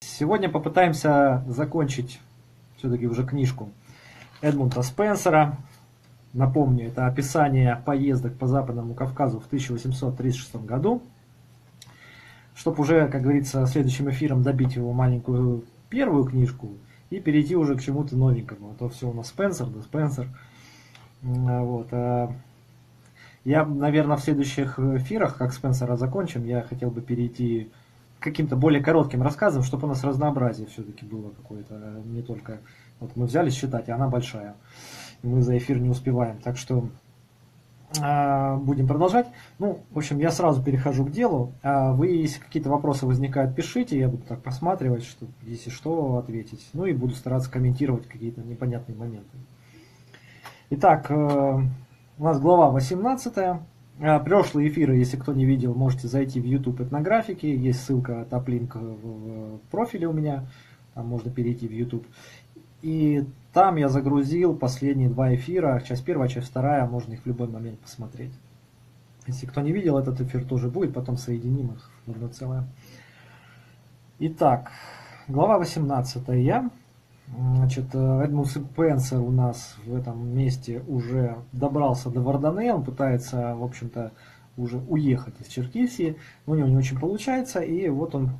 Сегодня попытаемся закончить все-таки уже книжку Эдмунда Спенсера. Напомню, это описание поездок по Западному Кавказу в 1836 году. Чтобы уже, как говорится, следующим эфиром добить его маленькую первую книжку и перейти уже к чему-то новенькому. А то все у нас Спенсер, да Спенсер. Вот. А я, наверное, в следующих эфирах, как Спенсера закончим, я хотел бы перейти каким-то более коротким рассказам, чтобы у нас разнообразие все-таки было какое-то, а не только вот мы взяли считать, а она большая. Мы за эфир не успеваем. Так что э, будем продолжать. Ну, в общем, я сразу перехожу к делу. А вы, если какие-то вопросы возникают, пишите, я буду так просматривать, чтобы, если что, ответить. Ну и буду стараться комментировать какие-то непонятные моменты. Итак, э, у нас глава 18. А, прошлые эфиры, если кто не видел, можете зайти в YouTube этнографики. Есть ссылка, топ-линк в профиле у меня. Там можно перейти в YouTube. И там я загрузил последние два эфира. Часть первая, часть вторая. Можно их в любой момент посмотреть. Если кто не видел, этот эфир тоже будет. Потом соединим их в одно целое. Итак, глава 18. Я Значит, э, Эдмунд Спенсер у нас в этом месте уже добрался до Вардане, он пытается, в общем-то, уже уехать из Черкесии, но у него не очень получается, и вот он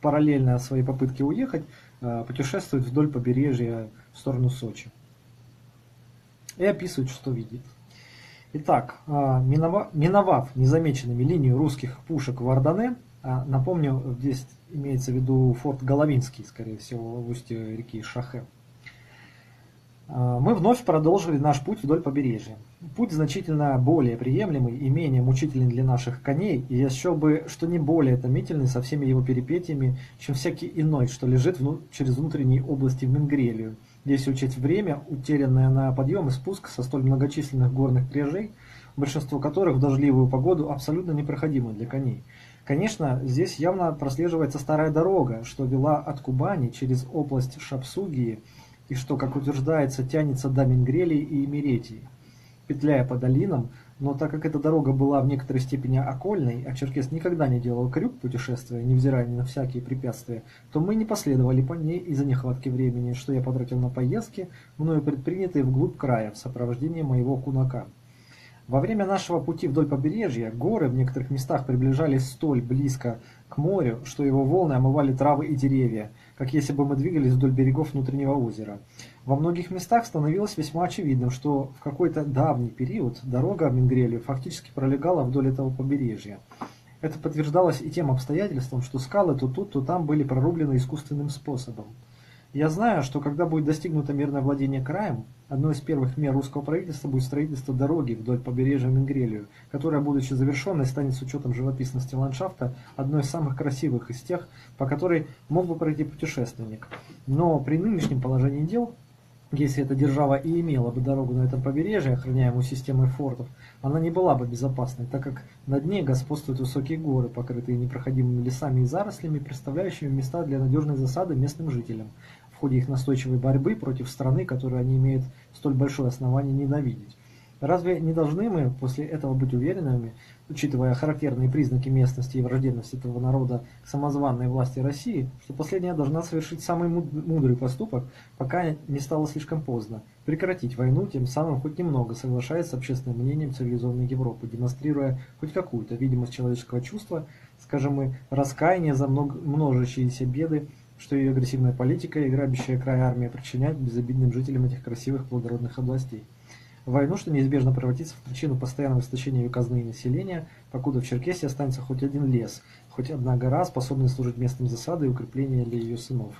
параллельно своей попытке уехать э, путешествует вдоль побережья в сторону Сочи. И описывает, что видит. Итак, э, миновав незамеченными линию русских пушек в напомню, здесь имеется в виду форт Головинский, скорее всего, в устье реки Шахе. А, мы вновь продолжили наш путь вдоль побережья. Путь значительно более приемлемый и менее мучительный для наших коней, и счел бы, что не более томительный со всеми его перипетиями, чем всякий иной, что лежит вну через внутренние области в Менгрелию, если учесть время, утерянное на подъем и спуск со столь многочисленных горных кряжей, большинство которых в дождливую погоду абсолютно непроходимы для коней. Конечно, здесь явно прослеживается старая дорога, что вела от Кубани через область Шапсугии и что, как утверждается, тянется до Менгрелии и Имеретии. Петляя по долинам, но так как эта дорога была в некоторой степени окольной, а Черкес никогда не делал крюк путешествия, невзирая ни на всякие препятствия, то мы не последовали по ней из-за нехватки времени, что я потратил на поездки, мною предпринятые вглубь края в сопровождении моего кунака. Во время нашего пути вдоль побережья горы в некоторых местах приближались столь близко к морю, что его волны омывали травы и деревья, как если бы мы двигались вдоль берегов внутреннего озера. Во многих местах становилось весьма очевидным, что в какой-то давний период дорога в Менгрелию фактически пролегала вдоль этого побережья. Это подтверждалось и тем обстоятельством, что скалы то тут, то там были прорублены искусственным способом. Я знаю, что когда будет достигнуто мирное владение краем, одной из первых мер русского правительства будет строительство дороги вдоль побережья Менгрелию, которая, будучи завершенной, станет с учетом живописности ландшафта одной из самых красивых из тех, по которой мог бы пройти путешественник. Но при нынешнем положении дел если эта держава и имела бы дорогу на этом побережье, охраняемую системой фортов, она не была бы безопасной, так как на дне господствуют высокие горы, покрытые непроходимыми лесами и зарослями, представляющими места для надежной засады местным жителям ходе их настойчивой борьбы против страны, которую они имеют столь большое основание ненавидеть. Разве не должны мы после этого быть уверенными, учитывая характерные признаки местности и враждебность этого народа к самозванной власти России, что последняя должна совершить самый мудрый поступок, пока не стало слишком поздно, прекратить войну, тем самым хоть немного соглашаясь с общественным мнением цивилизованной Европы, демонстрируя хоть какую-то видимость человеческого чувства, скажем мы, раскаяние за множащиеся беды, что ее агрессивная политика и грабящая край армия причиняют безобидным жителям этих красивых плодородных областей. Войну, что неизбежно превратится в причину постоянного истощения ее казны и населения, покуда в Черкесии останется хоть один лес, хоть одна гора, способная служить местом засады и укрепления для ее сынов.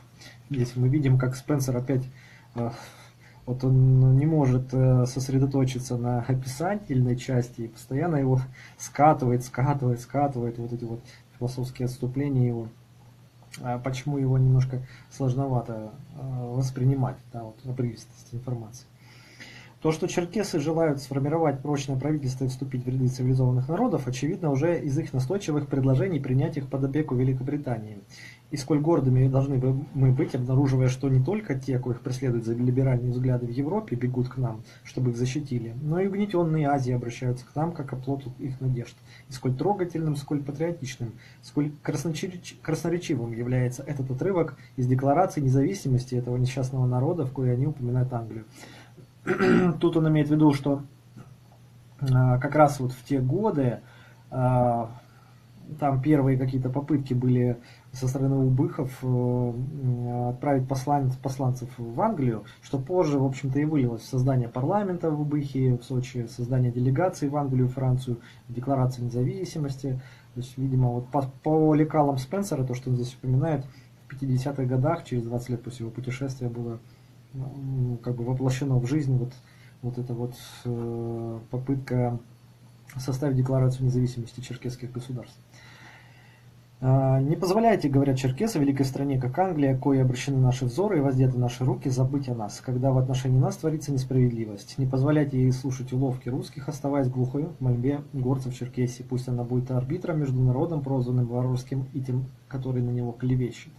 Здесь мы видим, как Спенсер опять э, вот он не может э, сосредоточиться на описательной части и постоянно его скатывает, скатывает, скатывает вот эти вот философские отступления его. А почему его немножко сложновато а, воспринимать, да, вот обрывистость информации. То, что черкесы желают сформировать прочное правительство и вступить в ряды цивилизованных народов, очевидно уже из их настойчивых предложений принять их под опеку Великобритании. И сколь гордыми должны мы быть, обнаруживая, что не только те, коих преследуют за либеральные взгляды в Европе, бегут к нам, чтобы их защитили, но и угнетенные Азии обращаются к нам, как оплоту их надежд. И сколь трогательным, сколь патриотичным, сколь красноречивым является этот отрывок из Декларации независимости этого несчастного народа, в коей они упоминают Англию. Тут он имеет в виду, что а, как раз вот в те годы а, там первые какие-то попытки были со стороны убыхов э, отправить посланец, посланцев в Англию, что позже, в общем-то, и вылилось в создание парламента в Убыхе, в Сочи, создание делегации в Англию и Францию, декларации независимости. То есть, видимо, вот по, по лекалам Спенсера, то, что он здесь упоминает, в 50-х годах, через 20 лет после его путешествия, было ну, как бы воплощено в жизнь вот, вот эта вот э, попытка составить декларацию независимости черкесских государств. А, не позволяйте, говорят черкесы, великой стране, как Англия, кое обращены наши взоры и воздеты наши руки, забыть о нас, когда в отношении нас творится несправедливость. Не позволяйте ей слушать уловки русских, оставаясь глухой в мольбе горцев Черкесии. Пусть она будет арбитром между народом, прозванным варварским, и тем, который на него клевещет.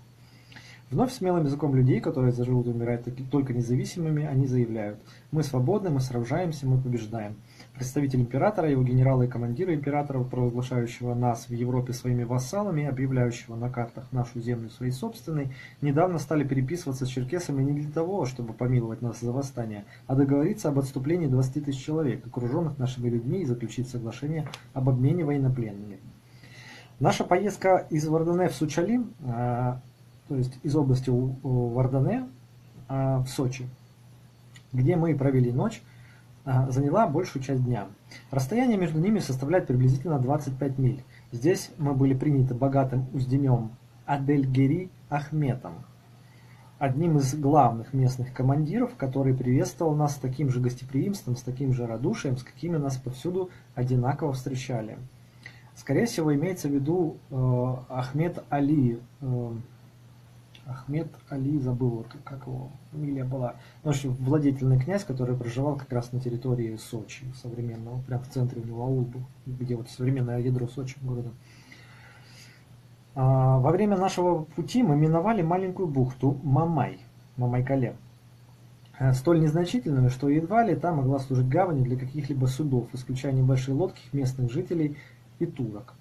Вновь смелым языком людей, которые заживут и умирают только независимыми, они заявляют «Мы свободны, мы сражаемся, мы побеждаем». Представитель императора, его генералы и командиры императора, провозглашающего нас в Европе своими вассалами, объявляющего на картах нашу землю своей собственной, недавно стали переписываться с черкесами не для того, чтобы помиловать нас за восстание, а договориться об отступлении 20 тысяч человек, окруженных нашими людьми, и заключить соглашение об обмене военнопленными. Наша поездка из Вардане в Сучали, а, то есть из области Вардане а, в Сочи, где мы провели ночь, заняла большую часть дня. Расстояние между ними составляет приблизительно 25 миль. Здесь мы были приняты богатым узденем Адельгери Ахметом, одним из главных местных командиров, который приветствовал нас с таким же гостеприимством, с таким же радушием, с какими нас повсюду одинаково встречали. Скорее всего, имеется в виду э, Ахмед Али, э, Ахмед Али, забыл, как его фамилия была. Ну, в общем, владетельный князь, который проживал как раз на территории Сочи, современного, прямо в центре у него аул был, где вот современное ядро Сочи города. А, во время нашего пути мы миновали маленькую бухту Мамай, Мамайкале, э, столь незначительную, что едва ли та могла служить гаванью для каких-либо судов, исключая небольшие лодки местных жителей и турок.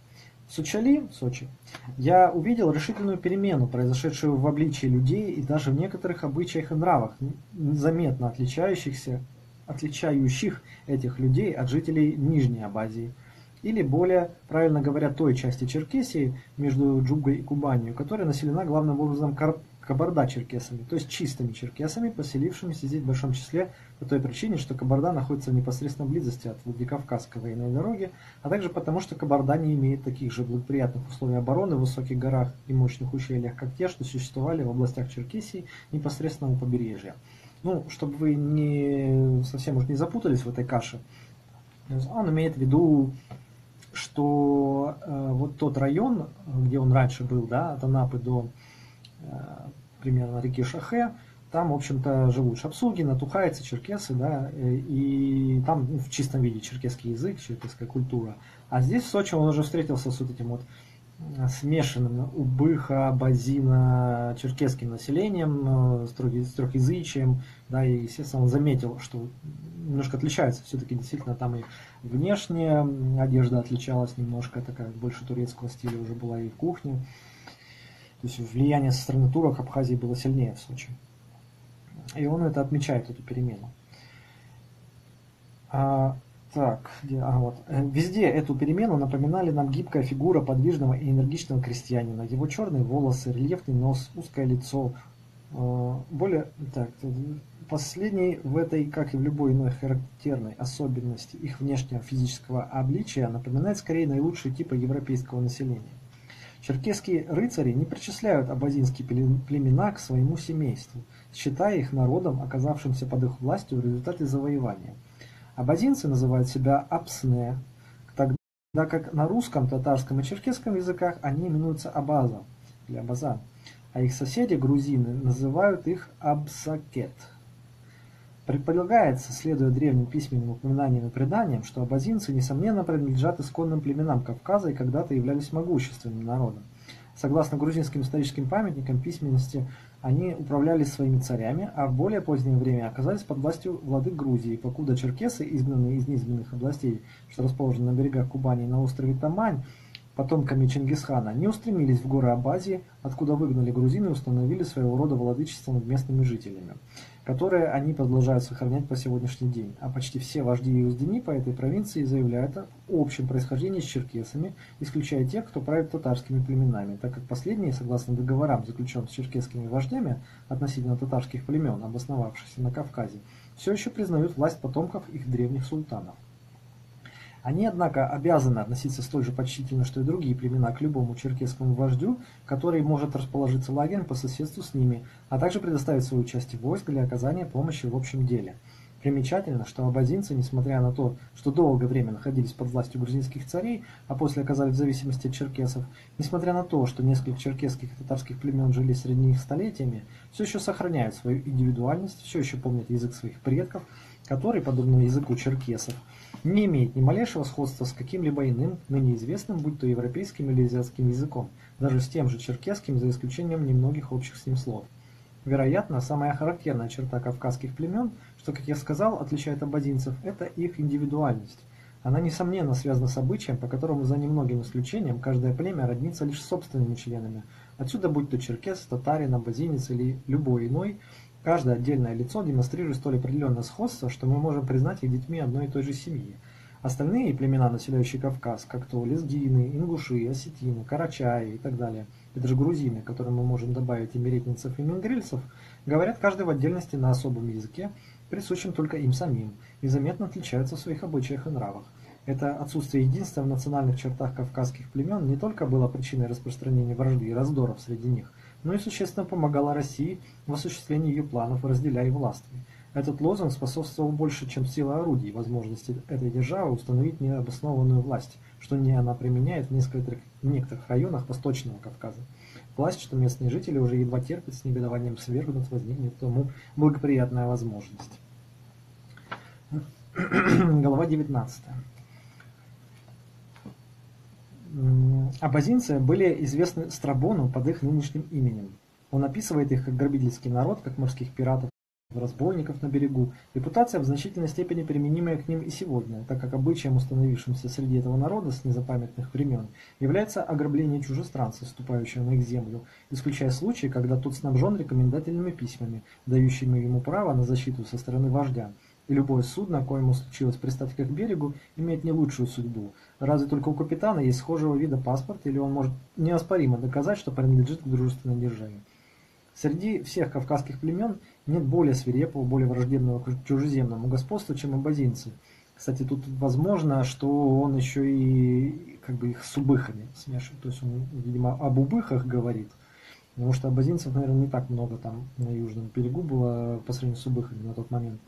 Сочали, Сочи, я увидел решительную перемену, произошедшую в обличии людей и даже в некоторых обычаях и нравах, заметно отличающихся, отличающих этих людей от жителей Нижней Абазии, или более правильно говоря, той части Черкесии между Джугой и Кубанью, которая населена главным образом кабарда-черкесами, то есть чистыми черкесами, поселившимися здесь в большом числе по той причине, что Кабарда находится в непосредственной близости от Владикавказской военной дороги, а также потому, что Кабарда не имеет таких же благоприятных условий обороны в высоких горах и мощных ущельях, как те, что существовали в областях Черкесии непосредственного побережья. Ну, чтобы вы не совсем уж не запутались в этой каше, он имеет в виду, что э, вот тот район, где он раньше был, да, от Анапы до Э, примерно реки Шахе, там, в общем-то, живут шапсуги, натухайцы, черкесы, да, э, и там ну, в чистом виде черкесский язык, черкесская культура. А здесь, в Сочи, он уже встретился с вот этим вот э, смешанным убыха, базина, черкесским населением, с трехязычием, да, и, естественно, он заметил, что немножко отличается, все-таки действительно там и внешне одежда отличалась немножко, такая больше турецкого стиля уже была и в кухне. То есть влияние со стороны турок Абхазии было сильнее в Сочи. И он это отмечает, эту перемену. А, так, где, а, вот. Э, везде эту перемену напоминали нам гибкая фигура подвижного и энергичного крестьянина. Его черные волосы, рельефный нос, узкое лицо. Э, более, так, последний в этой, как и в любой иной характерной особенности их внешнего физического обличия, напоминает скорее наилучшие типы европейского населения. Черкесские рыцари не причисляют абазинские племена к своему семейству, считая их народом, оказавшимся под их властью в результате завоевания. Абазинцы называют себя абсне, тогда как на русском, татарском и черкесском языках они именуются абаза или абаза, а их соседи, грузины, называют их абсакет. Предполагается, следуя древним письменным упоминаниям и преданиям, что абазинцы, несомненно, принадлежат исконным племенам Кавказа и когда-то являлись могущественным народом. Согласно грузинским историческим памятникам письменности, они управляли своими царями, а в более позднее время оказались под властью владык Грузии, покуда черкесы, изгнанные из низменных областей, что расположены на берегах Кубани и на острове Тамань, потомками Чингисхана, не устремились в горы Абазии, откуда выгнали грузины и установили своего рода владычество над местными жителями, которые они продолжают сохранять по сегодняшний день. А почти все вожди и по этой провинции заявляют о общем происхождении с черкесами, исключая тех, кто правит татарскими племенами, так как последние, согласно договорам, заключенным с черкесскими вождями относительно татарских племен, обосновавшихся на Кавказе, все еще признают власть потомков их древних султанов. Они, однако, обязаны относиться столь же почтительно, что и другие племена, к любому черкесскому вождю, который может расположиться лагерем по соседству с ними, а также предоставить свою часть войск для оказания помощи в общем деле. Примечательно, что абазинцы, несмотря на то, что долгое время находились под властью грузинских царей, а после оказались в зависимости от черкесов, несмотря на то, что несколько черкесских и татарских племен жили среди них столетиями, все еще сохраняют свою индивидуальность, все еще помнят язык своих предков, который, подобно языку черкесов, не имеет ни малейшего сходства с каким-либо иным, ныне известным, будь то европейским или азиатским языком, даже с тем же черкесским, за исключением немногих общих с ним слов. Вероятно, самая характерная черта кавказских племен, что, как я сказал, отличает абазинцев, это их индивидуальность. Она, несомненно, связана с обычаем, по которому за немногим исключением каждое племя роднится лишь собственными членами. Отсюда, будь то черкес, татарин, абазинец или любой иной, Каждое отдельное лицо демонстрирует столь определенное сходство, что мы можем признать их детьми одной и той же семьи. Остальные племена, населяющие Кавказ, как то лезгины, ингуши, осетины, карачаи и так далее, и даже грузины, которые мы можем добавить имеретницев и мингрельцев, говорят каждый в отдельности на особом языке, присущем только им самим, и заметно отличаются в своих обычаях и нравах. Это отсутствие единства в национальных чертах кавказских племен не только было причиной распространения вражды и раздоров среди них, но и существенно помогала России в осуществлении ее планов «разделяй властвуй». Этот лозунг способствовал больше, чем сила орудий, возможности этой державы установить необоснованную власть, что не она применяет в некоторых, в некоторых районах Восточного Кавказа. Власть, что местные жители уже едва терпят с негодованием свергнут, возникнет тому благоприятная возможность. Глава 19. Абазинцы были известны Страбону под их нынешним именем. Он описывает их как грабительский народ, как морских пиратов, разбойников на берегу. Репутация в значительной степени применимая к ним и сегодня, так как обычаем, установившимся среди этого народа с незапамятных времен, является ограбление чужестранца, ступающего на их землю, исключая случаи, когда тот снабжен рекомендательными письмами, дающими ему право на защиту со стороны вождя. И любое судно, коему случилось пристать к их берегу, имеет не лучшую судьбу. Разве только у капитана есть схожего вида паспорт, или он может неоспоримо доказать, что принадлежит к дружественной державе. Среди всех кавказских племен нет более свирепого, более враждебного к чужеземному господству, чем абазинцы. Кстати, тут возможно, что он еще и как бы их с убыхами смешивает. То есть он, видимо, об убыхах говорит. Потому что абазинцев, наверное, не так много там на южном берегу было по сравнению с убыхами на тот момент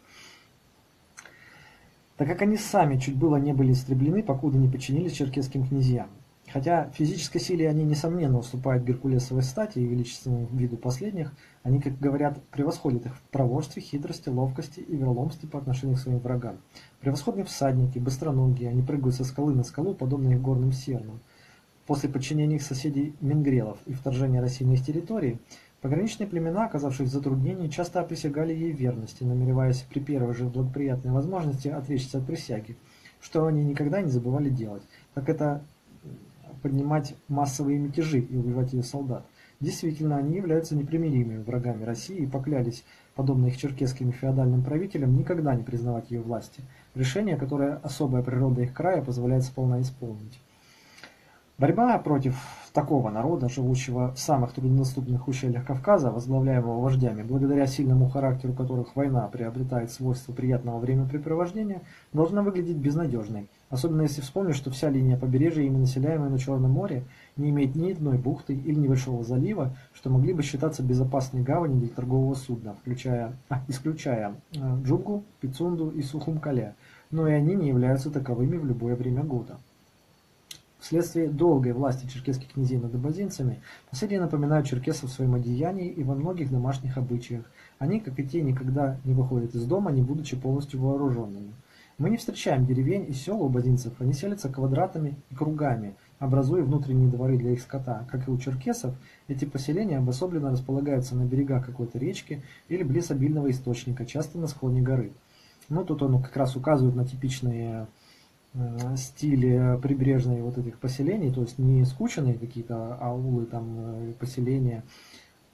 так как они сами чуть было не были истреблены, покуда не подчинились черкесским князьям. Хотя физической силе они, несомненно, уступают Геркулесовой стати и величественному виду последних, они, как говорят, превосходят их в проворстве, хитрости, ловкости и верломстве по отношению к своим врагам. Превосходные всадники, быстроногие, они прыгают со скалы на скалу, подобно горным сернам. После подчинения их соседей Менгрелов и вторжения России на их территории, Пограничные племена, оказавшись в затруднении, часто присягали ей верности, намереваясь при первой же благоприятной возможности отречься от присяги, что они никогда не забывали делать, как это поднимать массовые мятежи и убивать ее солдат. Действительно, они являются непримиримыми врагами России и поклялись, подобно их черкесским и феодальным правителям, никогда не признавать ее власти. Решение, которое особая природа их края позволяет сполна исполнить. Борьба против такого народа, живущего в самых труднодоступных ущельях Кавказа, возглавляемого вождями, благодаря сильному характеру которых война приобретает свойства приятного времяпрепровождения, должна выглядеть безнадежной, особенно если вспомнить, что вся линия побережья, ими населяемая на Черном море, не имеет ни одной бухты или небольшого залива, что могли бы считаться безопасной гаванью для торгового судна, включая, а, исключая э, Джугу, Пицунду и Сухумкале, но и они не являются таковыми в любое время года. Вследствие долгой власти черкесских князей над абазинцами, последние напоминают черкесов в своем одеянии и во многих домашних обычаях. Они, как и те, никогда не выходят из дома, не будучи полностью вооруженными. Мы не встречаем деревень и сел у абазинцев, они селятся квадратами и кругами, образуя внутренние дворы для их скота. Как и у черкесов, эти поселения обособленно располагаются на берегах какой-то речки или близ обильного источника, часто на склоне горы. Ну, тут он как раз указывает на типичные э, стили прибрежные вот этих поселений, то есть не скученные какие-то аулы, там, э, поселения,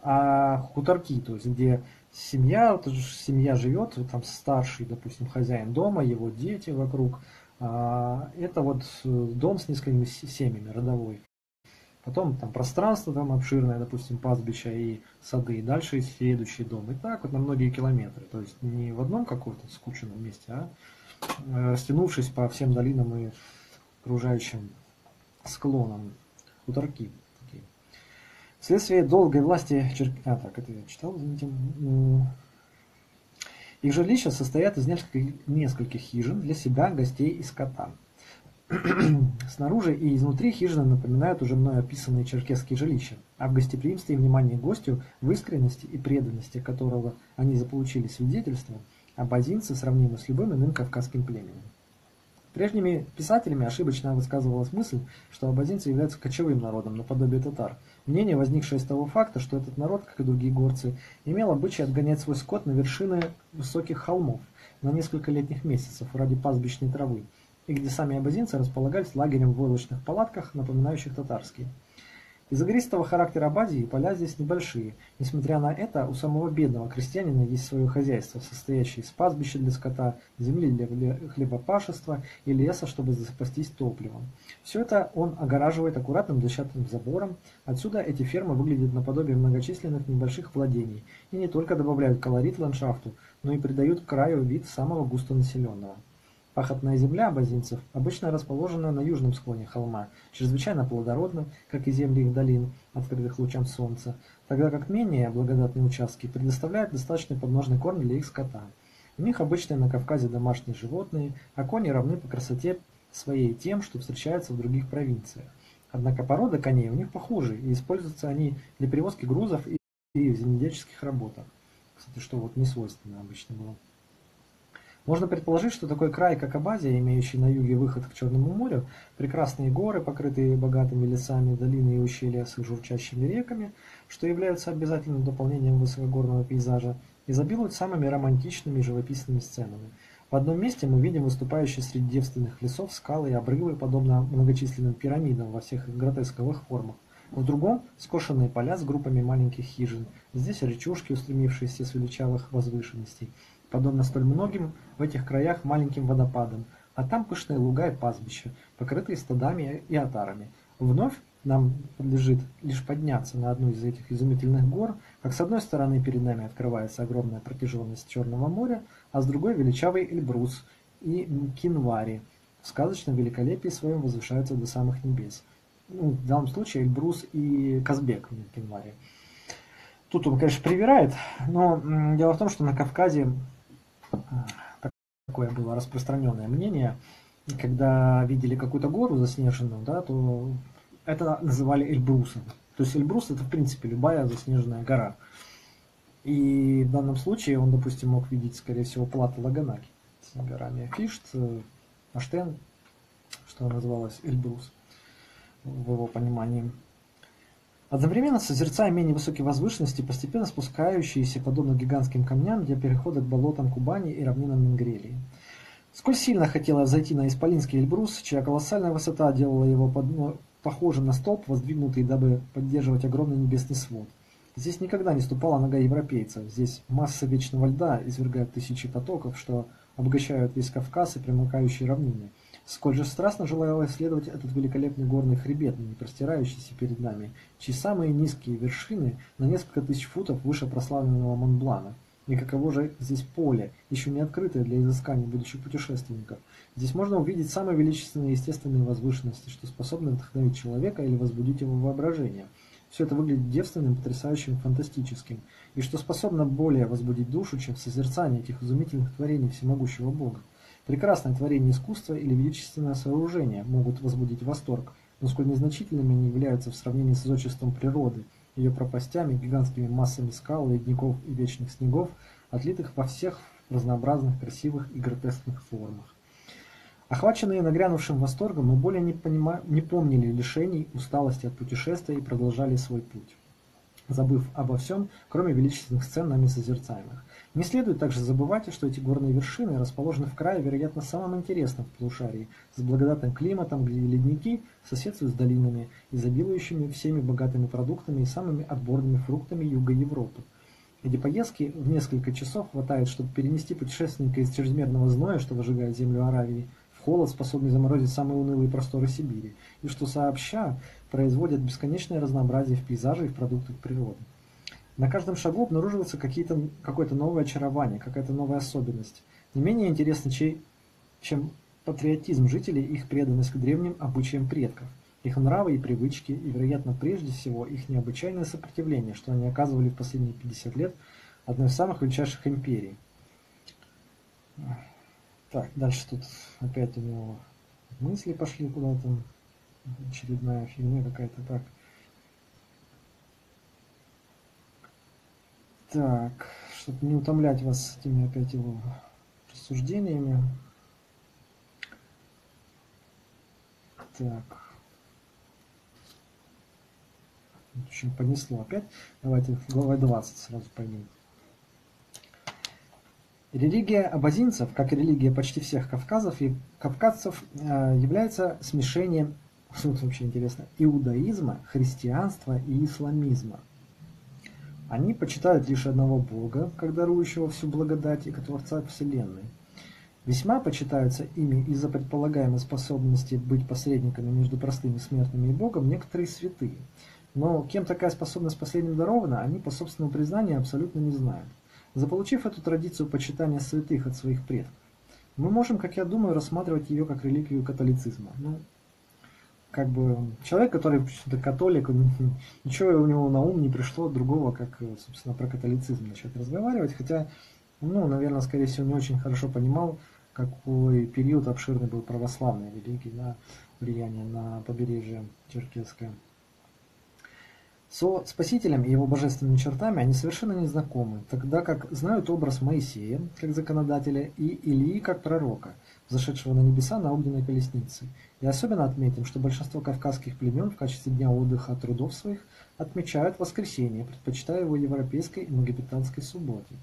а хуторки, то есть где семья, вот семья живет, там старший, допустим, хозяин дома, его дети вокруг, а, это вот дом с несколькими семьями, родовой. Потом там пространство там обширное, допустим, пастбища и сады, и дальше следующий дом. И так вот на многие километры. То есть не в одном каком-то скученном месте, а э, растянувшись по всем долинам и окружающим склонам, такие. Вследствие долгой власти Чер... А, так, это я читал, извините. Их жилища состоят из нескольких, нескольких хижин для себя, гостей и скота. Снаружи и изнутри хижины напоминают уже мной описанные черкесские жилища, а в гостеприимстве и внимании гостю, в искренности и преданности которого они заполучили свидетельство, абазинцы сравнимы с любым иным кавказским племенем. Прежними писателями ошибочно высказывалась мысль, что абазинцы являются кочевым народом, наподобие татар. Мнение, возникшее из того факта, что этот народ, как и другие горцы, имел обычай отгонять свой скот на вершины высоких холмов на несколько летних месяцев ради пастбищной травы, и где сами абазинцы располагались лагерем в войлочных палатках, напоминающих татарские. Из-за гористого характера Абазии поля здесь небольшие. Несмотря на это, у самого бедного крестьянина есть свое хозяйство, состоящее из пастбища для скота, земли для хлебопашества и леса, чтобы запастись топливом. Все это он огораживает аккуратным дощатым забором. Отсюда эти фермы выглядят наподобие многочисленных небольших владений и не только добавляют колорит ландшафту, но и придают краю вид самого густонаселенного. Пахотная земля абазинцев обычно расположена на южном склоне холма, чрезвычайно плодородна, как и земли их долин, открытых лучам солнца, тогда как менее благодатные участки предоставляют достаточный подножный корм для их скота. У них обычные на Кавказе домашние животные, а кони равны по красоте своей тем, что встречаются в других провинциях. Однако порода коней у них похуже, и используются они для перевозки грузов и в земледельческих работах. Кстати, что вот не свойственно обычно было. Можно предположить, что такой край, как Абазия, имеющий на юге выход к Черному морю, прекрасные горы, покрытые богатыми лесами, долины и ущелья с журчащими реками, что являются обязательным дополнением высокогорного пейзажа, изобилуют самыми романтичными живописными сценами. В одном месте мы видим выступающие среди девственных лесов скалы и обрывы, подобно многочисленным пирамидам во всех их гротесковых формах. В другом – скошенные поля с группами маленьких хижин. Здесь речушки, устремившиеся с величавых возвышенностей подобно столь многим в этих краях маленьким водопадам, а там пышные луга и пастбища, покрытые стадами и отарами. Вновь нам надлежит лишь подняться на одну из этих изумительных гор, как с одной стороны перед нами открывается огромная протяженность Черного моря, а с другой величавый Эльбрус и Кинвари в сказочном великолепии своем возвышаются до самых небес. Ну, в данном случае Эльбрус и Казбек в Кинвари. Тут он, конечно, привирает, но дело в том, что на Кавказе такое было распространенное мнение, когда видели какую-то гору заснеженную, да, то это называли Эльбрусом. То есть Эльбрус это в принципе любая заснеженная гора. И в данном случае он, допустим, мог видеть, скорее всего, платы Лаганаки с горами Фишт, Аштен, что называлось Эльбрус в его понимании. Одновременно созерцая менее высокие возвышенности, постепенно спускающиеся, подобно гигантским камням, для перехода к болотам Кубани и равнинам Мингрелии. Сколь сильно хотела зайти на Исполинский Эльбрус, чья колоссальная высота делала его под, похожим на столб, воздвигнутый, дабы поддерживать огромный небесный свод. Здесь никогда не ступала нога европейцев, здесь масса вечного льда извергает тысячи потоков, что обогащают весь Кавказ и примыкающие равнины. Сколь же страстно желала исследовать этот великолепный горный хребет, не простирающийся перед нами, чьи самые низкие вершины на несколько тысяч футов выше прославленного Монблана. И каково же здесь поле, еще не открытое для изысканий будущих путешественников. Здесь можно увидеть самые величественные естественные возвышенности, что способны вдохновить человека или возбудить его воображение. Все это выглядит девственным, потрясающим, фантастическим, и что способно более возбудить душу, чем созерцание этих изумительных творений всемогущего Бога. Прекрасное творение искусства или величественное сооружение могут возбудить восторг, но сколь незначительными они являются в сравнении с изотчеством природы, ее пропастями, гигантскими массами скал, ледников и вечных снегов, отлитых во всех разнообразных, красивых и гротескных формах. Охваченные нагрянувшим восторгом, мы более не, понима... не помнили лишений, усталости от путешествия и продолжали свой путь, забыв обо всем, кроме величественных сцен нами созерцаемых. Не следует также забывать, что эти горные вершины расположены в крае, вероятно, самым интересным в полушарии, с благодатным климатом, где ледники соседствуют с долинами, изобилующими всеми богатыми продуктами и самыми отборными фруктами Юга Европы. Эти поездки в несколько часов хватает, чтобы перенести путешественника из чрезмерного зноя, что выжигает землю Аравии, в холод, способный заморозить самые унылые просторы Сибири, и что сообща производят бесконечное разнообразие в пейзаже и в продуктах природы. На каждом шагу обнаруживается какое-то новое очарование, какая-то новая особенность. Не менее интересно, чей, чем патриотизм жителей, их преданность к древним обычаям предков, их нравы и привычки, и, вероятно, прежде всего, их необычайное сопротивление, что они оказывали в последние 50 лет одной из самых величайших империй. Так, дальше тут опять у него мысли пошли куда-то, очередная фигня какая-то так. Так, чтобы не утомлять вас этими опять его рассуждениями. Так. В понесло опять. Давайте глава 20 сразу поймем. Религия абазинцев, как и религия почти всех кавказов и кавказцев, э, является смешением, что вообще интересно, иудаизма, христианства и исламизма. Они почитают лишь одного Бога, как дарующего всю благодать и как Творца Вселенной. Весьма почитаются ими из-за предполагаемой способности быть посредниками между простыми смертными и Богом некоторые святые. Но кем такая способность последним дарована, они по собственному признанию абсолютно не знают. Заполучив эту традицию почитания святых от своих предков, мы можем, как я думаю, рассматривать ее как реликвию католицизма. Ну, как бы человек, который католик, ничего у него на ум не пришло другого, как, собственно, про католицизм начать разговаривать, хотя, ну, наверное, скорее всего, не очень хорошо понимал, какой период обширный был православной религии, на влияние на побережье Черкесское. Со Спасителем и его божественными чертами они совершенно не знакомы, тогда как знают образ Моисея как законодателя и Илии как пророка, зашедшего на небеса на огненной колеснице. И особенно отметим, что большинство кавказских племен в качестве дня отдыха от трудов своих отмечают воскресенье, предпочитая его европейской и магометанской субботе.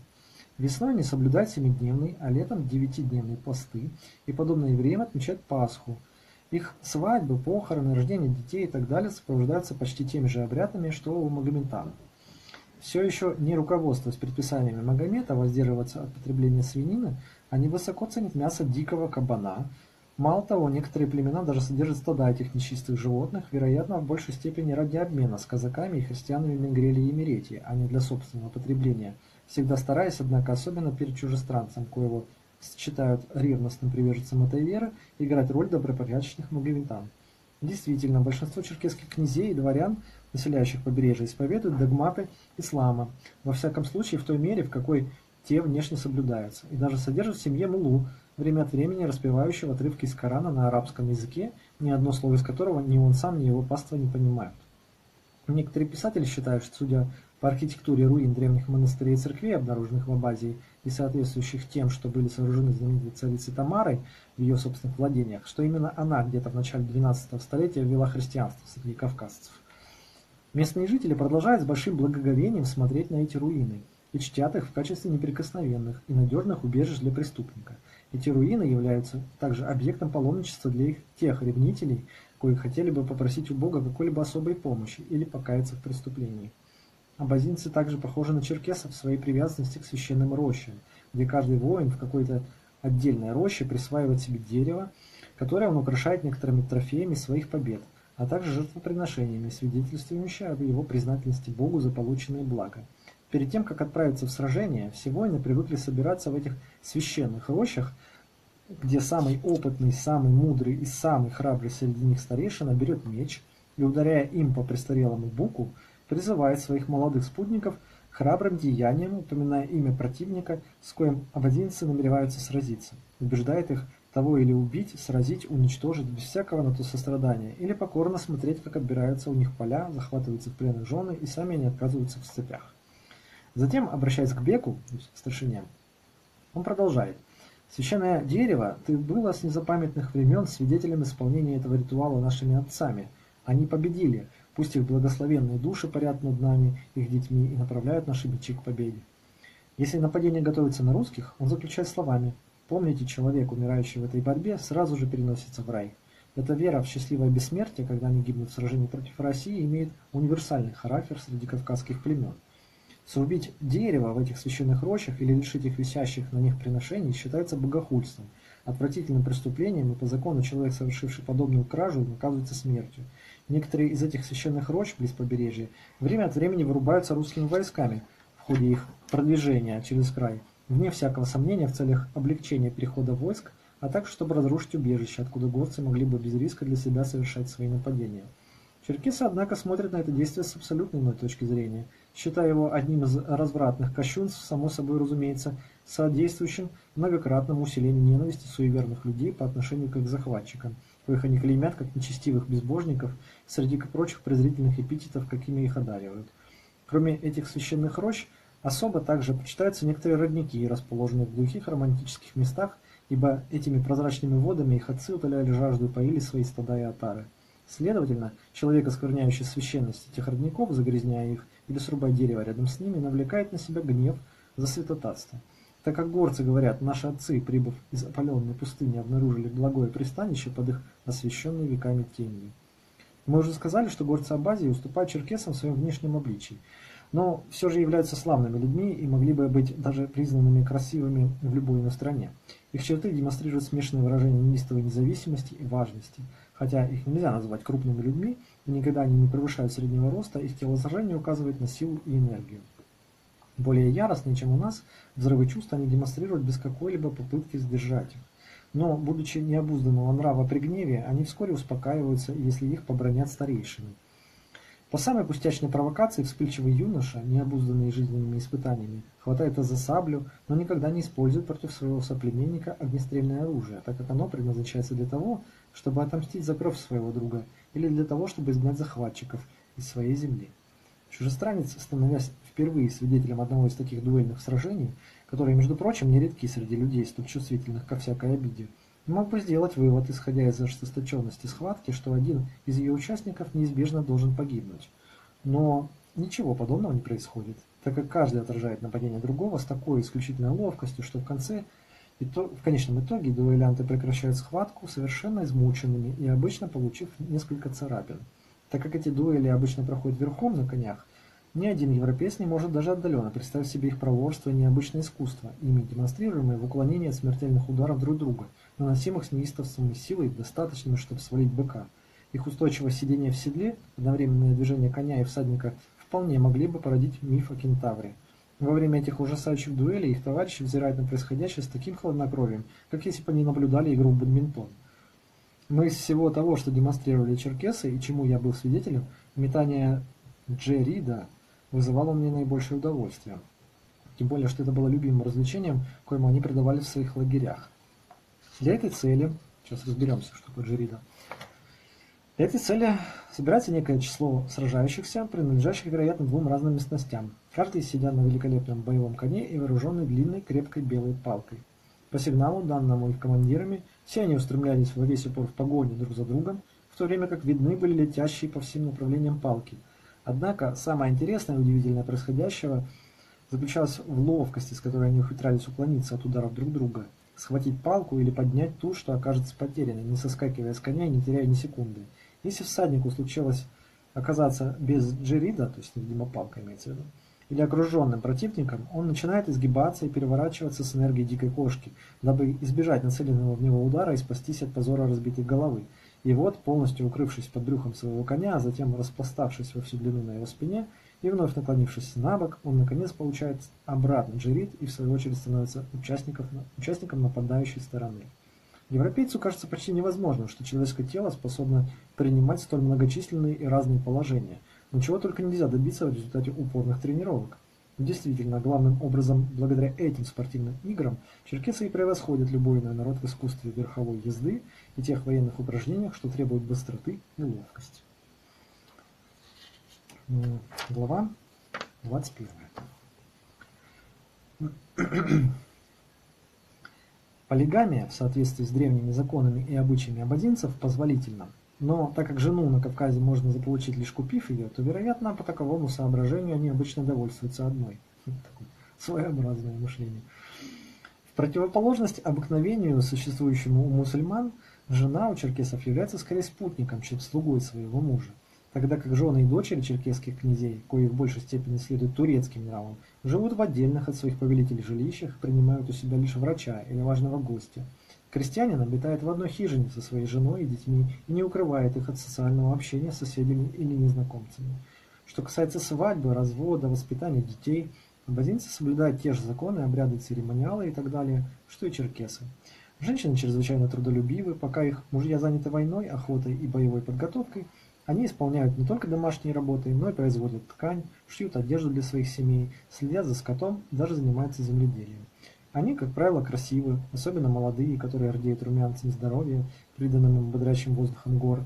Весной они соблюдают семидневный, а летом девятидневные посты и подобное время отмечают Пасху – их свадьбы, похороны, рождение детей и так далее сопровождаются почти теми же обрядами, что у магометан. Все еще не руководствуясь предписаниями Магомета воздерживаться от потребления свинины, они высоко ценят мясо дикого кабана. Мало того, некоторые племена даже содержат стада этих нечистых животных, вероятно, в большей степени ради обмена с казаками и христианами Менгрелии и Меретии, а не для собственного потребления, всегда стараясь, однако, особенно перед чужестранцем, коего считают ревностным приверженцем этой веры, играть роль добропорядочных магометан. Действительно, большинство черкесских князей и дворян, населяющих побережье, исповедуют догматы ислама, во всяком случае в той мере, в какой те внешне соблюдаются, и даже содержат в семье мулу, время от времени распевающего отрывки из Корана на арабском языке, ни одно слово из которого ни он сам, ни его паства не понимают. Некоторые писатели считают, что, судя по архитектуре руин древних монастырей и церквей, обнаруженных в Абазии, и соответствующих тем, что были сооружены знаменитой царицей Тамарой в ее собственных владениях, что именно она где-то в начале 12 столетия ввела христианство среди кавказцев. Местные жители продолжают с большим благоговением смотреть на эти руины и чтят их в качестве неприкосновенных и надежных убежищ для преступника. Эти руины являются также объектом паломничества для их тех ревнителей, кои хотели бы попросить у Бога какой-либо особой помощи или покаяться в преступлении. Абазинцы также похожи на черкесов в своей привязанности к священным рощам, где каждый воин в какой-то отдельной роще присваивает себе дерево, которое он украшает некоторыми трофеями своих побед, а также жертвоприношениями, свидетельствующими об его признательности Богу за полученные блага. Перед тем, как отправиться в сражение, все воины привыкли собираться в этих священных рощах, где самый опытный, самый мудрый и самый храбрый среди них старейшина берет меч и, ударяя им по престарелому буку, призывает своих молодых спутников храбрым деянием, упоминая имя противника, с коим абадинцы намереваются сразиться, убеждает их того или убить, сразить, уничтожить без всякого на то сострадания, или покорно смотреть, как отбираются у них поля, захватываются в плен жены и сами они отказываются в цепях. Затем, обращаясь к Беку, старшине, он продолжает. Священное дерево, ты было с незапамятных времен свидетелем исполнения этого ритуала нашими отцами. Они победили, пусть их благословенные души парят над нами, их детьми, и направляют наши мечи к победе. Если нападение готовится на русских, он заключает словами «Помните, человек, умирающий в этой борьбе, сразу же переносится в рай». Эта вера в счастливое бессмертие, когда они гибнут в сражении против России, имеет универсальный характер среди кавказских племен. Срубить дерево в этих священных рощах или лишить их висящих на них приношений считается богохульством, отвратительным преступлением, и по закону человек, совершивший подобную кражу, наказывается смертью. Некоторые из этих священных рощ близ побережья время от времени вырубаются русскими войсками в ходе их продвижения через край, вне всякого сомнения в целях облегчения перехода войск, а также чтобы разрушить убежище, откуда горцы могли бы без риска для себя совершать свои нападения. Черкесы, однако, смотрят на это действие с абсолютно иной точки зрения, считая его одним из развратных кощунств, само собой разумеется, содействующим многократному усилению ненависти суеверных людей по отношению к их захватчикам, коих они клеймят как нечестивых безбожников, среди прочих презрительных эпитетов, какими их одаривают. Кроме этих священных рощ, особо также почитаются некоторые родники, расположенные в глухих романтических местах, ибо этими прозрачными водами их отцы утоляли жажду и поили свои стада и отары. Следовательно, человек, оскверняющий священность этих родников, загрязняя их, или срубая дерево рядом с ними, навлекает на себя гнев за святотатство. Так как горцы говорят, наши отцы, прибыв из опаленной пустыни, обнаружили благое пристанище под их освященной веками тенью. Мы уже сказали, что горцы Абазии уступают черкесам в своем внешнем обличии, но все же являются славными людьми и могли бы быть даже признанными красивыми в любой иной стране. Их черты демонстрируют смешанное выражение неистовой независимости и важности. Хотя их нельзя назвать крупными людьми, никогда они не превышают среднего роста, их телосложение указывает на силу и энергию. Более яростные, чем у нас, взрывы чувств они демонстрируют без какой-либо попытки сдержать их. Но, будучи необузданного нрава при гневе, они вскоре успокаиваются, если их побронят старейшины. По самой пустячной провокации вспыльчивый юноша, необузданный жизненными испытаниями, хватается за саблю, но никогда не использует против своего соплеменника огнестрельное оружие, так как оно предназначается для того, чтобы отомстить за кровь своего друга или для того, чтобы изгнать захватчиков из своей земли. Чужестранец, становясь впервые свидетелем одного из таких дуэльных сражений, которые, между прочим, нередки среди людей, столь чувствительных ко всякой обиде, мог бы сделать вывод, исходя из ожесточенности схватки, что один из ее участников неизбежно должен погибнуть. Но ничего подобного не происходит, так как каждый отражает нападение другого с такой исключительной ловкостью, что в конце в конечном итоге дуэлянты прекращают схватку совершенно измученными и обычно получив несколько царапин. Так как эти дуэли обычно проходят верхом на конях, ни один европеец не может даже отдаленно представить себе их проворство и необычное искусство, ими демонстрируемое в уклонении от смертельных ударов друг друга, наносимых с неистовством и силой, достаточными, чтобы свалить быка. Их устойчивое сидение в седле, одновременное движение коня и всадника вполне могли бы породить миф о кентавре – во время этих ужасающих дуэлей их товарищи взирают на происходящее с таким хладнокровием, как если бы они наблюдали игру в бадминтон. Мы из всего того, что демонстрировали черкесы и чему я был свидетелем, метание Джерида вызывало мне наибольшее удовольствие. Тем более, что это было любимым развлечением, коему они придавали в своих лагерях. Для этой цели, сейчас разберемся, что такое Джерида, для этой цели собирается некое число сражающихся, принадлежащих, вероятно, двум разным местностям, каждый сидя на великолепном боевом коне и вооруженный длинной крепкой белой палкой. По сигналу, данному их командирами, все они устремлялись во весь упор в погоне друг за другом, в то время как видны были летящие по всем направлениям палки. Однако самое интересное и удивительное происходящего заключалось в ловкости, с которой они ухитрялись уклониться от ударов друг друга, схватить палку или поднять ту, что окажется потерянной, не соскакивая с коня и не теряя ни секунды. Если всаднику случилось оказаться без джерида, то есть видимо палка имеется в виду, или окруженным противником, он начинает изгибаться и переворачиваться с энергией дикой кошки, дабы избежать нацеленного в него удара и спастись от позора разбитой головы. И вот, полностью укрывшись под брюхом своего коня, а затем распластавшись во всю длину на его спине и вновь наклонившись на бок, он наконец получает обратно джерит и в свою очередь становится участником нападающей стороны. Европейцу кажется почти невозможным, что человеческое тело способно принимать столь многочисленные и разные положения, но чего только нельзя добиться в результате упорных тренировок. Действительно, главным образом, благодаря этим спортивным играм, черкесы и превосходят любой иной народ в искусстве верховой езды и тех военных упражнениях, что требуют быстроты и ловкости. Глава 21. Полигамия в соответствии с древними законами и обычаями абадинцев позволительна. Но так как жену на Кавказе можно заполучить лишь купив ее, то, вероятно, по таковому соображению они обычно довольствуются одной. Такое своеобразное мышление. В противоположность обыкновению, существующему у мусульман, жена у черкесов является скорее спутником, чем слугой своего мужа тогда как жены и дочери черкесских князей, кои в большей степени следуют турецким нравам, живут в отдельных от своих повелителей жилищах, принимают у себя лишь врача или важного гостя. Крестьянин обитает в одной хижине со своей женой и детьми и не укрывает их от социального общения с соседями или незнакомцами. Что касается свадьбы, развода, воспитания детей, абазинцы соблюдают те же законы, обряды, церемониалы и так далее, что и черкесы. Женщины чрезвычайно трудолюбивы, пока их мужья заняты войной, охотой и боевой подготовкой – они исполняют не только домашние работы, но и производят ткань, шьют одежду для своих семей, следят за скотом, даже занимаются земледелием. Они, как правило, красивы, особенно молодые, которые рдеют румянцем здоровья, приданным им бодрящим воздухом гор.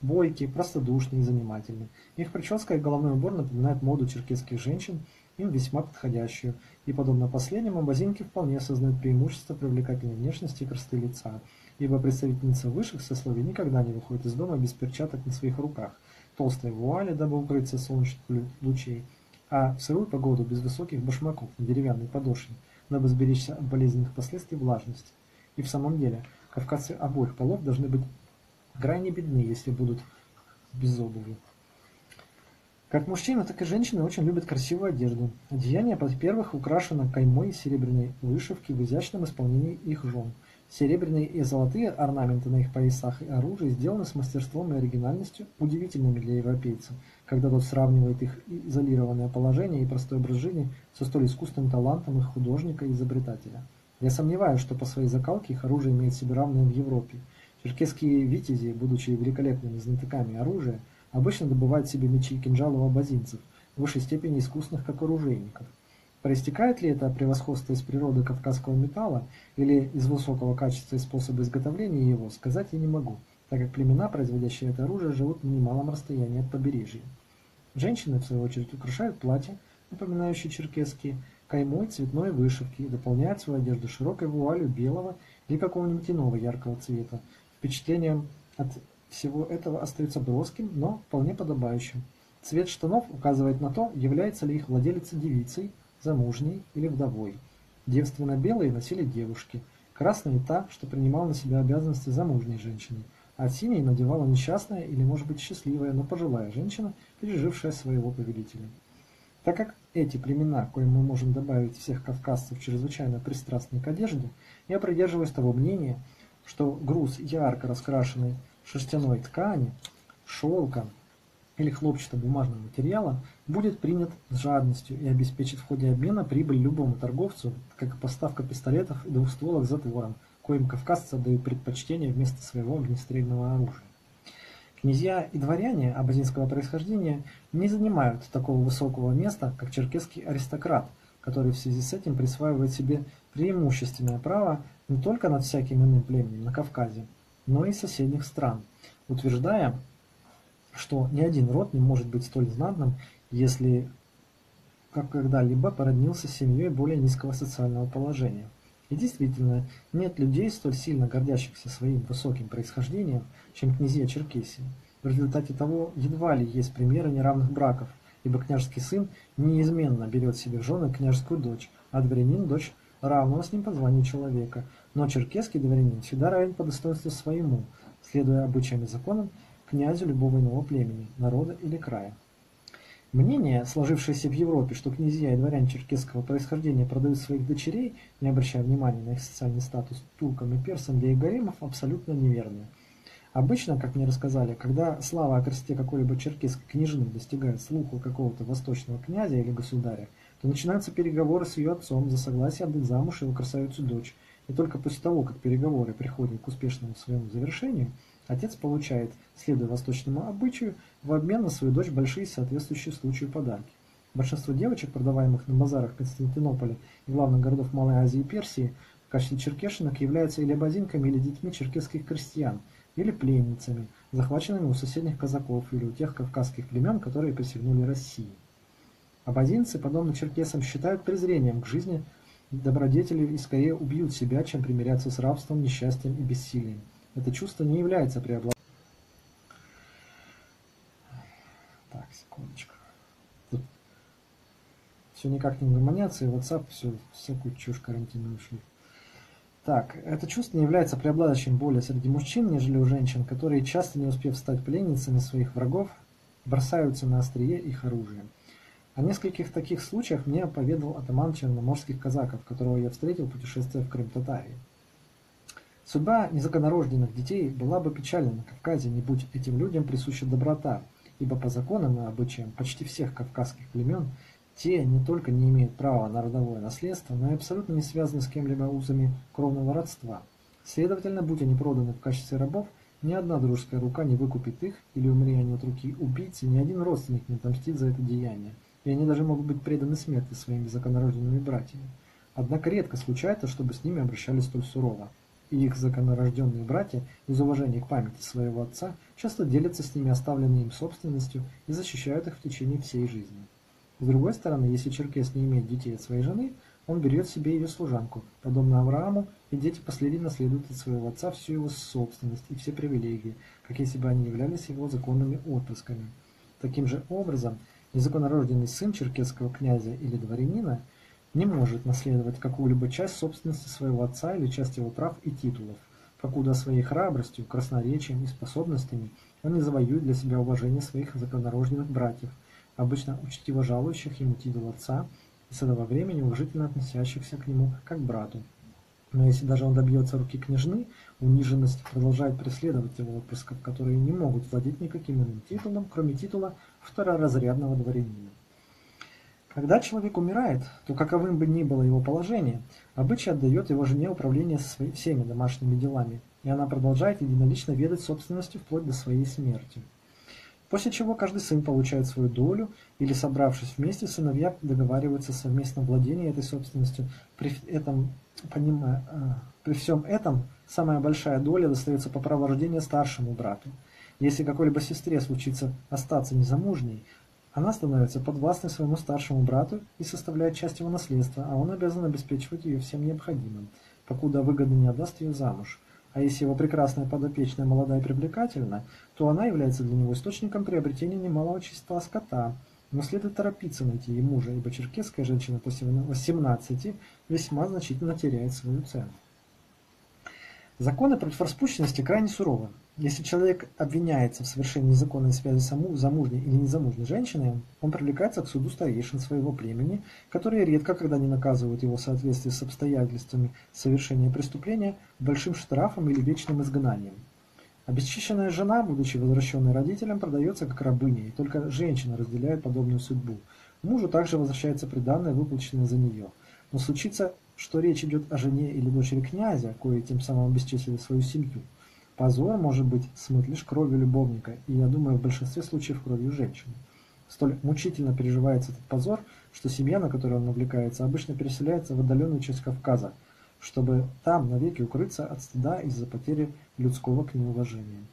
Бойкие, простодушные и занимательные. Их прическа и головной убор напоминают моду черкесских женщин, им весьма подходящую, и, подобно последним, абазинки вполне осознают преимущество привлекательной внешности и красоты лица – ибо представительница высших сословий никогда не выходит из дома без перчаток на своих руках, толстой вуали, дабы укрыться солнечных лучей, а в сырую погоду без высоких башмаков на деревянной подошве, дабы сберечься от болезненных последствий влажности. И в самом деле, кавказцы обоих полов должны быть крайне бедны, если будут без обуви. Как мужчины, так и женщины очень любят красивую одежду. Одеяние, во-первых, украшено каймой серебряной вышивки в изящном исполнении их жен – Серебряные и золотые орнаменты на их поясах и оружии сделаны с мастерством и оригинальностью, удивительными для европейца, когда тот сравнивает их изолированное положение и простой образ жизни со столь искусственным талантом их художника и изобретателя. Я сомневаюсь, что по своей закалке их оружие имеет себе равное в Европе. Черкесские витязи, будучи великолепными знатоками оружия, обычно добывают себе мечи и кинжалы у абазинцев, в высшей степени искусных как оружейников. Проистекает ли это превосходство из природы кавказского металла или из высокого качества и способа изготовления его, сказать я не могу, так как племена, производящие это оружие, живут на немалом расстоянии от побережья. Женщины, в свою очередь, украшают платья, напоминающие черкесские, каймой цветной вышивки и дополняют свою одежду широкой вуалью белого или какого-нибудь иного яркого цвета. Впечатление от всего этого остается броским, но вполне подобающим. Цвет штанов указывает на то, является ли их владелица девицей, замужней или вдовой. Девственно-белые носили девушки, красные та, что принимала на себя обязанности замужней женщины, а синие надевала несчастная или, может быть, счастливая, но пожилая женщина, пережившая своего повелителя. Так как эти племена, коим мы можем добавить всех кавказцев, чрезвычайно пристрастны к одежде, я придерживаюсь того мнения, что груз ярко раскрашенной шерстяной ткани, шелка, или хлопчато-бумажного материала будет принят с жадностью и обеспечит в ходе обмена прибыль любому торговцу, как поставка пистолетов и двухстволок с затвором, коим кавказцы отдают предпочтение вместо своего огнестрельного оружия. Князья и дворяне абазинского происхождения не занимают такого высокого места, как черкесский аристократ, который в связи с этим присваивает себе преимущественное право не только над всяким иным племенем на Кавказе, но и соседних стран, утверждая, что ни один род не может быть столь знатным, если как когда-либо породнился с семьей более низкого социального положения. И действительно, нет людей, столь сильно гордящихся своим высоким происхождением, чем князья Черкесии. В результате того едва ли есть примеры неравных браков, ибо княжеский сын неизменно берет себе в жены княжескую дочь, а дворянин – дочь равного с ним по званию человека. Но черкесский дворянин всегда равен по достоинству своему, следуя обычаям и законам, князю любого иного племени, народа или края. Мнение, сложившееся в Европе, что князья и дворяне черкесского происхождения продают своих дочерей, не обращая внимания на их социальный статус туркам и персам для их гаремов, абсолютно неверное. Обычно, как мне рассказали, когда слава о красоте какой-либо черкесской княжны достигает слуха какого-то восточного князя или государя, то начинаются переговоры с ее отцом за согласие отдать замуж его красавицу дочь. И только после того, как переговоры приходят к успешному своему завершению, Отец получает, следуя восточному обычаю, в обмен на свою дочь большие соответствующие случаю подарки. Большинство девочек, продаваемых на базарах Константинополя и главных городов Малой Азии и Персии, в качестве черкешинок являются или базинками, или детьми черкесских крестьян, или пленницами, захваченными у соседних казаков или у тех кавказских племен, которые присягнули России. Абазинцы, подобно черкесам, считают презрением к жизни добродетели и скорее убьют себя, чем примиряться с рабством, несчастьем и бессилием. Это чувство не является преобладанием. Так, секундочку. Тут все никак не угомоняться, и WhatsApp все, всякую чушь карантинную шлют. Так, это чувство не является преобладающим более среди мужчин, нежели у женщин, которые, часто не успев стать пленницами своих врагов, бросаются на острие их оружия. О нескольких таких случаях мне поведал атаман черноморских казаков, которого я встретил, путешествуя в Крым-Татарии. Судьба незаконорожденных детей была бы печальна на Кавказе, не будь этим людям присуща доброта, ибо по законам и обычаям почти всех кавказских племен те не только не имеют права на родовое наследство, но и абсолютно не связаны с кем-либо узами кровного родства. Следовательно, будь они проданы в качестве рабов, ни одна дружеская рука не выкупит их, или умри они от руки убийцы, ни один родственник не отомстит за это деяние, и они даже могут быть преданы смерти своими законорожденными братьями. Однако редко случается, чтобы с ними обращались столь сурово, и их законорожденные братья из уважения к памяти своего отца часто делятся с ними оставленной им собственностью и защищают их в течение всей жизни. С другой стороны, если черкес не имеет детей от своей жены, он берет себе ее служанку, подобно Аврааму, и дети последние наследуют от своего отца всю его собственность и все привилегии, как если бы они являлись его законными отпрысками. Таким же образом, незаконнорожденный сын черкесского князя или дворянина не может наследовать какую-либо часть собственности своего отца или часть его прав и титулов, покуда своей храбростью, красноречием и способностями он не завоюет для себя уважение своих законорожденных братьев – обычно учтиво жалующих ему титул отца и с этого времени уважительно относящихся к нему как к брату. Но если даже он добьется руки княжны, униженность продолжает преследовать его отпрысков, которые не могут владеть никаким иным титулом, кроме титула второразрядного дворянина. Когда человек умирает, то каковым бы ни было его положение, обычай отдает его жене управление всеми домашними делами, и она продолжает единолично ведать собственностью вплоть до своей смерти. После чего каждый сын получает свою долю, или, собравшись вместе, сыновья договариваются о совместном владении этой собственностью. При, этом, понимая, а, при всем этом самая большая доля достается по праву рождения старшему брату. Если какой-либо сестре случится остаться незамужней, она становится подвластной своему старшему брату и составляет часть его наследства, а он обязан обеспечивать ее всем необходимым, покуда выгодно не отдаст ее замуж. А если его прекрасная подопечная молода и привлекательна, то она является для него источником приобретения немалого числа скота. Но следует торопиться найти ей мужа, ибо черкесская женщина после 18 весьма значительно теряет свою цену. Законы против распущенности крайне суровы. Если человек обвиняется в совершении незаконной связи с замужней или незамужней женщиной, он привлекается к суду старейшин своего племени, которые редко когда не наказывают его в соответствии с обстоятельствами совершения преступления большим штрафом или вечным изгнанием. Обесчищенная жена, будучи возвращенной родителям, продается как рабыня, и только женщина разделяет подобную судьбу. Мужу также возвращается приданное, выплаченное за нее. Но случится что речь идет о жене или дочери князя, кое тем самым обесчестили свою семью. Позор может быть смыт лишь кровью любовника, и, я думаю, в большинстве случаев кровью женщины. Столь мучительно переживается этот позор, что семья, на которую он навлекается, обычно переселяется в отдаленную часть Кавказа, чтобы там навеки укрыться от стыда из-за потери людского к нему уважения.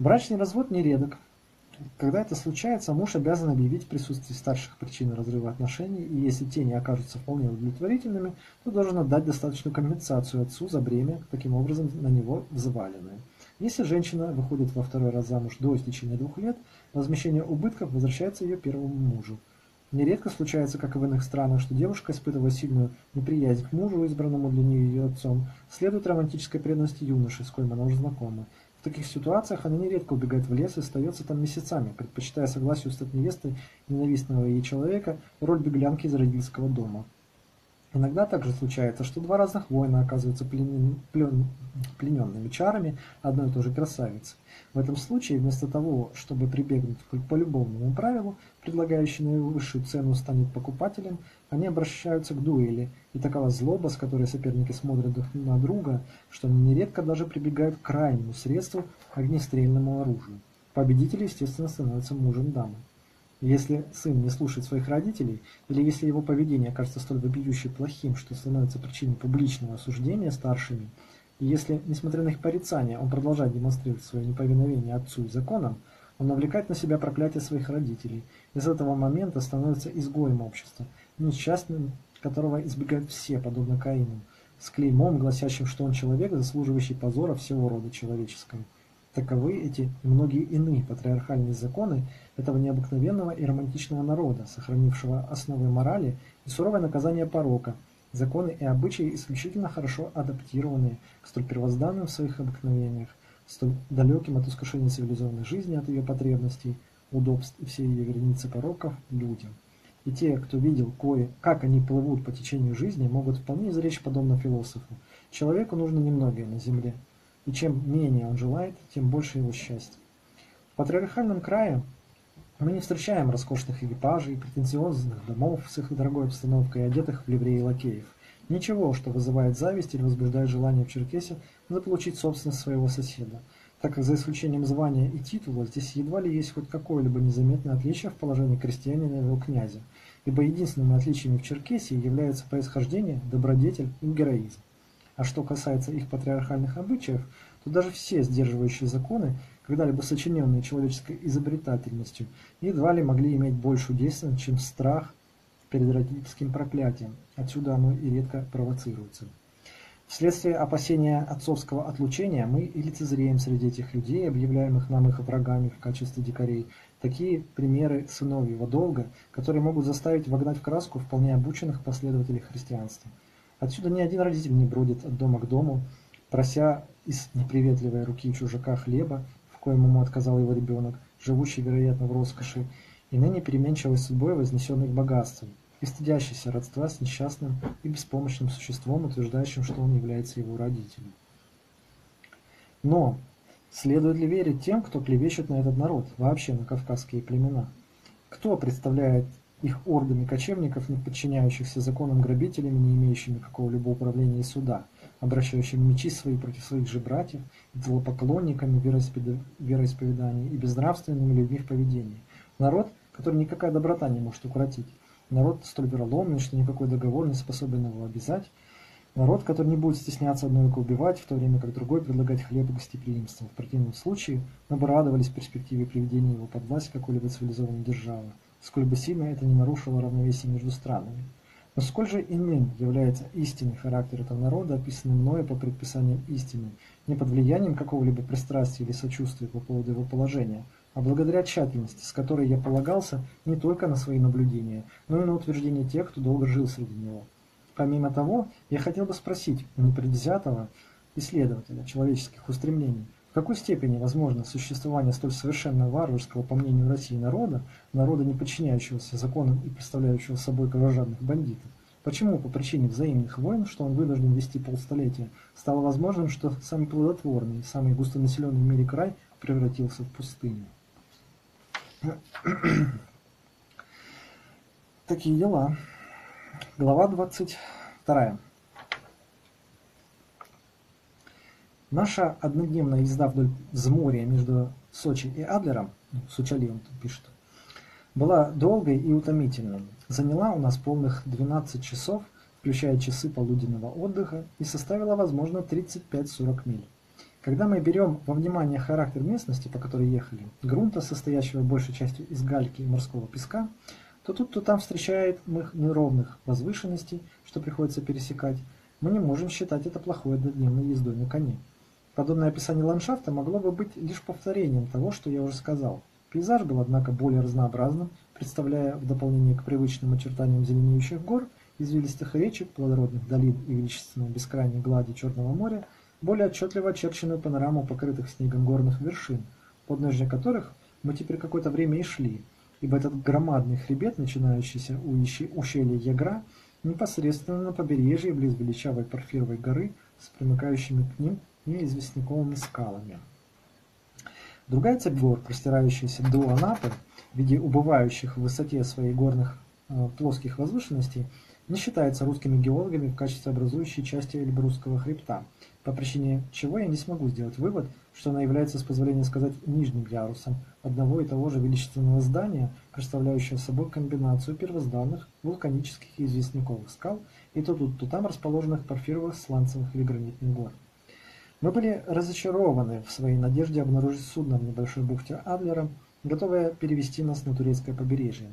Брачный развод нередок, когда это случается, муж обязан объявить в присутствии старших причин разрыва отношений, и если те не окажутся вполне удовлетворительными, то должен отдать достаточную компенсацию отцу за бремя, таким образом на него взваленное. Если женщина выходит во второй раз замуж до истечения двух лет, возмещение убытков возвращается ее первому мужу. Нередко случается, как и в иных странах, что девушка, испытывая сильную неприязнь к мужу, избранному для нее ее отцом, следует романтической преданности юноши, с коим она уже знакома. В таких ситуациях она нередко убегает в лес и остается там месяцами, предпочитая согласию стать невестой ненавистного ей человека роль беглянки из родительского дома. Иногда также случается, что два разных воина оказываются пленен, плен, плененными чарами одной и той же красавицы. В этом случае, вместо того, чтобы прибегнуть к полюбовному правилу, предлагающий наивысшую цену станет покупателем, они обращаются к дуэли, и такова злоба, с которой соперники смотрят друг на друга, что они нередко даже прибегают к крайнему средству огнестрельному оружию. Победитель, естественно, становится мужем дамы. Если сын не слушает своих родителей, или если его поведение окажется столь вопиюще плохим, что становится причиной публичного осуждения старшими, и если, несмотря на их порицание, он продолжает демонстрировать свое неповиновение отцу и законам, он навлекает на себя проклятие своих родителей, и с этого момента становится изгоем общества, несчастным которого избегают все, подобно Каину, с клеймом, гласящим, что он человек, заслуживающий позора всего рода человеческого. Таковы эти и многие иные патриархальные законы этого необыкновенного и романтичного народа, сохранившего основы морали и суровое наказание порока, законы и обычаи исключительно хорошо адаптированные к столь первозданным в своих обыкновениях, столь далеким от искушения цивилизованной жизни, от ее потребностей, удобств и всей ее вереницы пороков людям. И те, кто видел, кое, как они плывут по течению жизни, могут вполне изречь подобно философу. Человеку нужно немногое на земле, и чем менее он желает, тем больше его счастья. В патриархальном крае мы не встречаем роскошных экипажей, претенциозных домов с их дорогой обстановкой, одетых в ливреи лакеев. Ничего, что вызывает зависть или возбуждает желание в Черкесе заполучить собственность своего соседа, так как за исключением звания и титула здесь едва ли есть хоть какое-либо незаметное отличие в положении крестьянина и его князя, ибо единственными отличиями в Черкесии являются происхождение, добродетель и героизм. А что касается их патриархальных обычаев, то даже все сдерживающие законы, когда-либо сочиненные человеческой изобретательностью, едва ли могли иметь большую действенность, чем страх перед родительским проклятием. Отсюда оно и редко провоцируется. Вследствие опасения отцовского отлучения мы и лицезреем среди этих людей, объявляемых нам их врагами в качестве дикарей, такие примеры сыновьего долга, которые могут заставить вогнать в краску вполне обученных последователей христианства. Отсюда ни один родитель не бродит от дома к дому, прося из неприветливой руки чужака хлеба, в коем ему отказал его ребенок, живущий, вероятно, в роскоши, и ныне переменчивой судьбой вознесенный к богатству, и стыдящийся родства с несчастным и беспомощным существом, утверждающим, что он является его родителем. Но следует ли верить тем, кто клевещет на этот народ, вообще на кавказские племена? Кто представляет их ордами кочевников, не подчиняющихся законам грабителями, не имеющими какого-либо управления и суда, обращающими мечи свои против своих же братьев, злопоклонниками вероисповедания и безнравственными людьми в поведении. Народ, который никакая доброта не может укротить. Народ столь вероломный, что никакой договор не способен его обязать. Народ, который не будет стесняться одной рукой убивать, в то время как другой предлагать хлеб и гостеприимство. В противном случае мы бы радовались перспективе приведения его под власть какой-либо цивилизованной державы сколь бы сильно это не нарушило равновесие между странами. Но сколь же иным является истинный характер этого народа, описанный мною по предписаниям истины, не под влиянием какого-либо пристрастия или сочувствия по поводу его положения, а благодаря тщательности, с которой я полагался не только на свои наблюдения, но и на утверждение тех, кто долго жил среди него. Помимо того, я хотел бы спросить у непредвзятого исследователя человеческих устремлений, в какой степени возможно существование столь совершенно варварского, по мнению России, народа, народа, не подчиняющегося законам и представляющего собой кровожадных бандитов? Почему по причине взаимных войн, что он вынужден вести полстолетия, стало возможным, что самый плодотворный, самый густонаселенный в мире край превратился в пустыню? Такие дела. Глава 22. Наша однодневная езда вдоль взморья между Сочи и Адлером, Сучали он тут пишет, была долгой и утомительной. Заняла у нас полных 12 часов, включая часы полуденного отдыха, и составила, возможно, 35-40 миль. Когда мы берем во внимание характер местности, по которой ехали, грунта, состоящего большей частью из гальки и морского песка, то тут, то там встречает мы неровных возвышенностей, что приходится пересекать, мы не можем считать это плохой однодневной ездой на коне. Подобное описание ландшафта могло бы быть лишь повторением того, что я уже сказал. Пейзаж был, однако, более разнообразным, представляя в дополнение к привычным очертаниям зеленеющих гор, извилистых речек, плодородных долин и величественной бескрайней глади Черного моря, более отчетливо очерченную панораму покрытых снегом горных вершин, подножья которых мы теперь какое-то время и шли, ибо этот громадный хребет, начинающийся у ущелья Ягра, непосредственно на побережье близ величавой Порфировой горы с примыкающими к ним и известняковыми скалами. Другая цепь гор, простирающаяся до Анапы, в виде убывающих в высоте своей горных э, плоских возвышенностей, не считается русскими геологами в качестве образующей части Эльбрусского хребта, по причине чего я не смогу сделать вывод, что она является, с позволения сказать, нижним ярусом одного и того же величественного здания, представляющего собой комбинацию первозданных вулканических и известняковых скал и то тут, то там расположенных порфировых, сланцевых или гранитных гор. Мы были разочарованы в своей надежде обнаружить судно в небольшой бухте Адлера, готовое перевести нас на турецкое побережье.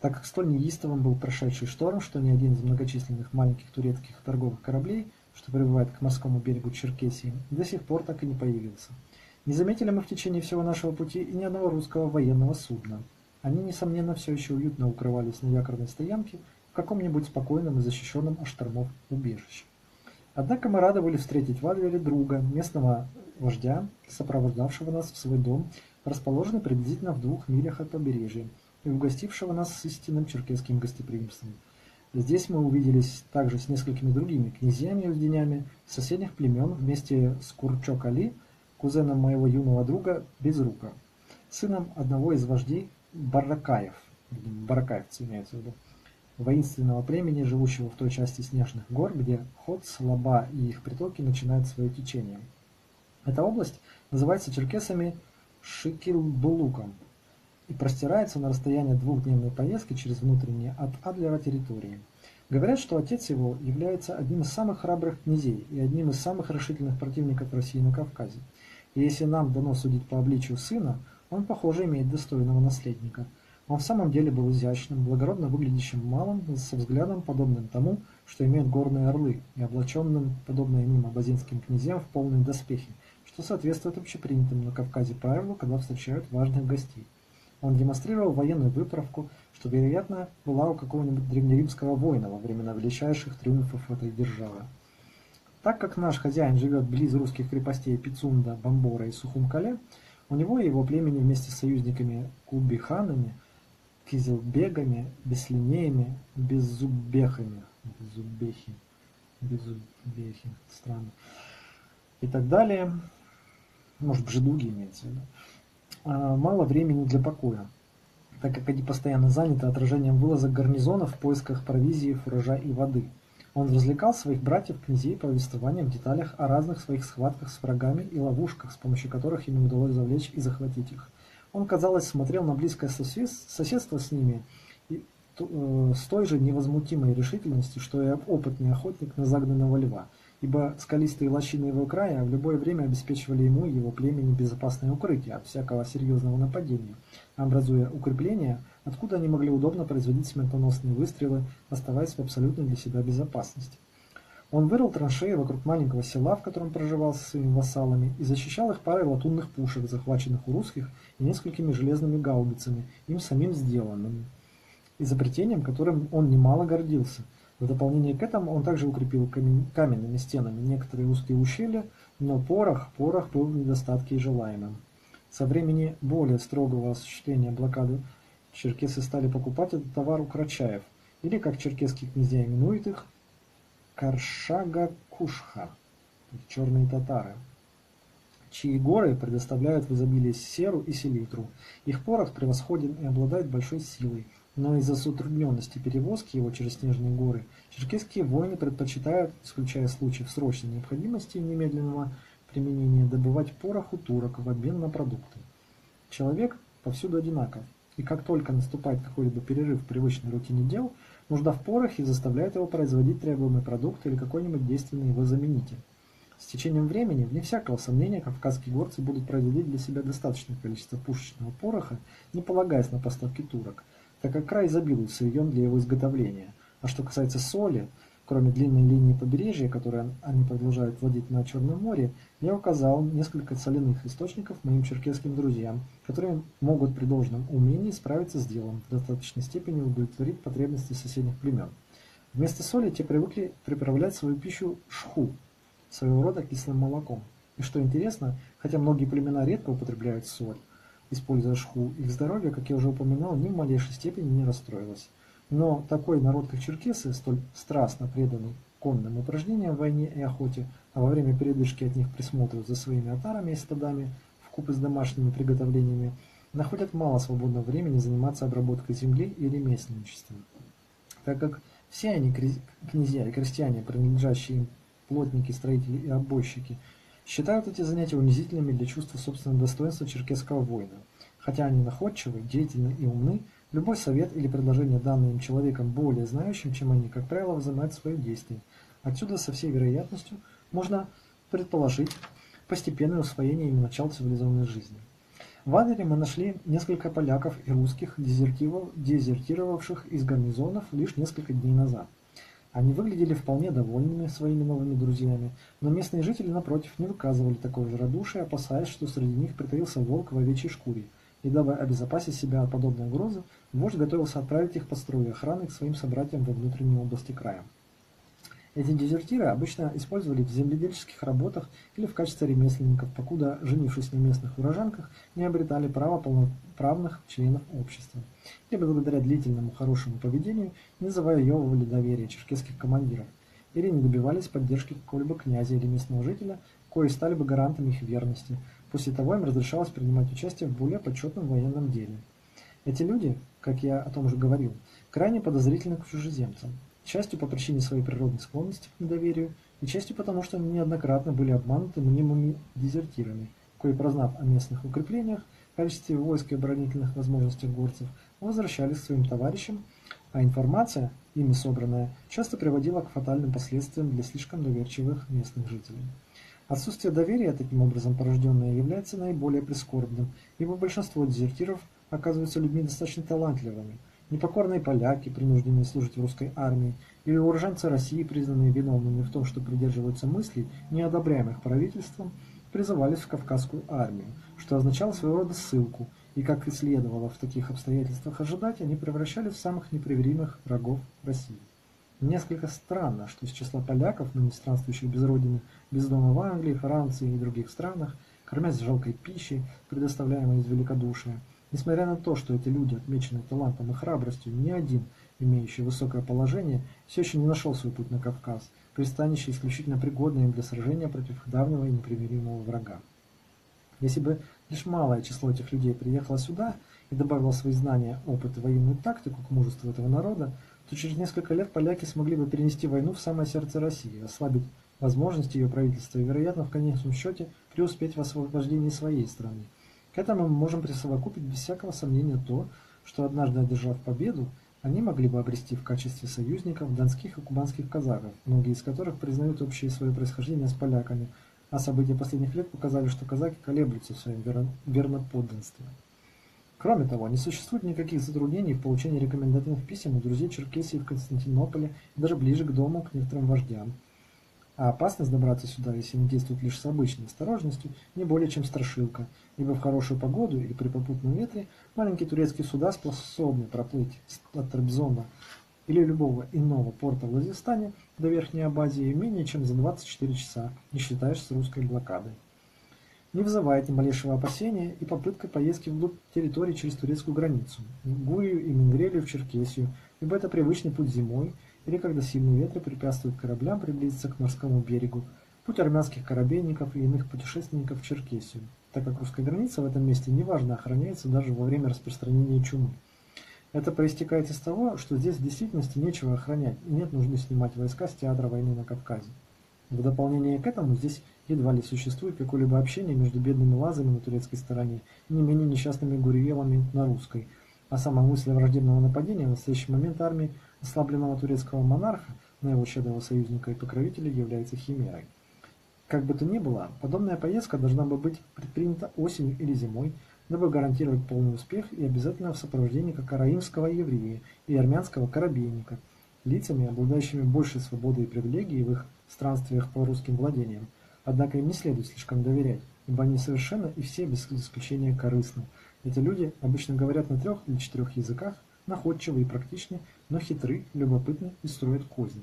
так как столь неистовым был прошедший шторм, что ни один из многочисленных маленьких турецких торговых кораблей, что прибывает к морскому берегу Черкесии, до сих пор так и не появился. Не заметили мы в течение всего нашего пути и ни одного русского военного судна. Они, несомненно, все еще уютно укрывались на якорной стоянке в каком-нибудь спокойном и защищенном от штормов убежище. Однако мы рады были встретить в Адвере друга, местного вождя, сопровождавшего нас в свой дом, расположенный приблизительно в двух милях от побережья, и угостившего нас с истинным черкесским гостеприимством. Здесь мы увиделись также с несколькими другими князьями и узденями соседних племен вместе с Курчок-Али, кузеном моего юного друга Безрука, сыном одного из вождей Баракаев, баракаевцы имеется в виду, воинственного племени, живущего в той части снежных гор, где ход, слаба и их притоки начинают свое течение. Эта область называется черкесами Шикилбулуком и простирается на расстояние двухдневной поездки через внутренние от Адлера территории. Говорят, что отец его является одним из самых храбрых князей и одним из самых решительных противников России на Кавказе. И если нам дано судить по обличию сына, он, похоже, имеет достойного наследника. Он в самом деле был изящным, благородно выглядящим малым, со взглядом, подобным тому, что имеют горные орлы, и облаченным, подобно иным абазинским князьям, в полные доспехи, что соответствует общепринятым на Кавказе правилу, когда встречают важных гостей. Он демонстрировал военную выправку, что, вероятно, была у какого-нибудь древнеримского воина во времена величайших триумфов этой державы. Так как наш хозяин живет близ русских крепостей Пицунда, Бомбора и Сухумкале, у него и его племени вместе с союзниками Кубиханами, Кизелбегами, Беслинеями, Беззубехами, Беззубехи, Беззубехи, странно, и так далее, может, бжедуги имеется в виду, а, мало времени для покоя, так как они постоянно заняты отражением вылазок гарнизонов в поисках провизии, фуража и воды. Он развлекал своих братьев-князей повествованием в деталях о разных своих схватках с врагами и ловушках, с помощью которых ему удалось завлечь и захватить их. Он, казалось, смотрел на близкое соседство с ними э, с той же невозмутимой решительностью, что и опытный охотник на загнанного льва – ибо скалистые лощины его края в любое время обеспечивали ему и его племени безопасное укрытие от всякого серьезного нападения, образуя укрепления, откуда они могли удобно производить смертоносные выстрелы, оставаясь в абсолютной для себя безопасности. Он вырыл траншеи вокруг маленького села, в котором проживал со своими вассалами, и защищал их парой латунных пушек, захваченных у русских, и несколькими железными гаубицами, им самим сделанными, изобретением, которым он немало гордился – в дополнение к этому он также укрепил каменными стенами некоторые узкие ущелья, но порох, порох был в недостатке и желаемым. Со времени более строгого осуществления блокады черкесы стали покупать этот товар у крачаев, или, как черкесские князья именуют их, Каршага-Кушха, черные татары, чьи горы предоставляют в изобилии серу и селитру. Их порох превосходен и обладает большой силой – но из-за затрудненности перевозки его через снежные горы, черкесские воины предпочитают, исключая случаи в срочной необходимости и немедленного применения, добывать порох у турок в обмен на продукты. Человек повсюду одинаков, и как только наступает какой-либо перерыв в привычной рутине дел, нужда в порохе заставляет его производить требуемый продукт или какой-нибудь действенный его заменитель. С течением времени, вне всякого сомнения, кавказские горцы будут производить для себя достаточное количество пушечного пороха, не полагаясь на поставки турок – так как край изобилует сырьем для его изготовления. А что касается соли, кроме длинной линии побережья, которой они продолжают владеть на Черном море, я указал несколько соляных источников моим черкесским друзьям, которые могут при должном умении справиться с делом, в достаточной степени удовлетворить потребности соседних племен. Вместо соли те привыкли приправлять свою пищу шху, своего рода кислым молоком. И что интересно, хотя многие племена редко употребляют соль, используя шху, их здоровье, как я уже упоминал, ни в малейшей степени не расстроилось. Но такой народ, как черкесы, столь страстно преданный конным упражнениям в войне и охоте, а во время передышки от них присмотрят за своими отарами и стадами, вкупе с домашними приготовлениями, находят мало свободного времени заниматься обработкой земли и ремесленничеством. Так как все они, князья и крестьяне, принадлежащие им плотники, строители и обойщики, Считают эти занятия унизительными для чувства собственного достоинства черкесского воина. Хотя они находчивы, деятельны и умны, любой совет или предложение, данное им человеком более знающим, чем они, как правило, вызывает свое действие. Отсюда со всей вероятностью можно предположить постепенное усвоение ими начал цивилизованной жизни. В Адере мы нашли несколько поляков и русских, дезертировавших из гарнизонов лишь несколько дней назад. Они выглядели вполне довольными своими новыми друзьями, но местные жители, напротив, не выказывали такого же радушия, опасаясь, что среди них притаился волк в овечьей шкуре, и дабы обезопасить себя от подобной угрозы, вождь готовился отправить их по строю охраны к своим собратьям во внутренней области края. Эти дезертиры обычно использовали в земледельческих работах или в качестве ремесленников, покуда, женившись на местных урожанках, не обретали право полноправных членов общества. Или благодаря длительному хорошему поведению не завоевывали доверие черкесских командиров, или не добивались поддержки какого-либо князя или местного жителя, кои стали бы гарантами их верности. После того им разрешалось принимать участие в более почетном военном деле. Эти люди, как я о том уже говорил, крайне подозрительны к чужеземцам частью по причине своей природной склонности к недоверию, и частью потому, что они неоднократно были обмануты мнимыми дезертирами, кои, прознав о местных укреплениях, качестве войск и оборонительных возможностях горцев, возвращались к своим товарищам, а информация, ими собранная, часто приводила к фатальным последствиям для слишком доверчивых местных жителей. Отсутствие доверия, таким образом порожденное, является наиболее прискорбным, ибо большинство дезертиров оказываются людьми достаточно талантливыми – Непокорные поляки, принужденные служить в русской армии, или уроженцы России, признанные виновными в том, что придерживаются мыслей, неодобряемых правительством, призывались в Кавказскую армию, что означало своего рода ссылку, и, как и следовало в таких обстоятельствах ожидать, они превращались в самых непримиримых врагов России. Несколько странно, что из числа поляков, ныне странствующих без родины, без дома в Англии, Франции и других странах, кормясь жалкой пищей, предоставляемой из великодушия, Несмотря на то, что эти люди отмечены талантом и храбростью, ни один, имеющий высокое положение, все еще не нашел свой путь на Кавказ, пристанище исключительно пригодное им для сражения против давнего и непримиримого врага. Если бы лишь малое число этих людей приехало сюда и добавило свои знания, опыт и военную тактику к мужеству этого народа, то через несколько лет поляки смогли бы перенести войну в самое сердце России, ослабить возможности ее правительства и, вероятно, в конечном счете преуспеть в освобождении своей страны. К этому мы можем присовокупить без всякого сомнения то, что однажды одержав победу, они могли бы обрести в качестве союзников донских и кубанских казаков, многие из которых признают общее свое происхождение с поляками, а события последних лет показали, что казаки колеблются в своем верноподданстве. Кроме того, не существует никаких затруднений в получении рекомендательных писем у друзей Черкесии в Константинополе и даже ближе к дому к некоторым вождям, а опасность добраться сюда, если не действовать лишь с обычной осторожностью, не более чем страшилка, ибо в хорошую погоду или при попутном ветре маленькие турецкие суда способны проплыть от Трабзона или любого иного порта в Владивостане до Верхней Абазии менее чем за 24 часа, не считаешь с русской блокадой. Не вызывает ни малейшего опасения и попытка поездки вглубь территории через турецкую границу, Гурию и Мингрелию в Черкесию, ибо это привычный путь зимой – или когда сильные ветры препятствуют кораблям приблизиться к морскому берегу, путь армянских корабейников и иных путешественников в Черкесию, так как русская граница в этом месте неважно охраняется даже во время распространения чумы. Это проистекает из того, что здесь в действительности нечего охранять и нет нужды снимать войска с театра войны на Кавказе. В дополнение к этому здесь едва ли существует какое-либо общение между бедными лазами на турецкой стороне и не менее несчастными гуриелами на русской, а сама мысль враждебного нападения в настоящий момент армии ослабленного турецкого монарха на его щедрого союзника и покровителя является химерой. Как бы то ни было, подобная поездка должна бы быть предпринята осенью или зимой, дабы гарантировать полный успех и обязательно в сопровождении как араимского еврея и армянского корабейника, лицами, обладающими большей свободой и привилегией в их странствиях по русским владениям. Однако им не следует слишком доверять, ибо они совершенно и все без исключения корыстны. Эти люди обычно говорят на трех или четырех языках, находчивы и практичны, но хитры, любопытны и строят козни.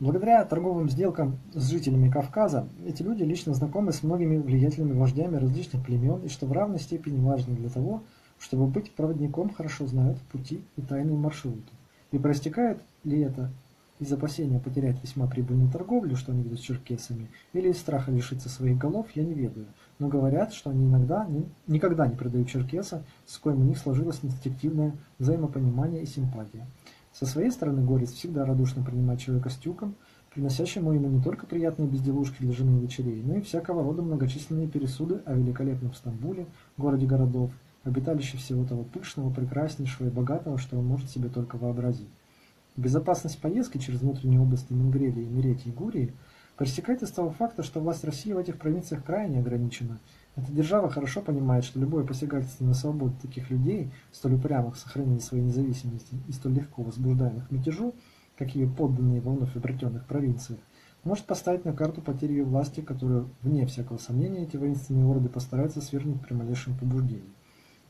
Благодаря торговым сделкам с жителями Кавказа, эти люди лично знакомы с многими влиятельными вождями различных племен и, что в равной степени важно для того, чтобы быть проводником, хорошо знают пути и тайные маршруты. И проистекает ли это из опасения потерять весьма прибыльную торговлю, что они ведут с черкесами, или из страха лишиться своих голов, я не ведаю. Но говорят, что они иногда, ни, никогда не предают черкеса, с коим у них сложилось инстинктивное взаимопонимание и симпатия. Со своей стороны горец всегда радушно принимает человека с тюком, приносящему ему не только приятные безделушки для жены и дочерей, но и всякого рода многочисленные пересуды о великолепном Стамбуле, городе городов, обиталище всего того пышного, прекраснейшего и богатого, что он может себе только вообразить. Безопасность поездки через внутренние области Менгрелии, Меретии и Гурии Проистекает из того факта, что власть России в этих провинциях крайне ограничена. Эта держава хорошо понимает, что любое посягательство на свободу таких людей, столь упрямых в сохранении своей независимости и столь легко возбуждаемых мятежу, как ее подданные во вновь обретенных провинциях, может поставить на карту потерю ее власти, которую, вне всякого сомнения, эти воинственные ороды постараются свергнуть при малейшем побуждении.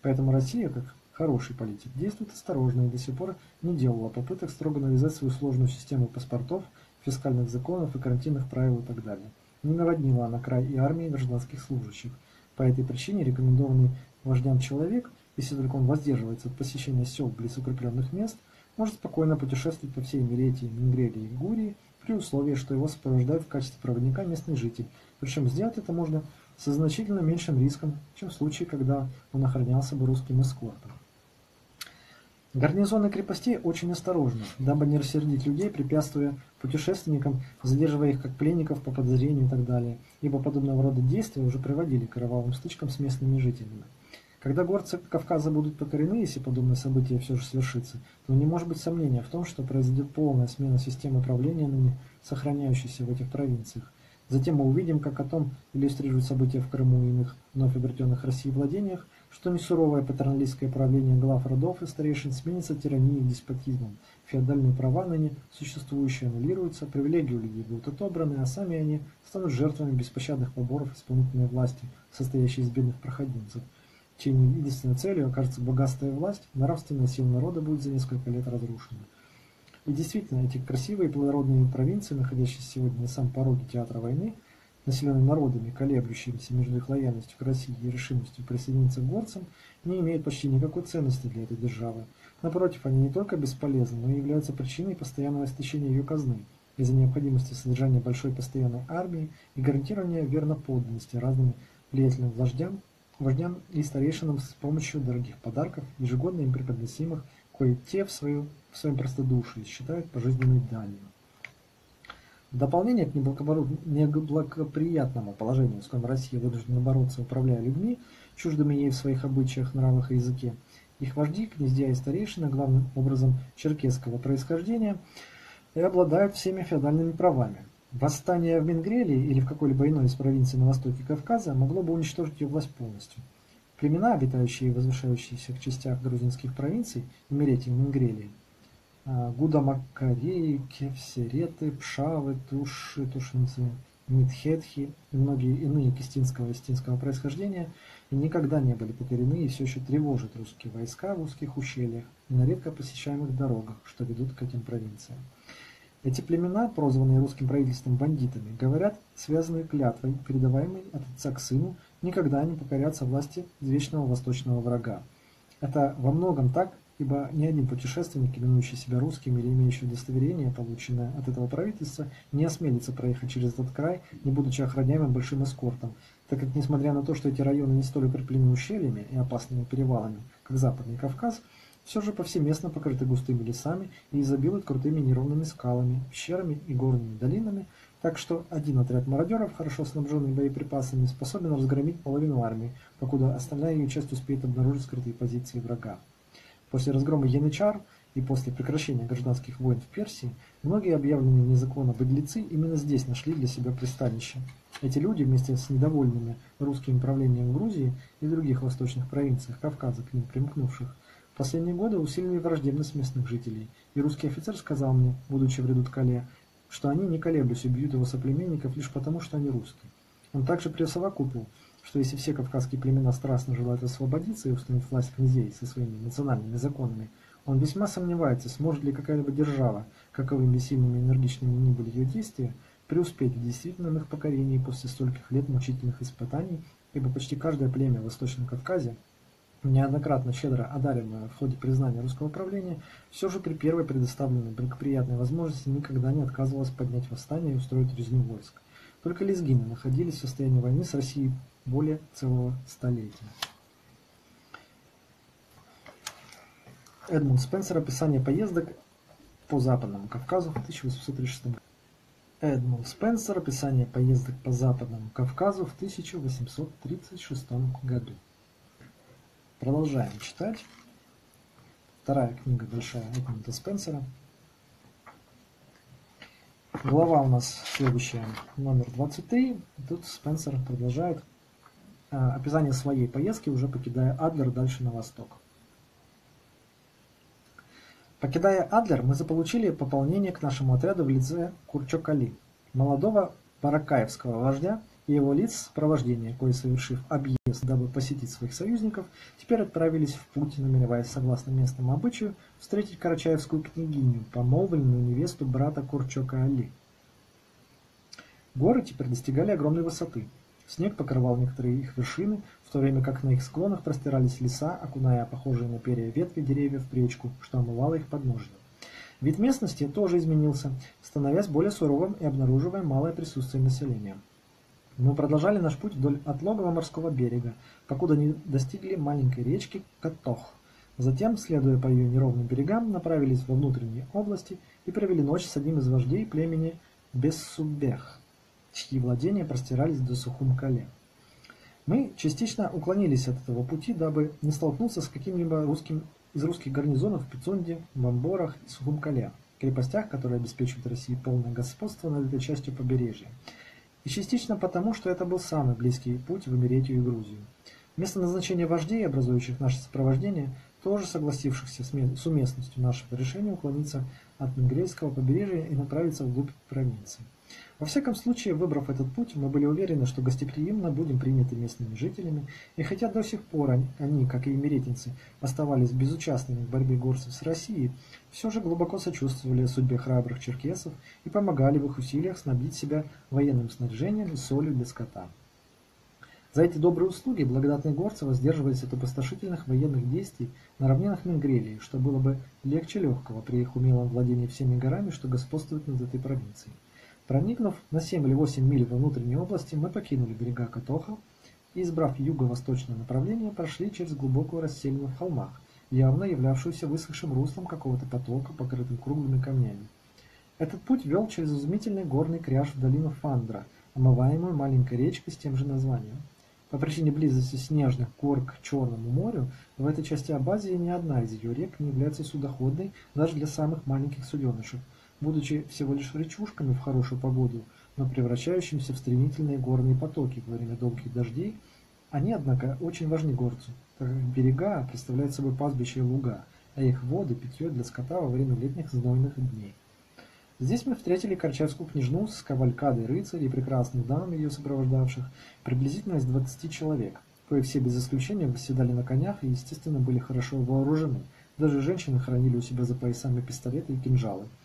Поэтому Россия, как хороший политик, действует осторожно и до сих пор не делала попыток строго навязать свою сложную систему паспортов, фискальных законов и карантинных правил и так далее. Не наводнила она край и армии гражданских служащих. По этой причине рекомендованный вождям человек, если только он воздерживается от посещения сел близ укрепленных мест, может спокойно путешествовать по всей Миретии, Мингрелии и Гурии при условии, что его сопровождает в качестве проводника местный житель. Причем сделать это можно со значительно меньшим риском, чем в случае, когда он охранялся бы русским эскортом. Гарнизоны крепостей очень осторожны, дабы не рассердить людей, препятствуя путешественникам, задерживая их как пленников по подозрению и так далее, ибо подобного рода действия уже приводили к кровавым стычкам с местными жителями. Когда горцы Кавказа будут покорены, если подобное событие все же свершится, то не может быть сомнения в том, что произойдет полная смена системы правления ныне сохраняющейся в этих провинциях. Затем мы увидим, как о том иллюстрируют события в Крыму и иных вновь обретенных России владениях, что несуровое патерналистское правление глав родов и старейшин сменится тиранией и деспотизмом. Феодальные права ныне существующие аннулируются, привилегии у людей будут отобраны, а сами они станут жертвами беспощадных поборов исполнительной власти, состоящей из бедных проходимцев. Чьей единственной целью окажется богатство и власть, нравственная сила народа будет за несколько лет разрушена. И действительно, эти красивые и плодородные провинции, находящиеся сегодня на самом пороге театра войны, населенные народами, колеблющимися между их лояльностью к России и решимостью присоединиться к горцам, не имеют почти никакой ценности для этой державы. Напротив, они не только бесполезны, но и являются причиной постоянного истощения ее казны из-за необходимости содержания большой постоянной армии и гарантирования верноподданности разным влиятельным вождям, вождям и старейшинам с помощью дорогих подарков, ежегодно им преподносимых, кое те в, свою, в своем простодушии считают пожизненной данью. В дополнение к неблагоприятному положению, с которым Россия вынуждена бороться, управляя людьми, чуждыми ей в своих обычаях, нравах и языке, их вожди, князья и старейшины, главным образом черкесского происхождения, и обладают всеми феодальными правами. Восстание в Мингрелии или в какой-либо иной из провинций на востоке Кавказа могло бы уничтожить ее власть полностью. Племена, обитающие и возвышающиеся частях грузинских провинций, Имеретии и Мингрелии, а, Гудамакареи, Кевсереты, Пшавы, Туши, Тушинцы, Митхетхи и многие иные кистинского и стинского происхождения никогда не были покорены и все еще тревожат русские войска в узких ущельях и на редко посещаемых дорогах, что ведут к этим провинциям. Эти племена, прозванные русским правительством бандитами, говорят, связанные клятвой, передаваемой от отца к сыну, никогда не покорятся власти извечного восточного врага. Это во многом так, ибо ни один путешественник, именующий себя русским или имеющий удостоверение, полученное от этого правительства, не осмелится проехать через этот край, не будучи охраняемым большим эскортом, так как, несмотря на то, что эти районы не столь укреплены ущельями и опасными перевалами, как Западный Кавказ, все же повсеместно покрыты густыми лесами и изобилуют крутыми неровными скалами, пещерами и горными долинами, так что один отряд мародеров, хорошо снабженный боеприпасами, способен разгромить половину армии, покуда остальная ее часть успеет обнаружить скрытые позиции врага. После разгрома Янычар и после прекращения гражданских войн в Персии, многие объявленные незаконно беглецы именно здесь нашли для себя пристанище. Эти люди вместе с недовольными русским правлением Грузии и других восточных провинциях Кавказа к ним примкнувших, в последние годы усилили враждебность местных жителей, и русский офицер сказал мне, будучи в Редуткале, что они, не колеблясь, убьют его соплеменников лишь потому, что они русские. Он также присовокупил, что если все кавказские племена страстно желают освободиться и установить власть князей со своими национальными законами, он весьма сомневается, сможет ли какая-либо держава, каковыми сильными и энергичными ни были ее действия, преуспеть в действительном их покорении после стольких лет мучительных испытаний, ибо почти каждое племя в Восточном Кавказе, неоднократно щедро одаренное в ходе признания русского правления, все же при первой предоставленной благоприятной возможности никогда не отказывалось поднять восстание и устроить резню войск. Только лезгины находились в состоянии войны с Россией более целого столетия. Эдмунд Спенсер. Описание поездок по Западному Кавказу в 1836 году. Эдмунд Спенсер. Описание поездок по Западному Кавказу в 1836 году. Продолжаем читать. Вторая книга большая Эдмунда Спенсера. Глава у нас следующая, номер 23. Тут Спенсер продолжает описание своей поездки, уже покидая Адлер дальше на восток. Покидая Адлер, мы заполучили пополнение к нашему отряду в лице Курчокали, молодого Баракаевского вождя и его лиц сопровождения, кои, совершив объезд, дабы посетить своих союзников, теперь отправились в путь, намереваясь, согласно местному обычаю, встретить Карачаевскую княгиню, помолвленную невесту брата Курчока Али. Горы теперь достигали огромной высоты. Снег покрывал некоторые их вершины, в то время как на их склонах простирались леса, окуная похожие на перья ветви деревьев в речку, что омывало их подножье. Вид местности тоже изменился, становясь более суровым и обнаруживая малое присутствие населения. Мы продолжали наш путь вдоль отлогого морского берега, покуда не достигли маленькой речки Катох. Затем, следуя по ее неровным берегам, направились во внутренние области и провели ночь с одним из вождей племени Бессубех чьи владения простирались до Сухумкале. Мы частично уклонились от этого пути, дабы не столкнуться с каким-либо русским из русских гарнизонов в Пицунде, Бамборах и Сухумкале, крепостях, которые обеспечивают России полное господство над этой частью побережья. И частично потому, что это был самый близкий путь в Эмеретию и Грузию. Место назначения вождей, образующих наше сопровождение, тоже согласившихся с уместностью нашего решения уклониться от Менгрейского побережья и направиться вглубь провинции. Во всяком случае, выбрав этот путь, мы были уверены, что гостеприимно будем приняты местными жителями, и хотя до сих пор они, как и эмеретинцы, оставались безучастными в борьбе горцев с Россией, все же глубоко сочувствовали судьбе храбрых черкесов и помогали в их усилиях снабдить себя военным снаряжением и солью для скота. За эти добрые услуги благодатные горцы воздерживались от опустошительных военных действий на равнинах Менгрелии, что было бы легче легкого при их умелом владении всеми горами, что господствуют над этой провинцией. Проникнув на 7 или 8 миль во внутренней области, мы покинули берега Катоха и, избрав юго-восточное направление, прошли через глубокую расселину в холмах, явно являвшуюся высохшим руслом какого-то потока, покрытым круглыми камнями. Этот путь вел через изумительный горный кряж в долину Фандра, омываемую маленькой речкой с тем же названием. По причине близости снежных гор к Черному морю, в этой части Абазии ни одна из ее рек не является судоходной даже для самых маленьких суденышек, будучи всего лишь речушками в хорошую погоду, но превращающимися в стремительные горные потоки во время долгих дождей, они, однако, очень важны горцу, так как берега представляют собой пастбища и луга, а их воды – питье для скота во время летних знойных дней. Здесь мы встретили корчевскую княжну с кавалькадой рыцарей и прекрасных дам, ее сопровождавших, приблизительно из 20 человек, кое все без исключения восседали на конях и, естественно, были хорошо вооружены. Даже женщины хранили у себя за поясами пистолеты и кинжалы –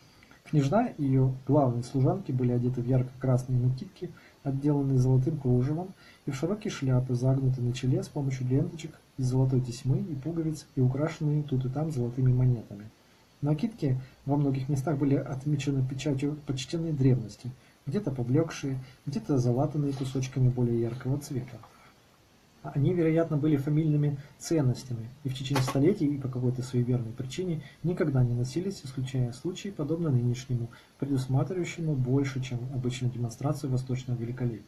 Княжна и ее главные служанки были одеты в ярко-красные накидки, отделанные золотым кружевом, и в широкие шляпы, загнутые на челе с помощью ленточек из золотой тесьмы и пуговиц и украшенные тут и там золотыми монетами. Накидки во многих местах были отмечены печатью почтенной древности, где-то поблекшие, где-то залатанные кусочками более яркого цвета. Они, вероятно, были фамильными ценностями и в течение столетий и по какой-то суеверной причине никогда не носились, исключая случаи, подобно нынешнему, предусматривающему больше, чем обычную демонстрацию восточного великолепия.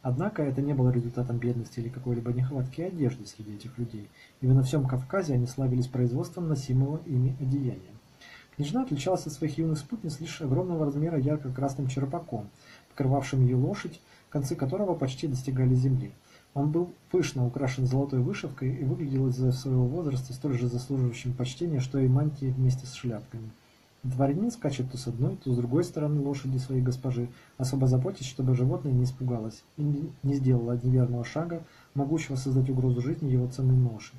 Однако это не было результатом бедности или какой-либо нехватки одежды среди этих людей, ибо на всем Кавказе они славились производством носимого ими одеяния. Княжна отличалась от своих юных спутниц лишь огромного размера ярко-красным черпаком, покрывавшим ее лошадь, концы которого почти достигали земли. Он был пышно украшен золотой вышивкой и выглядел из-за своего возраста столь же заслуживающим почтения, что и мантии вместе с шляпками. Дворянин скачет то с одной, то с другой стороны лошади своей госпожи, особо заботясь, чтобы животное не испугалось и не сделало неверного шага, могущего создать угрозу жизни его ценной ноши.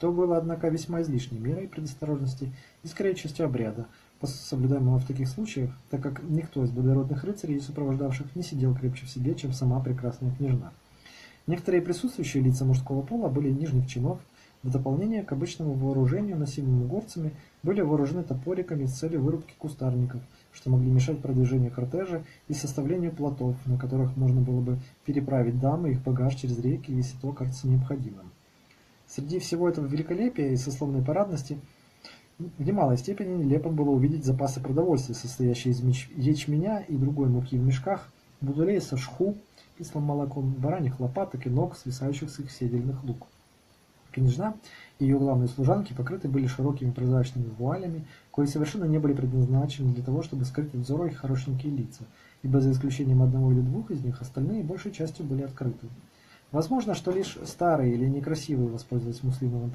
То было, однако, весьма излишней мерой предосторожности и, скорее, частью обряда, соблюдаемого в таких случаях, так как никто из благородных рыцарей сопровождавших не сидел крепче в себе, чем сама прекрасная княжна. Некоторые присутствующие лица мужского пола были нижних чинов, в дополнение к обычному вооружению, носимому горцами, были вооружены топориками с целью вырубки кустарников, что могли мешать продвижению кортежа и составлению плотов, на которых можно было бы переправить дамы и их багаж через реки, если то кажется необходимым. Среди всего этого великолепия и сословной парадности в немалой степени нелепым было увидеть запасы продовольствия, состоящие из ячменя и другой муки в мешках, будулей со шху, кислым молоком, бараньих лопаток и ног, свисающих с их седельных лук. Княжна и ее главные служанки покрыты были широкими прозрачными вуалями, кои совершенно не были предназначены для того, чтобы скрыть от взора их хорошенькие лица, ибо за исключением одного или двух из них остальные большей частью были открыты. Возможно, что лишь старые или некрасивые воспользовались муслиновым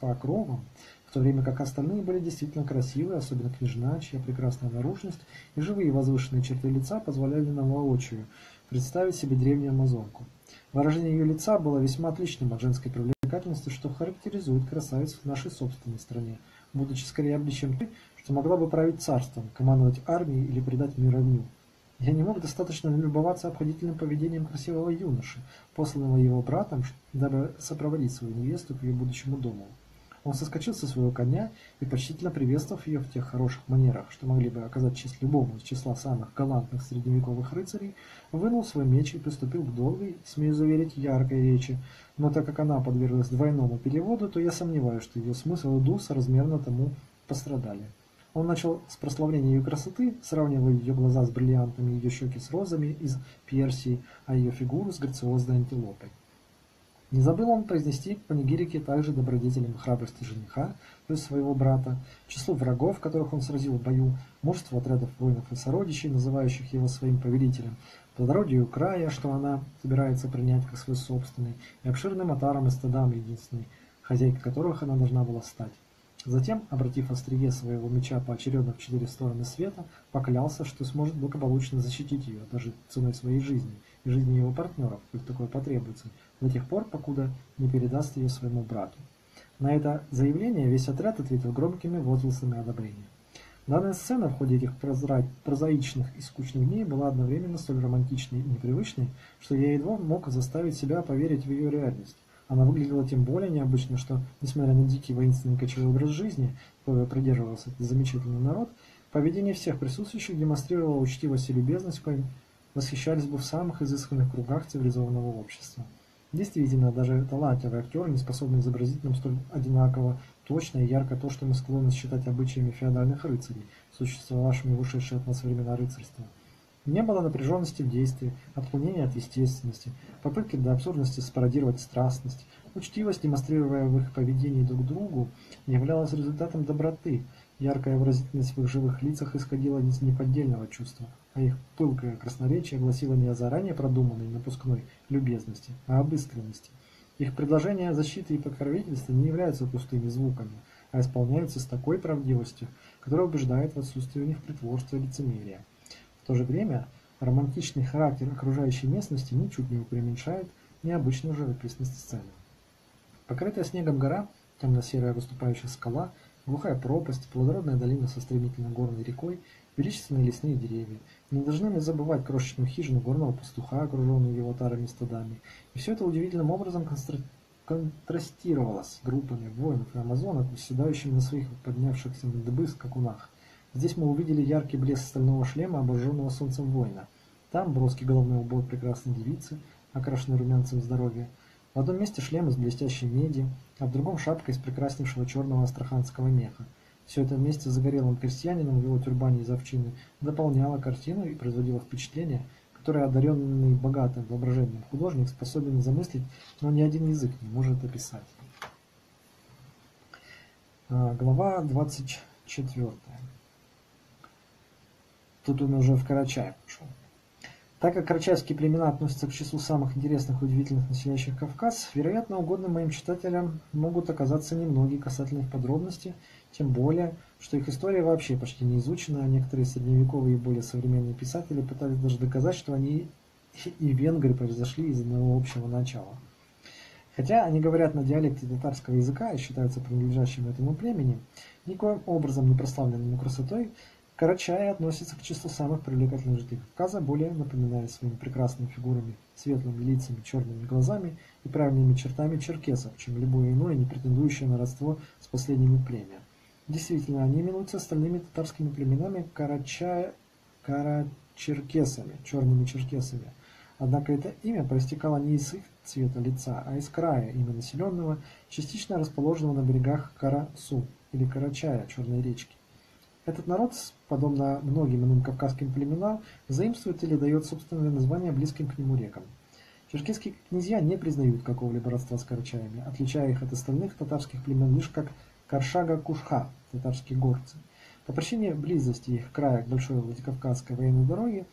покровом, в то время как остальные были действительно красивые, особенно княжна, чья прекрасная наружность и живые возвышенные черты лица позволяли нам воочию представить себе древнюю амазонку. Выражение ее лица было весьма отличным от женской привлекательности, что характеризует красавиц в нашей собственной стране, будучи скорее обличием той, что могла бы править царством, командовать армией или придать мир огню. Я не мог достаточно налюбоваться обходительным поведением красивого юноши, посланного его братом, дабы сопроводить свою невесту к ее будущему дому. Он соскочил со своего коня и, почтительно приветствовав ее в тех хороших манерах, что могли бы оказать честь любому из числа самых галантных средневековых рыцарей, вынул свой меч и приступил к долгой, смею заверить, яркой речи, но так как она подверглась двойному переводу, то я сомневаюсь, что ее смысл и дух соразмерно тому пострадали. Он начал с прославления ее красоты, сравнивая ее глаза с бриллиантами, ее щеки с розами из Персии, а ее фигуру с грациозной антилопой. Не забыл он произнести панигирики также добродетелям храбрости жениха, то есть своего брата, числу врагов, которых он сразил в бою, мужеству отрядов воинов и сородичей, называющих его своим повелителем, плодородию края, что она собирается принять как свой собственный, и обширным отаром и стадам единственной, хозяйкой которых она должна была стать. Затем, обратив острие своего меча поочередно в четыре стороны света, поклялся, что сможет благополучно защитить ее, даже ценой своей жизни и жизни его партнеров, как такое потребуется, до тех пор, покуда не передаст ее своему брату. На это заявление весь отряд ответил громкими возгласами одобрения. Данная сцена в ходе этих прозаичных и скучных дней была одновременно столь романтичной и непривычной, что я едва мог заставить себя поверить в ее реальность. Она выглядела тем более необычно, что, несмотря на дикий воинственный кочевой образ жизни, которого придерживался этот замечательный народ, поведение всех присутствующих демонстрировало учтивость и любезность, коим восхищались бы в самых изысканных кругах цивилизованного общества. Действительно, даже талантливый актер не способен изобразить нам столь одинаково точно и ярко то, что мы склонны считать обычаями феодальных рыцарей, существовавшими в ушедшие от нас времена рыцарства. Не было напряженности в действии, отклонения от естественности, попытки до абсурдности спародировать страстность. Учтивость, демонстрируемая в их поведении друг другу, являлась результатом доброты. Яркая выразительность в их живых лицах исходила из неподдельного чувства, а их пылкое красноречие гласило не о заранее продуманной напускной любезности, а об искренности. Их предложения защиты и покровительства не являются пустыми звуками, а исполняются с такой правдивостью, которая убеждает в отсутствии у них притворства и лицемерия то же время романтичный характер окружающей местности ничуть не преуменьшает необычную живописность сцены. Покрытая снегом гора, темно-серая выступающая скала, глухая пропасть, плодородная долина со стремительной горной рекой, величественные лесные деревья. Не должны ли забывать крошечную хижину горного пастуха, окруженную его тарами и стадами. И все это удивительным образом контрастировалось с группами воинов и амазонок, выседающими на своих поднявшихся на дыбы скакунах. Здесь мы увидели яркий блеск стального шлема, обожженного солнцем воина. Там броский головной убор прекрасной девицы, окрашенной румянцем здоровья. В одном месте шлем из блестящей меди, а в другом шапка из прекраснейшего черного астраханского меха. Все это вместе с загорелым крестьянином в его тюрбане из овчины дополняло картину и производило впечатление, которое одаренный богатым воображением художник способен замыслить, но ни один язык не может описать. А, глава 24. Тут он уже в Карачаев пошел. Так как карачаевские племена относятся к числу самых интересных и удивительных населяющих Кавказ, вероятно, угодно моим читателям могут оказаться немногие касательно их подробностей, тем более, что их история вообще почти не изучена, а некоторые средневековые и более современные писатели пытались даже доказать, что они и венгры произошли из одного общего начала. Хотя они говорят на диалекте татарского языка и считаются принадлежащими этому племени, никоим образом не прославленному красотой, Карачаи относятся к числу самых привлекательных жителей Кавказа, более напоминая своими прекрасными фигурами, светлыми лицами, черными глазами и правильными чертами черкесов, чем любое иное, не претендующее на родство с последними племя. Действительно, они именуются остальными татарскими племенами Карача... Карачеркесами, черными черкесами. Однако это имя проистекало не из их цвета лица, а из края, ими населенного, частично расположенного на берегах Карасу или Карачая, Черной речки. Этот народ, подобно многим иным кавказским племенам, заимствует или дает собственное название близким к нему рекам. Черкесские князья не признают какого-либо родства с карачаями, отличая их от остальных татарских племен лишь как Каршага-Кушха, татарские горцы. По причине близости их края к Большой Владикавказской военной дороге,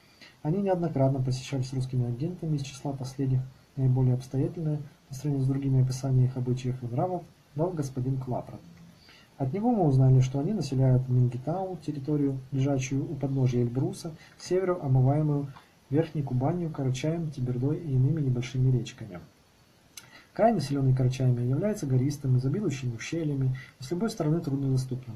они неоднократно посещались русскими агентами из числа последних, наиболее обстоятельное, по сравнению с другими описаниями их обычаев и нравов, дал господин Клапрат. От него мы узнали, что они населяют Мингитау, территорию, лежащую у подножия Эльбруса, к северу омываемую Верхней Кубанью, Карачаем, Тибердой и иными небольшими речками. Край, населенный Карачаями, является гористым, изобилующим ущельями и с любой стороны труднодоступным.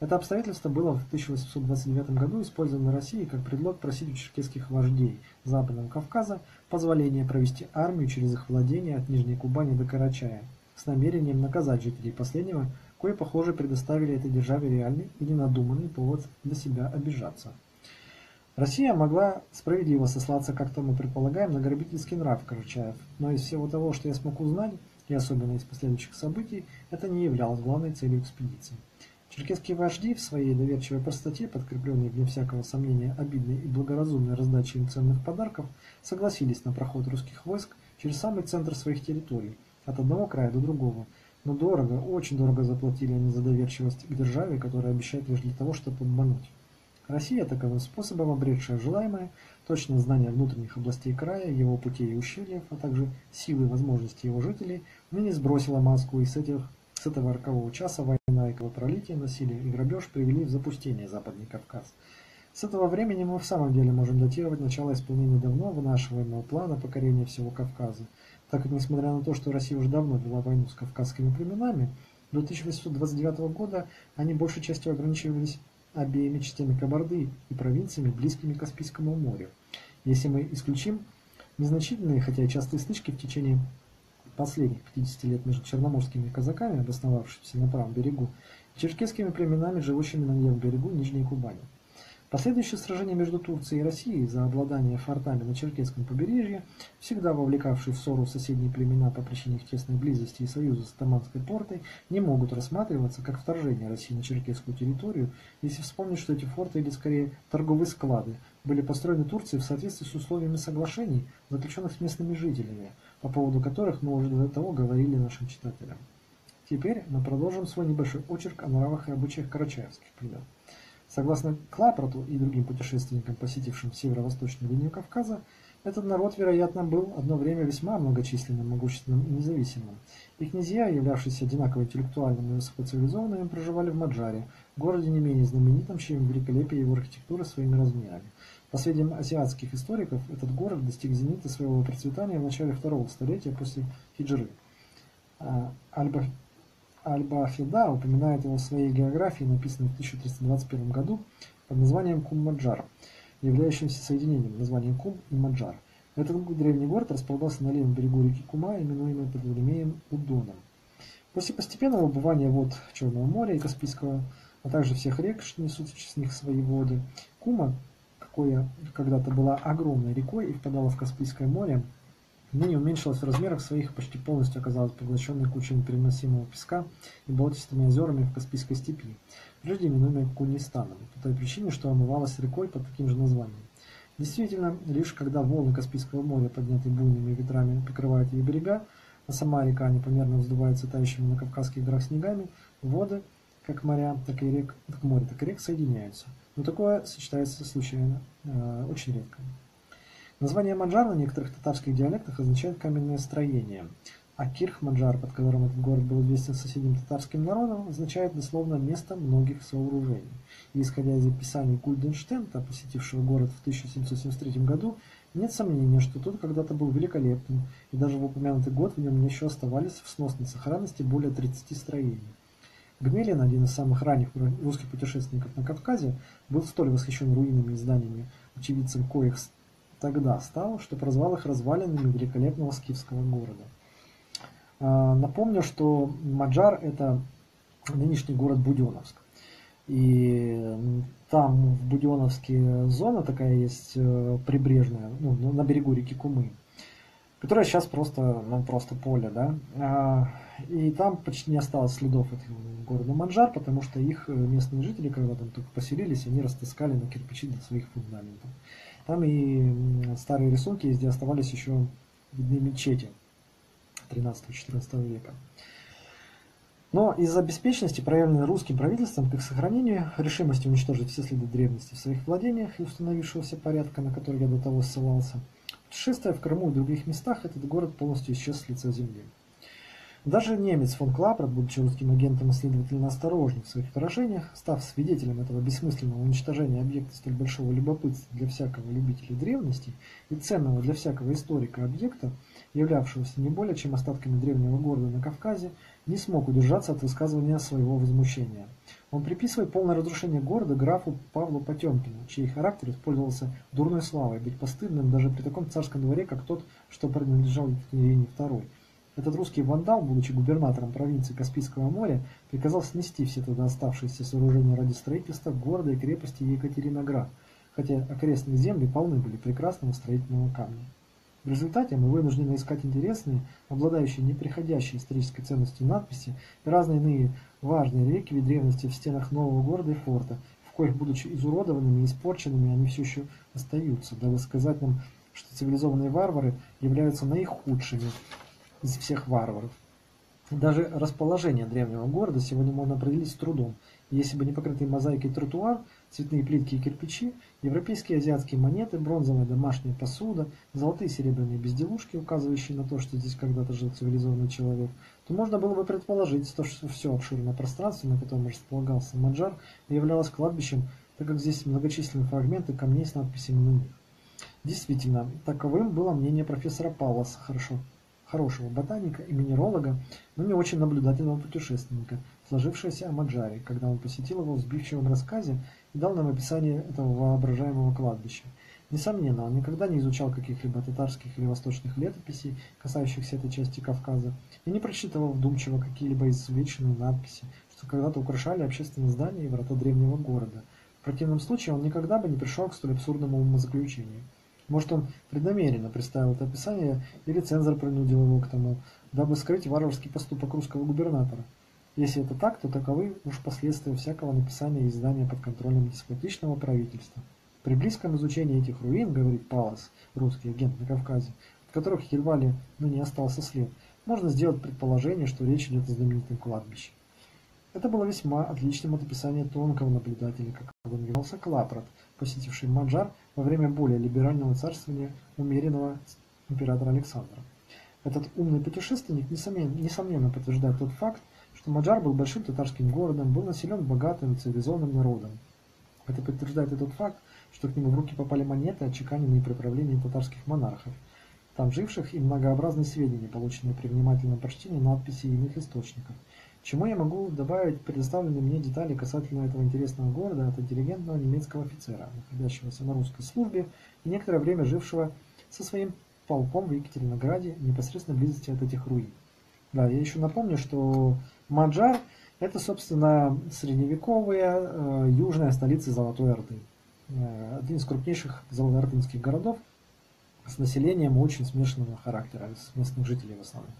Это обстоятельство было в 1829 году использовано Россией как предлог просить у черкесских вождей Западного Кавказа позволения провести армию через их владения от Нижней Кубани до Карачая с намерением наказать жителей последнего, кое, похоже, предоставили этой державе реальный и ненадуманный повод для себя обижаться. Россия могла справедливо сослаться, как то мы предполагаем, на грабительский нрав Карачаев, но из всего того, что я смог узнать, и особенно из последующих событий, это не являлось главной целью экспедиции. Черкесские вожди в своей доверчивой простоте, подкрепленной вне всякого сомнения обидной и благоразумной раздачей им ценных подарков, согласились на проход русских войск через самый центр своих территорий, от одного края до другого. Но дорого, очень дорого заплатили они за доверчивость к державе, которая обещает лишь для того, чтобы обмануть. Россия таковым способом, обретшая желаемое, точное знание внутренних областей края, его путей и ущельев, а также силы и возможности его жителей, ныне сбросила маску и с этих с этого рокового часа война и кровопролитие, насилие и грабеж привели в запустение Западный Кавказ. С этого времени мы в самом деле можем датировать начало исполнения давно вынашиваемого плана покорения всего Кавказа, так как, несмотря на то, что Россия уже давно вела войну с кавказскими племенами, до 1829 года они большей частью ограничивались обеими частями Кабарды и провинциями, близкими к Каспийскому морю. Если мы исключим незначительные, хотя и частые стычки в течение последних 50 лет между черноморскими казаками, обосновавшимися на правом берегу, и черкесскими племенами, живущими на левом берегу Нижней Кубани. Последующее сражение между Турцией и Россией за обладание фортами на Черкесском побережье, всегда вовлекавшие в ссору соседние племена по причине их тесной близости и союза с Таманской портой, не могут рассматриваться как вторжение России на черкесскую территорию, если вспомнить, что эти форты, или скорее торговые склады, были построены Турцией в соответствии с условиями соглашений, заключенных с местными жителями, по поводу которых мы уже до того говорили нашим читателям. Теперь мы продолжим свой небольшой очерк о нравах и обычаях карачаевских племен. Согласно Клапрату и другим путешественникам, посетившим северо-восточную линию Кавказа, этот народ, вероятно, был одно время весьма многочисленным, могущественным и независимым. И князья, являвшиеся одинаково интеллектуальными и высокоцивилизованными, проживали в Маджаре, городе не менее знаменитом, чем великолепие его архитектуры своими размерами. По сведениям азиатских историков, этот город достиг зенита своего процветания в начале второго столетия после хиджры. А, Альба, Альба-Фида упоминает его в своей географии, написанной в 1321 году под названием Кум-Маджар, являющимся соединением названий Кум и Маджар. Этот древний город располагался на левом берегу реки Кума, именуемый под Птолемеем Удоном. После постепенного убывания вод Черного моря и Каспийского, а также всех рек, что несут с них свои воды, Кума какое когда-то была огромной рекой и впадала в Каспийское море, ныне уменьшилась в размерах своих и почти полностью оказалась поглощенной кучей переносимого песка и болотистыми озерами в Каспийской степи, прежде именуемой Кунистаном, по той причине, что омывалась рекой под таким же названием. Действительно, лишь когда волны Каспийского моря, поднятые буйными ветрами, покрывают ее берега, а сама река непомерно вздувается тающими на Кавказских горах снегами, воды, как моря, так и рек, как море, так и рек соединяются – но такое сочетается случайно, э, очень редко. Название Маджар на некоторых татарских диалектах означает каменное строение, а Кирх-Маджар, под которым этот город был известен соседним татарским народом, означает дословно место многих сооружений. И исходя из описаний Гульденштента, посетившего город в 1773 году, нет сомнения, что тот когда-то был великолепным, и даже в упомянутый год в нем еще оставались в сносной сохранности более 30 строений. Гмелин, один из самых ранних русских путешественников на Кавказе, был столь восхищен руинами и зданиями, очевидцем коих тогда стал, что прозвал их развалинами великолепного скифского города. А, напомню, что Маджар – это нынешний город Буденновск. И там в Буденновске зона такая есть э, прибрежная, ну, на берегу реки Кумы, которая сейчас просто, ну, просто поле, да. А, и там почти не осталось следов этого города Манжар, потому что их э, местные жители, когда там только поселились, они растаскали на кирпичи для своих фундаментов. Там и старые рисунки, где оставались еще видны мечети 13-14 века. Но из-за беспечности, проявленной русским правительством к их сохранению, решимости уничтожить все следы древности в своих владениях и установившегося порядка, на который я до того ссылался, путешествуя в Крыму и других местах, этот город полностью исчез с лица земли. Даже немец фон Клапрат, будучи русским агентом и следовательно осторожней в своих выражениях, став свидетелем этого бессмысленного уничтожения объекта столь большого любопытства для всякого любителя древности и ценного для всякого историка объекта, являвшегося не более чем остатками древнего города на Кавказе, не смог удержаться от высказывания своего возмущения. Он приписывает полное разрушение города графу Павлу Потемкину, чей характер использовался дурной славой быть постыдным даже при таком царском дворе, как тот, что принадлежал Екатерине II. Этот русский вандал, будучи губернатором провинции Каспийского моря, приказал снести все тогда оставшиеся сооружения ради строительства города и крепости Екатериноград, хотя окрестные земли полны были прекрасного строительного камня. В результате мы вынуждены искать интересные, обладающие неприходящей исторической ценностью надписи и разные иные важные реликвии древности в стенах нового города и форта, в коих, будучи изуродованными и испорченными, они все еще остаются, дабы сказать нам, что цивилизованные варвары являются наихудшими из всех варваров. Даже расположение древнего города сегодня можно определить с трудом. Если бы не покрытый мозаикой тротуар, цветные плитки и кирпичи, европейские и азиатские монеты, бронзовая домашняя посуда, золотые и серебряные безделушки, указывающие на то, что здесь когда-то жил цивилизованный человек, то можно было бы предположить, что все обширное пространство, на котором располагался Маджар, являлось кладбищем, так как здесь многочисленные фрагменты камней с надписями на них. Действительно, таковым было мнение профессора Павласа, хорошо хорошего ботаника и минералога, но не очень наблюдательного путешественника, сложившееся о Маджаре, когда он посетил его в сбивчивом рассказе и дал нам описание этого воображаемого кладбища. Несомненно, он никогда не изучал каких-либо татарских или восточных летописей, касающихся этой части Кавказа, и не прочитывал вдумчиво какие-либо извечные надписи, что когда-то украшали общественные здания и врата древнего города. В противном случае он никогда бы не пришел к столь абсурдному умозаключению. Может, он преднамеренно представил это описание, или цензор принудил его к тому, дабы скрыть варварский поступок русского губернатора. Если это так, то таковы уж последствия всякого написания и издания под контролем деспотичного правительства. При близком изучении этих руин, говорит Палас, русский агент на Кавказе, от которых едва ли ну, не остался след, можно сделать предположение, что речь идет о знаменитом кладбище. Это было весьма отличным от описания тонкого наблюдателя, как являлся Клапрат, посетивший Маджар во время более либерального царствования умеренного императора Александра. Этот умный путешественник несомненно, подтверждает тот факт, что Маджар был большим татарским городом, был населен богатым цивилизованным народом. Это подтверждает и тот факт, что к нему в руки попали монеты, отчеканенные при правлении татарских монархов, там живших и многообразные сведения, полученные при внимательном прочтении надписей и иных источников – Чему я могу добавить предоставленные мне детали касательно этого интересного города от интеллигентного немецкого офицера, находящегося на русской службе и некоторое время жившего со своим полком в Екатеринограде, непосредственно близости от этих руин. Да, я еще напомню, что Маджар – это, собственно, средневековая э, южная столица Золотой Орды. Э, один из крупнейших золотоордынских городов с населением очень смешанного характера, с местных жителей в основном.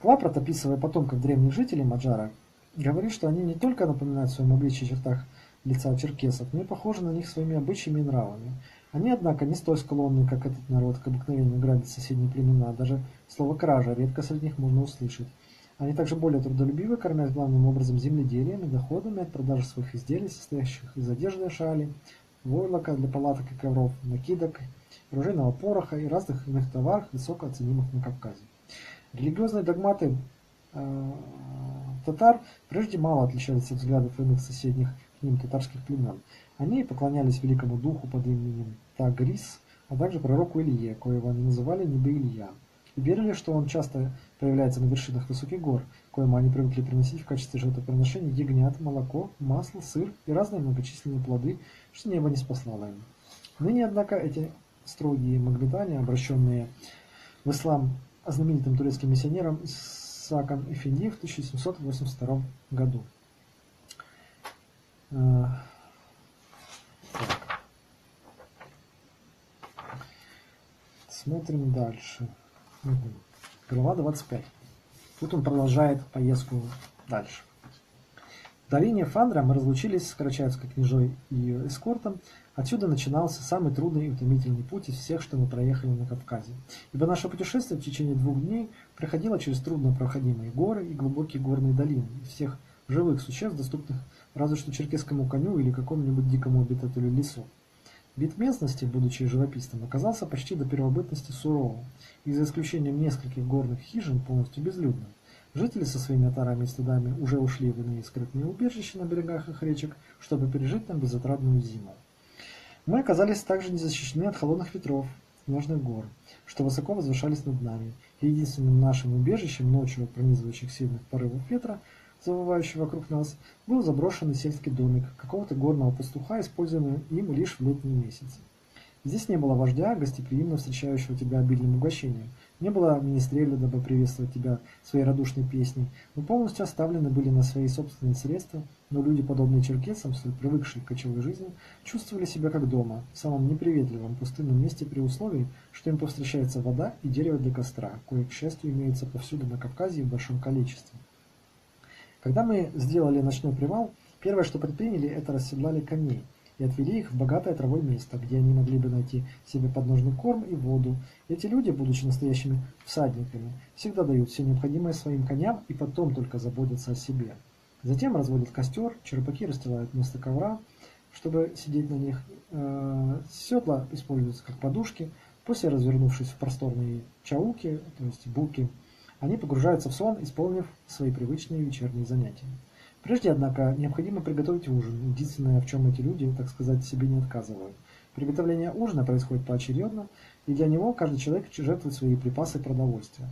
Клапрат, описывая потомков древних жителей Маджара, говорит, что они не только напоминают в своем обличии чертах лица черкесов, но и похожи на них своими обычаями и нравами. Они, однако, не столь склонны, как этот народ, к обыкновению грабить соседние племена. Даже слово «кража» редко среди них можно услышать. Они также более трудолюбивы, кормясь главным образом земледелием и доходами от продажи своих изделий, состоящих из одежды шали, войлока для палаток и ковров, накидок, оружейного пороха и разных иных товаров, высоко оценимых на Кавказе. Религиозные догматы э, татар прежде мало отличались от взглядов иных соседних к ним татарских племен. Они поклонялись великому духу под именем Тагрис, а также пророку Илье, коего они называли Небе Илья, и верили, что он часто появляется на вершинах высоких гор, коему они привыкли приносить в качестве жертвоприношений ягнят, молоко, масло, сыр и разные многочисленные плоды, что небо не спаслало им. Ныне, однако, эти строгие магометане, обращенные в ислам знаменитым турецким миссионером Исааком Эфенди в 1782 году. Э, так. Смотрим дальше. Угу. Глава 25. Тут он продолжает поездку дальше. В долине Фандра мы разлучились с Карачаевской княжой и ее эскортом. Отсюда начинался самый трудный и утомительный путь из всех, что мы проехали на Кавказе. Ибо наше путешествие в течение двух дней проходило через труднопроходимые горы и глубокие горные долины. Всех живых существ, доступных разве что черкесскому коню или какому-нибудь дикому обитателю лесов. Вид местности, будучи живописным, оказался почти до первобытности суровым, и за исключением нескольких горных хижин полностью безлюдным. Жители со своими отарами и стадами уже ушли в иные скрытные убежища на берегах их речек, чтобы пережить там безотрадную зиму. Мы оказались также не защищены от холодных ветров, снежных гор, что высоко возвышались над нами, и единственным нашим убежищем ночью от пронизывающих сильных порывов ветра завывающий вокруг нас, был заброшенный сельский домик какого-то горного пастуха, используемый им лишь в летние месяцы. Здесь не было вождя, гостеприимно встречающего тебя обильным угощением. Не было министреля, дабы приветствовать тебя своей радушной песней. Мы полностью оставлены были на свои собственные средства, но люди, подобные черкесам, столь привыкшие к кочевой жизни, чувствовали себя как дома, в самом неприветливом пустынном месте при условии, что им повстречается вода и дерево для костра, кое, к счастью, имеется повсюду на Кавказе в большом количестве. Когда мы сделали ночной привал, первое, что предприняли, это расседлали коней и отвели их в богатое травой место, где они могли бы найти себе подножный корм и воду. Эти люди, будучи настоящими всадниками, всегда дают все необходимое своим коням и потом только заботятся о себе. Затем разводят костер, черпаки расстилают вместо ковра, чтобы сидеть на них. Э, седла используются как подушки. После, развернувшись в просторные чауки, то есть буки, они погружаются в сон, исполнив свои привычные вечерние занятия. Прежде, однако, необходимо приготовить ужин, единственное, в чем эти люди, так сказать, себе не отказывают. Приготовление ужина происходит поочередно, и для него каждый человек жертвует свои припасы продовольствия.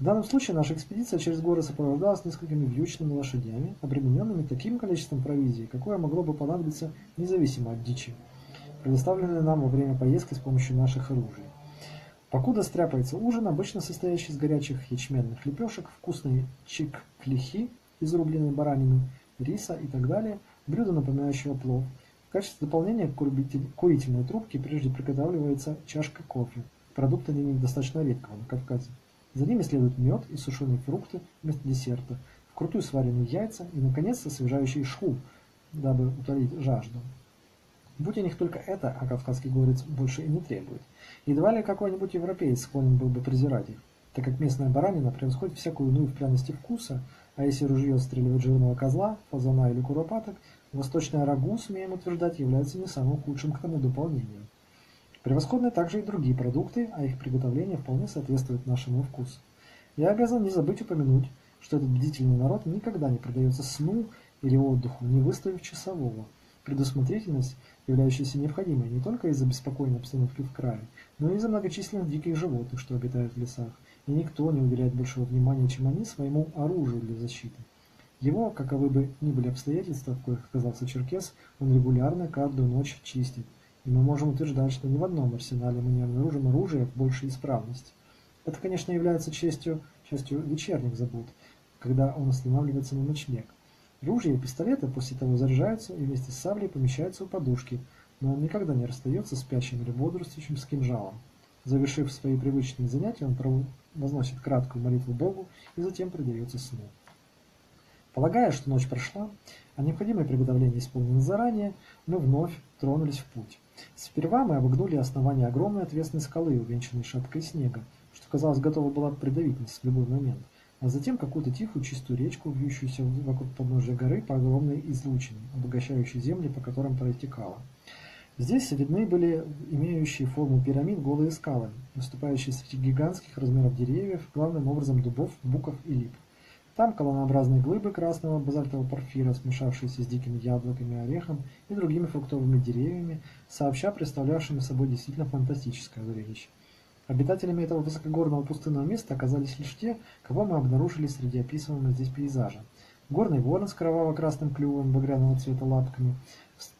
В данном случае наша экспедиция через горы сопровождалась несколькими вьючными лошадями, обремененными таким количеством провизии, какое могло бы понадобиться независимо от дичи, предоставленной нам во время поездки с помощью наших оружий. Покуда стряпается ужин, обычно состоящий из горячих ячменных лепешек, вкусной чик-клихи из рубленой баранины, риса и так далее, блюдо, напоминающее плов. В качестве дополнения к курительной трубке прежде приготавливается чашка кофе. Продукты ныне достаточно редкого на Кавказе. За ними следует мед и сушеные фрукты вместо десерта, вкрутую сваренные яйца и, наконец, освежающий шху, дабы утолить жажду. Будь у них только это, а кавказский горец больше и не требует. Едва ли какой-нибудь европеец склонен был бы презирать их, так как местная баранина превосходит всякую иную в пряности вкуса, а если ружье стреливает жирного козла, фазана или куропаток, восточная рагу, смеем утверждать, является не самым худшим к тому дополнением. Превосходны также и другие продукты, а их приготовление вполне соответствует нашему вкусу. Я обязан не забыть упомянуть, что этот бдительный народ никогда не продается сну или отдыху, не выставив часового. Предусмотрительность являющаяся необходимой не только из-за беспокойной обстановки в крае, но и из-за многочисленных диких животных, что обитают в лесах, и никто не уделяет большего внимания, чем они, своему оружию для защиты. Его, каковы бы ни были обстоятельства, в коих оказался Черкес, он регулярно каждую ночь чистит, и мы можем утверждать, что ни в одном арсенале мы не обнаружим оружия в большей исправности. Это, конечно, является частью, частью вечерних забот, когда он останавливается на ночлег. Ружья и пистолеты после того заряжаются и вместе с саблей помещаются у подушки, но он никогда не расстается с спящим или бодрствующим с кинжалом. Завершив свои привычные занятия, он возносит краткую молитву Богу и затем предается сну. Полагая, что ночь прошла, а необходимые приготовления исполнены заранее, мы вновь тронулись в путь. Сперва мы обогнули основание огромной отвесной скалы, увенчанной шапкой снега, что, казалось, готово было придавить нас в любой момент а затем какую-то тихую чистую речку, вьющуюся вокруг подножия горы по огромной излучине, обогащающей земли, по которым протекала. Здесь видны были имеющие форму пирамид голые скалы, выступающие среди гигантских размеров деревьев, главным образом дубов, буков и лип. Там колоннообразные глыбы красного базальтового порфира, смешавшиеся с дикими яблоками, орехом и другими фруктовыми деревьями, сообща представлявшими собой действительно фантастическое зрелище. Обитателями этого высокогорного пустынного места оказались лишь те, кого мы обнаружили среди описываемого здесь пейзажа. Горный ворон с кроваво-красным клювом, багряного цвета лапками,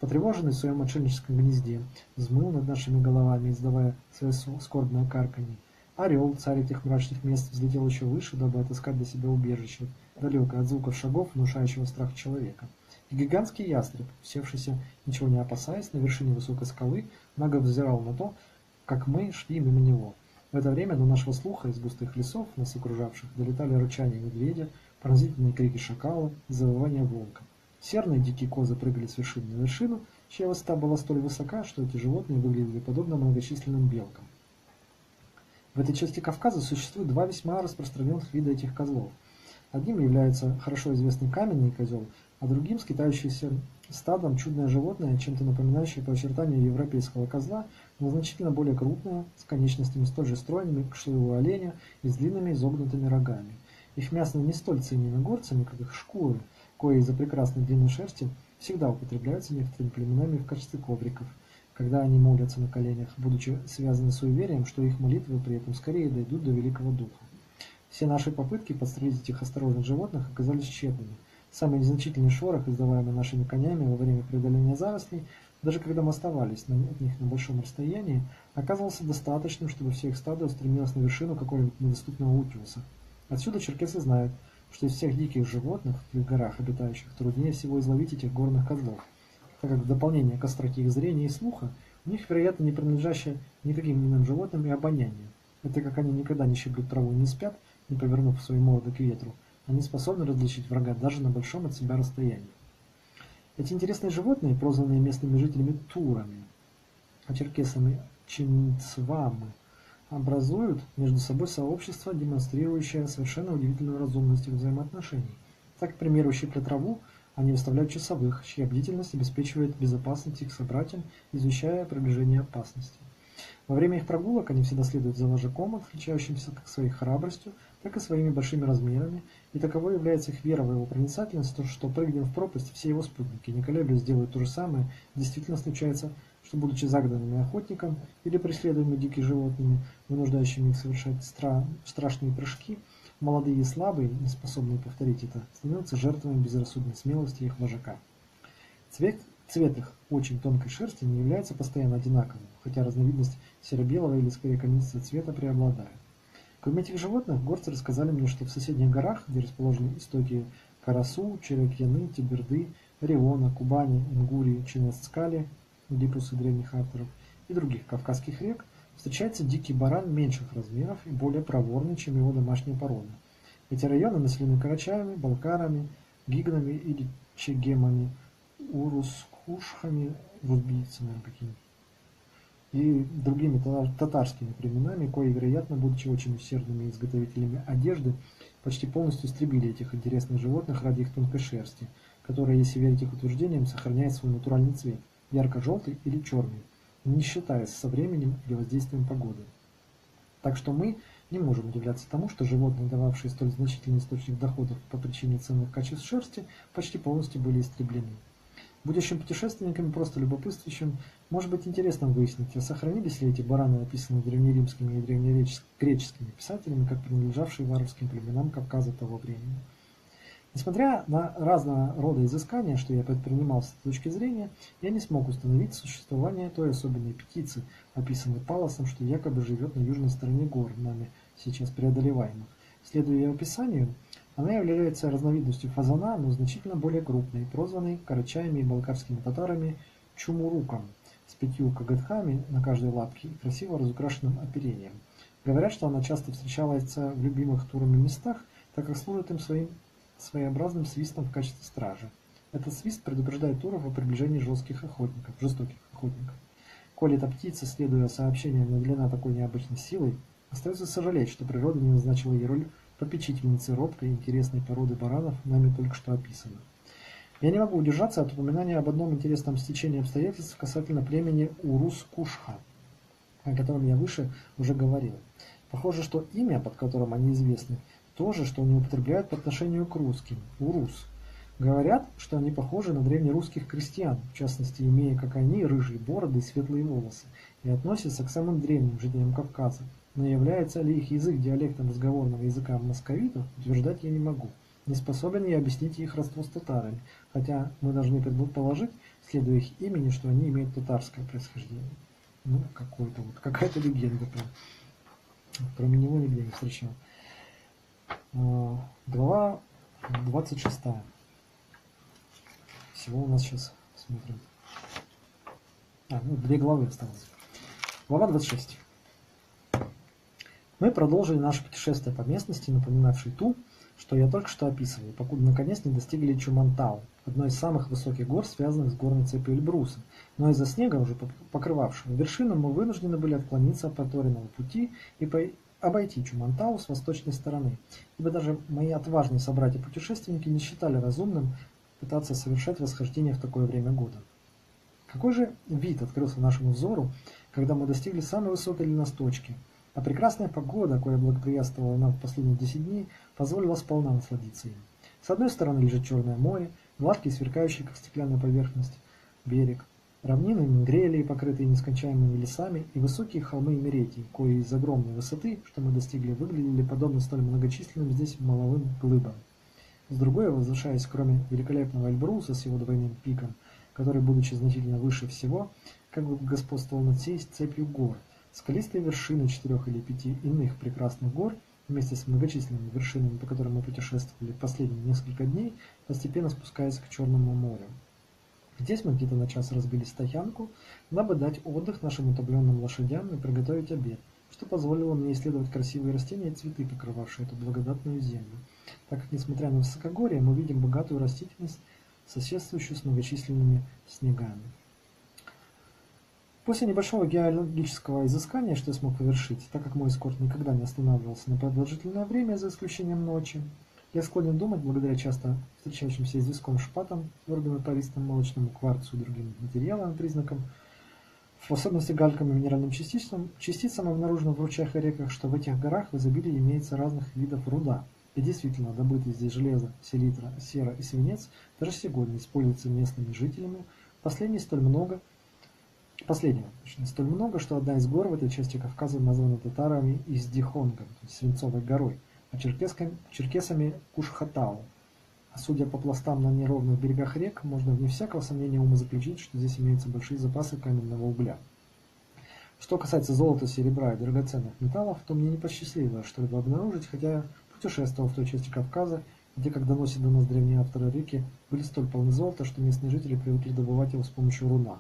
потревоженный в своем отшельническом гнезде, взмыл над нашими головами, издавая свое скорбное карканье. Орел, царь этих мрачных мест, взлетел еще выше, дабы отыскать для себя убежище, далеко от звуков шагов, внушающего страх человека. И гигантский ястреб, севшийся, ничего не опасаясь, на вершине высокой скалы, наго взирал на то, как мы шли мимо него. В это время до нашего слуха из густых лесов, нас окружавших, долетали рычание медведя, пронзительные крики шакала и завывание волка. Серные дикие козы прыгали с вершины на вершину, чья высота была столь высока, что эти животные выглядели подобно многочисленным белкам. В этой части Кавказа существует два весьма распространенных вида этих козлов. Одним является хорошо известный каменный козел, а другим скитающийся стадом чудное животное, чем-то напоминающее по очертанию европейского козла, но значительно более крупное, с конечностями столь же стройными, как у оленя, и с длинными изогнутыми рогами. Их мясо не столь ценимо горцами, как их шкуры, кое из-за прекрасной длинной шерсти всегда употребляются некоторыми племенами в качестве ковриков, когда они молятся на коленях, будучи связаны с уверием, что их молитвы при этом скорее дойдут до Великого Духа. Все наши попытки подстрелить этих осторожных животных оказались тщетными – Самый незначительный шорох, издаваемый нашими конями во время преодоления зарослей, даже когда мы оставались от них на большом расстоянии, оказывался достаточным, чтобы все их стадо устремилось на вершину какого-нибудь недоступного утиуса. Отсюда черкесы знают, что из всех диких животных в горах обитающих труднее всего изловить этих горных козлов, так как в дополнение к остроте их зрения и слуха у них, вероятно, не принадлежащее никаким иным животным и обоняние. Это как они никогда не щиплют траву и не спят, не повернув свои морды к ветру, они способны различить врага даже на большом от себя расстоянии. Эти интересные животные, прозванные местными жителями турами, а черкесами чинцвамы, образуют между собой сообщество, демонстрирующее совершенно удивительную разумность взаимоотношений. Так, к примеру, щипля траву, они выставляют часовых, чья бдительность обеспечивает безопасность их собратьям, извещая о приближении опасности. Во время их прогулок они всегда следуют за вожаком, отличающимся как своей храбростью, так и своими большими размерами, и таковой является их вера в его проницательность, то, что прыгнем в пропасть, все его спутники, не колеблясь, делают то же самое, действительно случается, что, будучи загнанными охотником или преследуемыми дикими животными, вынуждающими их совершать стра страшные прыжки, молодые и слабые, не способные повторить это, становятся жертвами безрассудной смелости их вожака. Цвет, цвет их очень тонкой шерсти не является постоянно одинаковым, хотя разновидность серо-белого или скорее каменистого цвета преобладает. Кроме этих животных, горцы рассказали мне, что в соседних горах, где расположены истоки Карасу, Черекьяны, Тиберды, Риона, Кубани, Ингурии, Чинесцкали, гипусы древних авторов и других кавказских рек, встречается дикий баран меньших размеров и более проворный, чем его домашняя порода. Эти районы населены карачаями, балкарами, гигнами или чегемами, урускушхами, вузбийцами какими-нибудь и другими татарскими племенами, кои, вероятно, будучи очень усердными изготовителями одежды, почти полностью истребили этих интересных животных ради их тонкой шерсти, которая, если верить их утверждениям, сохраняет свой натуральный цвет, ярко-желтый или черный, не считаясь со временем или воздействием погоды. Так что мы не можем удивляться тому, что животные, дававшие столь значительный источник доходов по причине ценных качеств шерсти, почти полностью были истреблены. Будущим путешественникам просто любопытствующим может быть интересно выяснить, а сохранились ли эти бараны, описанные древнеримскими и древнегреческими писателями, как принадлежавшие варварским племенам Кавказа того времени. Несмотря на разного рода изыскания, что я предпринимал с этой точки зрения, я не смог установить существование той особенной птицы, описанной Палосом, что якобы живет на южной стороне гор, нами сейчас преодолеваемых. Следуя ее описанию, она является разновидностью фазана, но значительно более крупной, прозванной карачаями и балкарскими татарами чумуруком, с пятью коготками на каждой лапке и красиво разукрашенным оперением. Говорят, что она часто встречается в любимых турами местах, так как служит им своим своеобразным свистом в качестве стражи. Этот свист предупреждает туров о приближении жестких охотников, жестоких охотников. Коли эта птица, следуя сообщениям, наделена такой необычной силой, остается сожалеть, что природа не назначила ей роль попечительницы робкой интересной породы баранов, нами только что описано. Я не могу удержаться от упоминания об одном интересном стечении обстоятельств касательно племени Урус-Кушха, о котором я выше уже говорил. Похоже, что имя, под которым они известны, то же, что они употребляют по отношению к русским – Урус. Говорят, что они похожи на древнерусских крестьян, в частности, имея, как они, рыжие бороды и светлые волосы, и относятся к самым древним жителям Кавказа. Но является ли их язык диалектом разговорного языка московитов, утверждать я не могу. Не способен я объяснить их родство с татарами, хотя мы должны предположить, следуя их имени, что они имеют татарское происхождение. Ну, какой-то вот, какая-то легенда прям. Кроме него нигде не встречал. Глава 26. Всего у нас сейчас смотрим. А, ну, две главы осталось. Глава 26. Мы продолжили наше путешествие по местности, напоминавшей ту, что я только что описывал, покуда наконец не достигли Чумантау, одной из самых высоких гор, связанных с горной цепью Эльбруса. Но из-за снега, уже покрывавшего вершину, мы вынуждены были отклониться от проторенного пути и по... обойти Чумантау с восточной стороны, ибо даже мои отважные собратья-путешественники не считали разумным пытаться совершать восхождение в такое время года. Какой же вид открылся нашему взору, когда мы достигли самой высокой для нас точки, а прекрасная погода, которая благоприятствовала нам в последние 10 дней, позволила сполна насладиться им. С одной стороны лежит Черное море, гладкий, сверкающий, как стеклянная поверхность, берег, равнины Мингрелии, покрытые нескончаемыми лесами, и высокие холмы Эмеретии, кои из огромной высоты, что мы достигли, выглядели подобно столь многочисленным здесь маловым глыбам. С другой, возвышаясь, кроме великолепного Эльбруса с его двойным пиком, который, будучи значительно выше всего, как бы господствовал над всей цепью гор, скалистые вершины четырех или пяти иных прекрасных гор – вместе с многочисленными вершинами, по которым мы путешествовали последние несколько дней, постепенно спускаясь к Черному морю. Здесь мы где-то на час разбили стоянку, дабы дать отдых нашим утомленным лошадям и приготовить обед, что позволило мне исследовать красивые растения и цветы, покрывавшие эту благодатную землю, так как, несмотря на высокогорье, мы видим богатую растительность, соседствующую с многочисленными снегами. После небольшого геологического изыскания, что я смог повершить, так как мой эскорт никогда не останавливался на продолжительное время, за исключением ночи, я склонен думать, благодаря часто встречающимся известком шпатам, твердым и пористым молочному кварцу и другим материалам, признакам, в особенности галькам и минеральным частицам, частицам обнаружено в ручьях и реках, что в этих горах в изобилии имеется разных видов руда. И действительно, добытые здесь железо, селитра, сера и свинец даже сегодня используются местными жителями. Последние столь много, Последнего точно столь много, что одна из гор в этой части Кавказа названа татарами Издихонгом, то есть Свинцовой горой, а черкесами Кушхатау. А судя по пластам на неровных берегах рек, можно вне всякого сомнения умозаключить, что здесь имеются большие запасы каменного угля. Что касается золота, серебра и драгоценных металлов, то мне не посчастливилось что-либо обнаружить, хотя путешествовал в той части Кавказа, где, как доносят до нас древние авторы реки, были столь полны золота, что местные жители привыкли добывать его с помощью руна.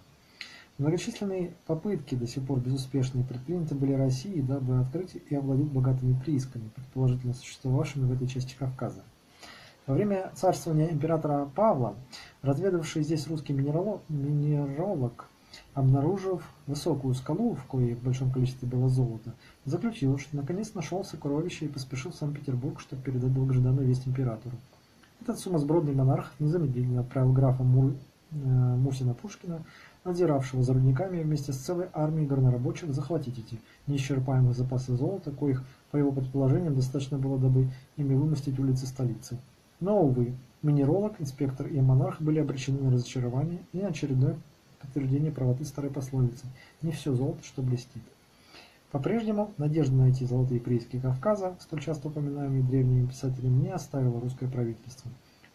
Многочисленные попытки, до сих пор безуспешные, предприняты были Россией, дабы открыть и овладеть богатыми приисками, предположительно существовавшими в этой части Кавказа. Во время царствования императора Павла, разведавший здесь русский минералог, минералог обнаружив высокую скалу, в коей в большом количестве было золото, заключил, что наконец нашел сокровище и поспешил в Санкт-Петербург, чтобы передать долгожданную весть императору. Этот сумасбродный монарх незамедлительно отправил графа Мур, Мусина Пушкина надзиравшего за рудниками вместе с целой армией горнорабочих захватить эти неисчерпаемые запасы золота, коих, по его предположениям, достаточно было, дабы ими вымостить улицы столицы. Но, увы, минеролог, инспектор и монарх были обречены на разочарование и очередное подтверждение правоты старой пословицы «Не все золото, что блестит». По-прежнему надежда найти золотые прииски Кавказа, столь часто упоминаемые древними писателями, не оставила русское правительство.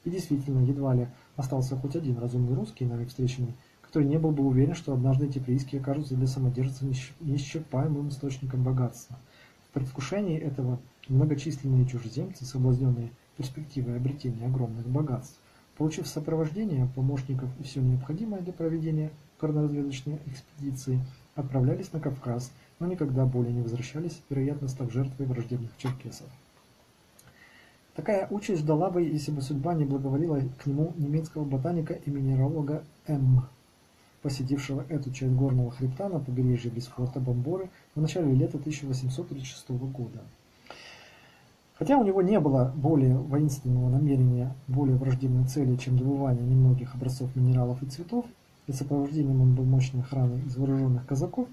И действительно, едва ли остался хоть один разумный русский, нами встреченный который не был бы уверен, что однажды эти прииски окажутся для самодержца неисчерпаемым источником богатства. В предвкушении этого многочисленные чужеземцы, соблазненные перспективой обретения огромных богатств, получив сопровождение помощников и все необходимое для проведения горноразведочной экспедиции, отправлялись на Кавказ, но никогда более не возвращались, вероятно, став жертвой враждебных черкесов. Такая участь ждала бы, если бы судьба не благоволила к нему немецкого ботаника и минералога М посетившего эту часть горного хребта на побережье близ форта Бомборы в начале лета 1836 года. Хотя у него не было более воинственного намерения, более враждебной цели, чем добывание немногих образцов минералов и цветов, и сопровождением он был мощной охраной из вооруженных казаков,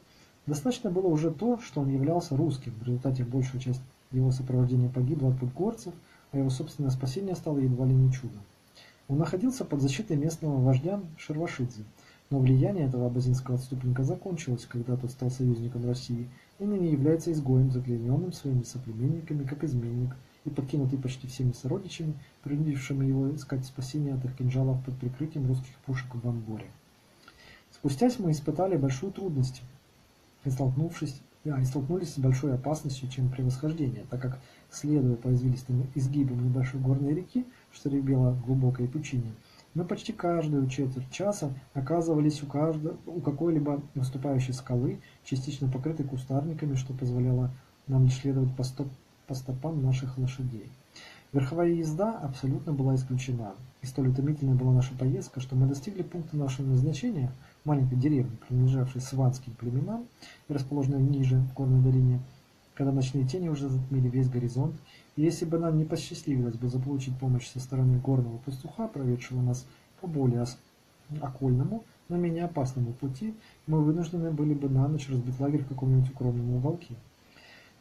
достаточно было уже то, что он являлся русским. В результате большая часть его сопровождения погибла от путь а его собственное спасение стало едва ли не чудом. Он находился под защитой местного вождя Шервашидзе – но влияние этого абазинского отступника закончилось, когда тот стал союзником России и ныне является изгоем, заклейменным своими соплеменниками как изменник и подкинутый почти всеми сородичами, принудившими его искать спасения от их под прикрытием русских пушек в Бамборе. Спустясь мы испытали большую трудность и столкнувшись а, и столкнулись с большой опасностью, чем при восхождении, так как, следуя по извилистым изгибам небольшой горной реки, что ребела в глубокой пучине, мы почти каждую четверть часа оказывались у, каждого, у какой-либо выступающей скалы, частично покрытой кустарниками, что позволяло нам следовать по, стоп, по стопам наших лошадей. Верховая езда абсолютно была исключена, и столь утомительной была наша поездка, что мы достигли пункта нашего назначения, маленькой деревни, принадлежавшей сванским племенам и расположенной ниже, в горной долине, когда ночные тени уже затмили весь горизонт, и если бы нам не посчастливилось бы заполучить помощь со стороны горного пастуха, проведшего нас по более окольному, но менее опасному пути, мы вынуждены были бы на ночь разбить лагерь в каком-нибудь укромном уголке.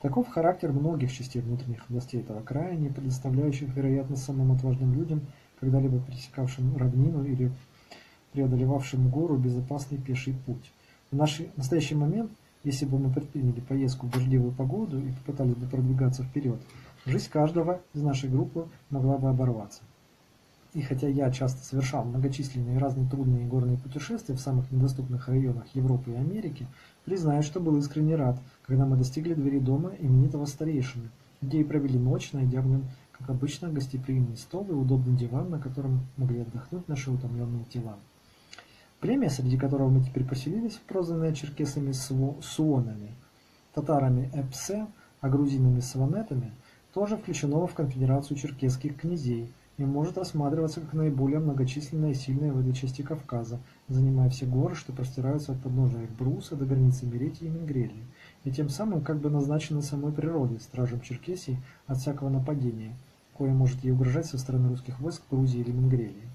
Таков характер многих частей внутренних областей этого края, не предоставляющих, вероятно, самым отважным людям, когда-либо пересекавшим равнину или преодолевавшим гору безопасный пеший путь. В наш настоящий момент, если бы мы предприняли поездку в дождливую погоду и попытались бы продвигаться вперед, жизнь каждого из нашей группы могла бы оборваться. И хотя я часто совершал многочисленные разные трудные горные путешествия в самых недоступных районах Европы и Америки, признаю, что был искренне рад, когда мы достигли двери дома именитого старейшины, где и провели ночь, найдя в нем, как обычно, гостеприимный стол и удобный диван, на котором могли отдохнуть наши утомленные тела. Племя, среди которого мы теперь поселились, прозванное черкесами суонами, татарами эпсе, а грузинами сванетами, тоже включено в конфедерацию черкесских князей – и может рассматриваться как наиболее многочисленная и сильная в этой части Кавказа, занимая все горы, что простираются от подножия Эльбруса до границы Меретии и Менгрелии, и тем самым как бы назначены самой природой, стражем Черкесии, от всякого нападения, кое может ей угрожать со стороны русских войск Грузии или Менгрелии.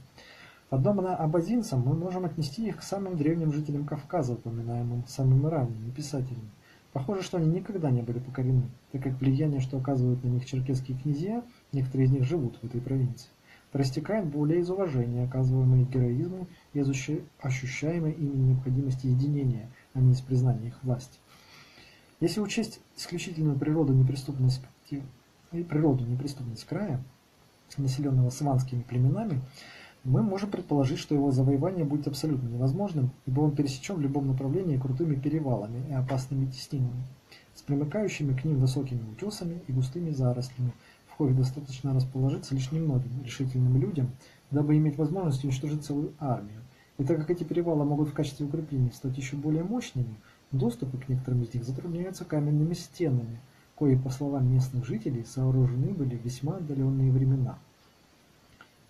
Подобно абазинцам, мы можем отнести их к самым древним жителям Кавказа, упоминаемым самыми ранними писателями. Похоже, что они никогда не были покорены, так как влияние, что оказывают на них черкесские князья, некоторые из них живут в этой провинции, проистекает более из уважения, оказываемого их героизму и ощущаемой ими необходимости единения, а не из признания их власти. Если учесть исключительную природу неприступность, и природу неприступность края, населенного сванскими племенами, мы можем предположить, что его завоевание будет абсолютно невозможным, ибо он пересечен в любом направлении крутыми перевалами и опасными теснинами, с примыкающими к ним высокими утесами и густыми зарослями, в коих достаточно расположиться лишь немногим решительным людям, дабы иметь возможность уничтожить целую армию. И так как эти перевалы могут в качестве укреплений стать еще более мощными, доступы к некоторым из них затрудняются каменными стенами, кои, по словам местных жителей, сооружены были в весьма отдаленные времена.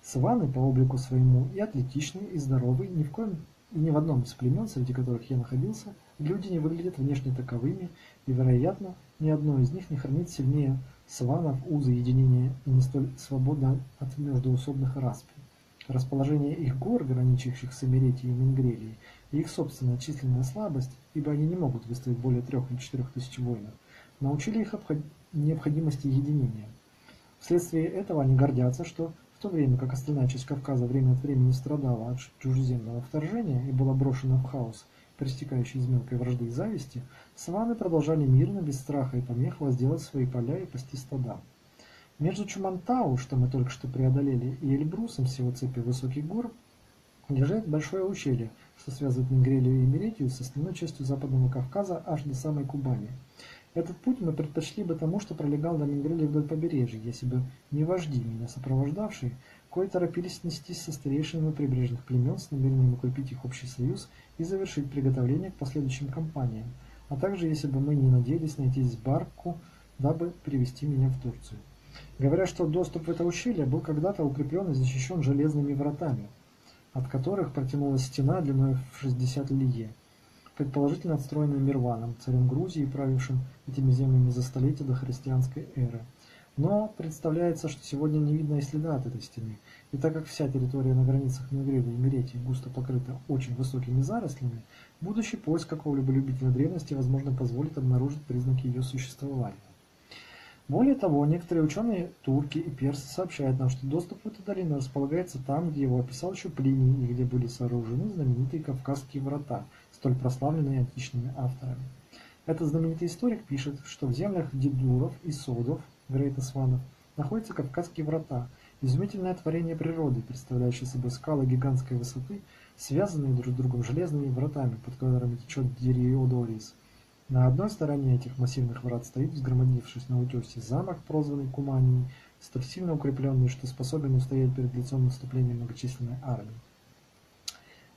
Сваны по облику своему и атлетичные, и здоровые, ни в коем и ни в одном из племен, среди которых я находился, люди не выглядят внешне таковыми, и, вероятно, ни одно из них не хранит сильнее сванов узы единения и не столь свободно от междоусобных расприй. Расположение их гор, граничащих с Эмеретией и Менгрелией, и их собственная численная слабость, ибо они не могут выставить более трех или четырех тысяч воинов, научили их необходимости единения. Вследствие этого они гордятся, что то время как остальная часть Кавказа время от времени страдала от чужеземного вторжения и была брошена в хаос, проистекающий из мелкой вражды и зависти, сваны продолжали мирно, без страха и помех возделать свои поля и пасти стада. Между Чумантау, что мы только что преодолели, и Эльбрусом с его цепи высоких гор, лежит большое ущелье, что связывает Менгрелию и Меретию с остальной частью Западного Кавказа аж до самой Кубани. Этот путь мы предпочли бы тому, что пролегал до Менгрели вдоль побережья, если бы не вожди, меня сопровождавшие, кои торопились снестись со старейшинами прибрежных племен с намерением укрепить их общий союз и завершить приготовление к последующим кампаниям, а также если бы мы не надеялись найти здесь барку, дабы привести меня в Турцию. Говорят, что доступ в это ущелье был когда-то укреплен и защищен железными вратами, от которых протянулась стена длиной в 60 лье предположительно отстроенную Мирваном, царем Грузии, правившим этими землями за столетия до христианской эры. Но представляется, что сегодня не видно и следа от этой стены, и так как вся территория на границах Мегреда и Меретии густо покрыта очень высокими зарослями, будущий поиск какого-либо любителя древности, возможно, позволит обнаружить признаки ее существования. Более того, некоторые ученые, турки и персы сообщают нам, что доступ в эту долину располагается там, где его описал еще Плиний и где были сооружены знаменитые Кавказские врата – столь прославленные античными авторами. Этот знаменитый историк пишет, что в землях дедуров и содов, грейтосванов, находятся Кавказские врата, изумительное творение природы, представляющее собой скалы гигантской высоты, связанные друг с другом железными вратами, под которыми течет Дириодорис. На одной стороне этих массивных врат стоит, взгромодившись на утесе, замок, прозванный Куманией, столь сильно укрепленный, что способен устоять перед лицом наступления многочисленной армии.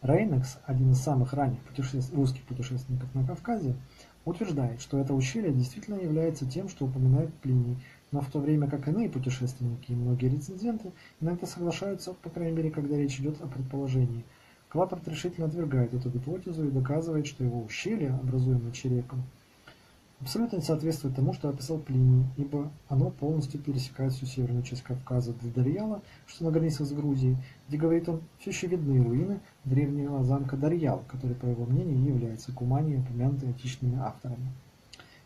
Рейнекс, один из самых ранних путешеств... русских путешественников на Кавказе, утверждает, что это ущелье действительно является тем, что упоминает Плиний, но в то время как иные путешественники и многие рецензенты иногда соглашаются, по крайней мере, когда речь идет о предположении. Клаппорт решительно отвергает эту гипотезу и доказывает, что его ущелье, образуемое череком, абсолютно не соответствует тому, что описал Плиний, ибо оно полностью пересекает всю северную часть Кавказа до Дарьяла, что на границе с Грузией, где, говорит он, все еще видны руины древнего замка Дарьял, который, по его мнению, является Кумани, упомянутой античными авторами.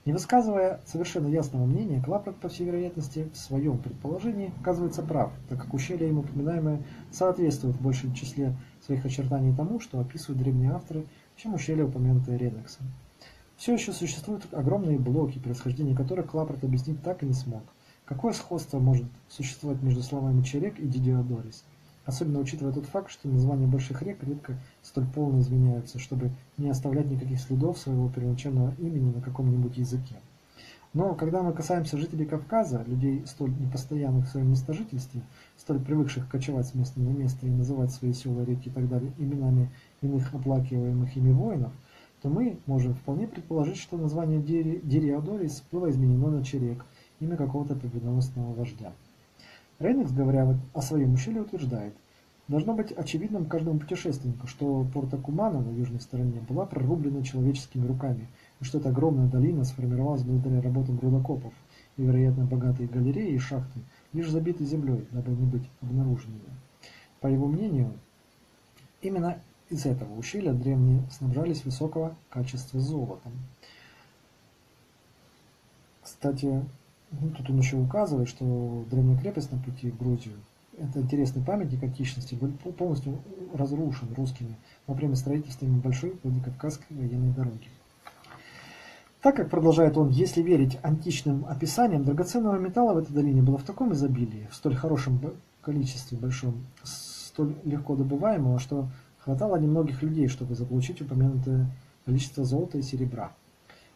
Не высказывая совершенно ясного мнения, Клапрак, по всей вероятности, в своем предположении оказывается прав, так как ущелье им упоминаемое соответствует в большем числе своих очертаний тому, что описывают древние авторы, чем ущелье, упомянутое Ренексом. Все еще существуют огромные блоки, происхождение которых Клапрат объяснить так и не смог. Какое сходство может существовать между словами Черек и Дидиодорис? Особенно учитывая тот факт, что названия больших рек редко столь полно изменяются, чтобы не оставлять никаких следов своего первоначального имени на каком-нибудь языке. Но когда мы касаемся жителей Кавказа, людей столь непостоянных в своем местожительстве, столь привыкших кочевать с места на место и называть свои села, реки и так далее именами иных оплакиваемых ими воинов, то мы можем вполне предположить, что название Дириадорис было изменено на Черек, имя какого-то победоносного вождя. Рейнекс, говоря о своем ущелье, утверждает, должно быть очевидным каждому путешественнику, что порта Кумана на южной стороне была прорублена человеческими руками, и что эта огромная долина сформировалась благодаря работам рудокопов, и, вероятно, богатые галереи и шахты лишь забиты землей, дабы не быть обнаруженными. По его мнению, именно из этого ущелья древние снабжались высокого качества золотом. Кстати, ну, тут он еще указывает, что древняя крепость на пути в Грузию – это интересный памятник античности, был полностью разрушен русскими во время строительства большой Владикавказской военной дороги. Так как, продолжает он, если верить античным описаниям, драгоценного металла в этой долине было в таком изобилии, в столь хорошем количестве большом, столь легко добываемого, что хватало немногих людей, чтобы заполучить упомянутое количество золота и серебра.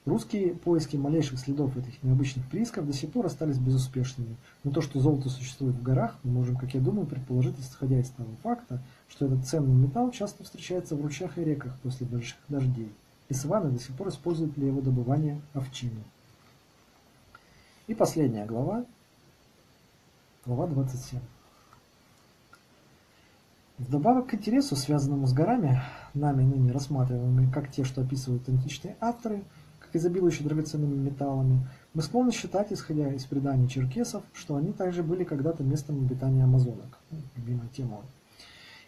Русские поиски малейших следов этих необычных приисков до сих пор остались безуспешными, но то, что золото существует в горах, мы можем, как я думаю, предположить, исходя из того факта, что этот ценный металл часто встречается в ручьях и реках после больших дождей, и сваны до сих пор используют для его добывания овчину. И последняя глава, глава 27. Вдобавок к интересу, связанному с горами, нами ныне рассматриваемыми как те, что описывают античные авторы – как изобилующие драгоценными металлами, мы склонны считать, исходя из преданий черкесов, что они также были когда-то местом обитания амазонок. Ну, любимая тема.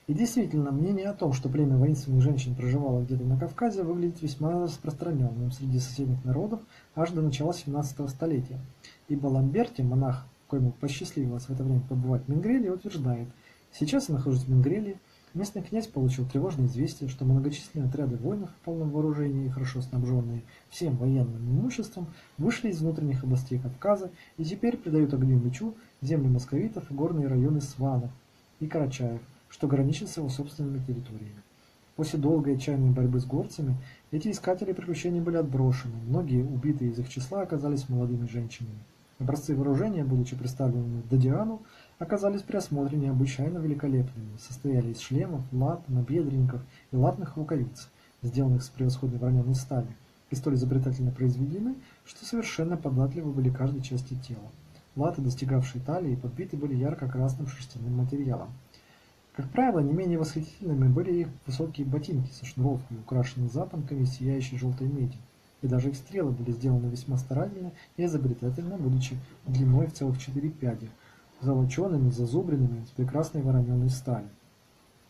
И действительно, мнение о том, что племя воинственных женщин проживало где-то на Кавказе, выглядит весьма распространенным среди соседних народов аж до начала 17 столетия. Ибо Ламберти, монах, коему посчастливилось в это время побывать в Менгреле, утверждает, «Сейчас я нахожусь в Менгреле, Местный князь получил тревожное известие, что многочисленные отряды воинов в полном вооружении и хорошо снабженные всем военным имуществом вышли из внутренних областей Кавказа и теперь придают огню мечу земли московитов и горные районы Сванов и Карачаев, что граничит с его собственными территориями. После долгой отчаянной борьбы с горцами эти искатели приключений были отброшены, многие убитые из их числа оказались молодыми женщинами. Образцы вооружения, будучи представлены Дадиану, оказались при осмотре необычайно великолепными, состояли из шлемов, лат, набедренников и латных рукавиц, сделанных с превосходной вороненой стали, и столь изобретательно произведены, что совершенно податливы были каждой части тела. Латы, достигавшие талии, подбиты были ярко-красным шерстяным материалом. Как правило, не менее восхитительными были их высокие ботинки со шнуровкой, украшенные запонками сияющей желтой меди, и даже их стрелы были сделаны весьма старательно и изобретательно, будучи длиной в целых четыре пяди, золочеными, зазубренными, с прекрасной вороненой стали.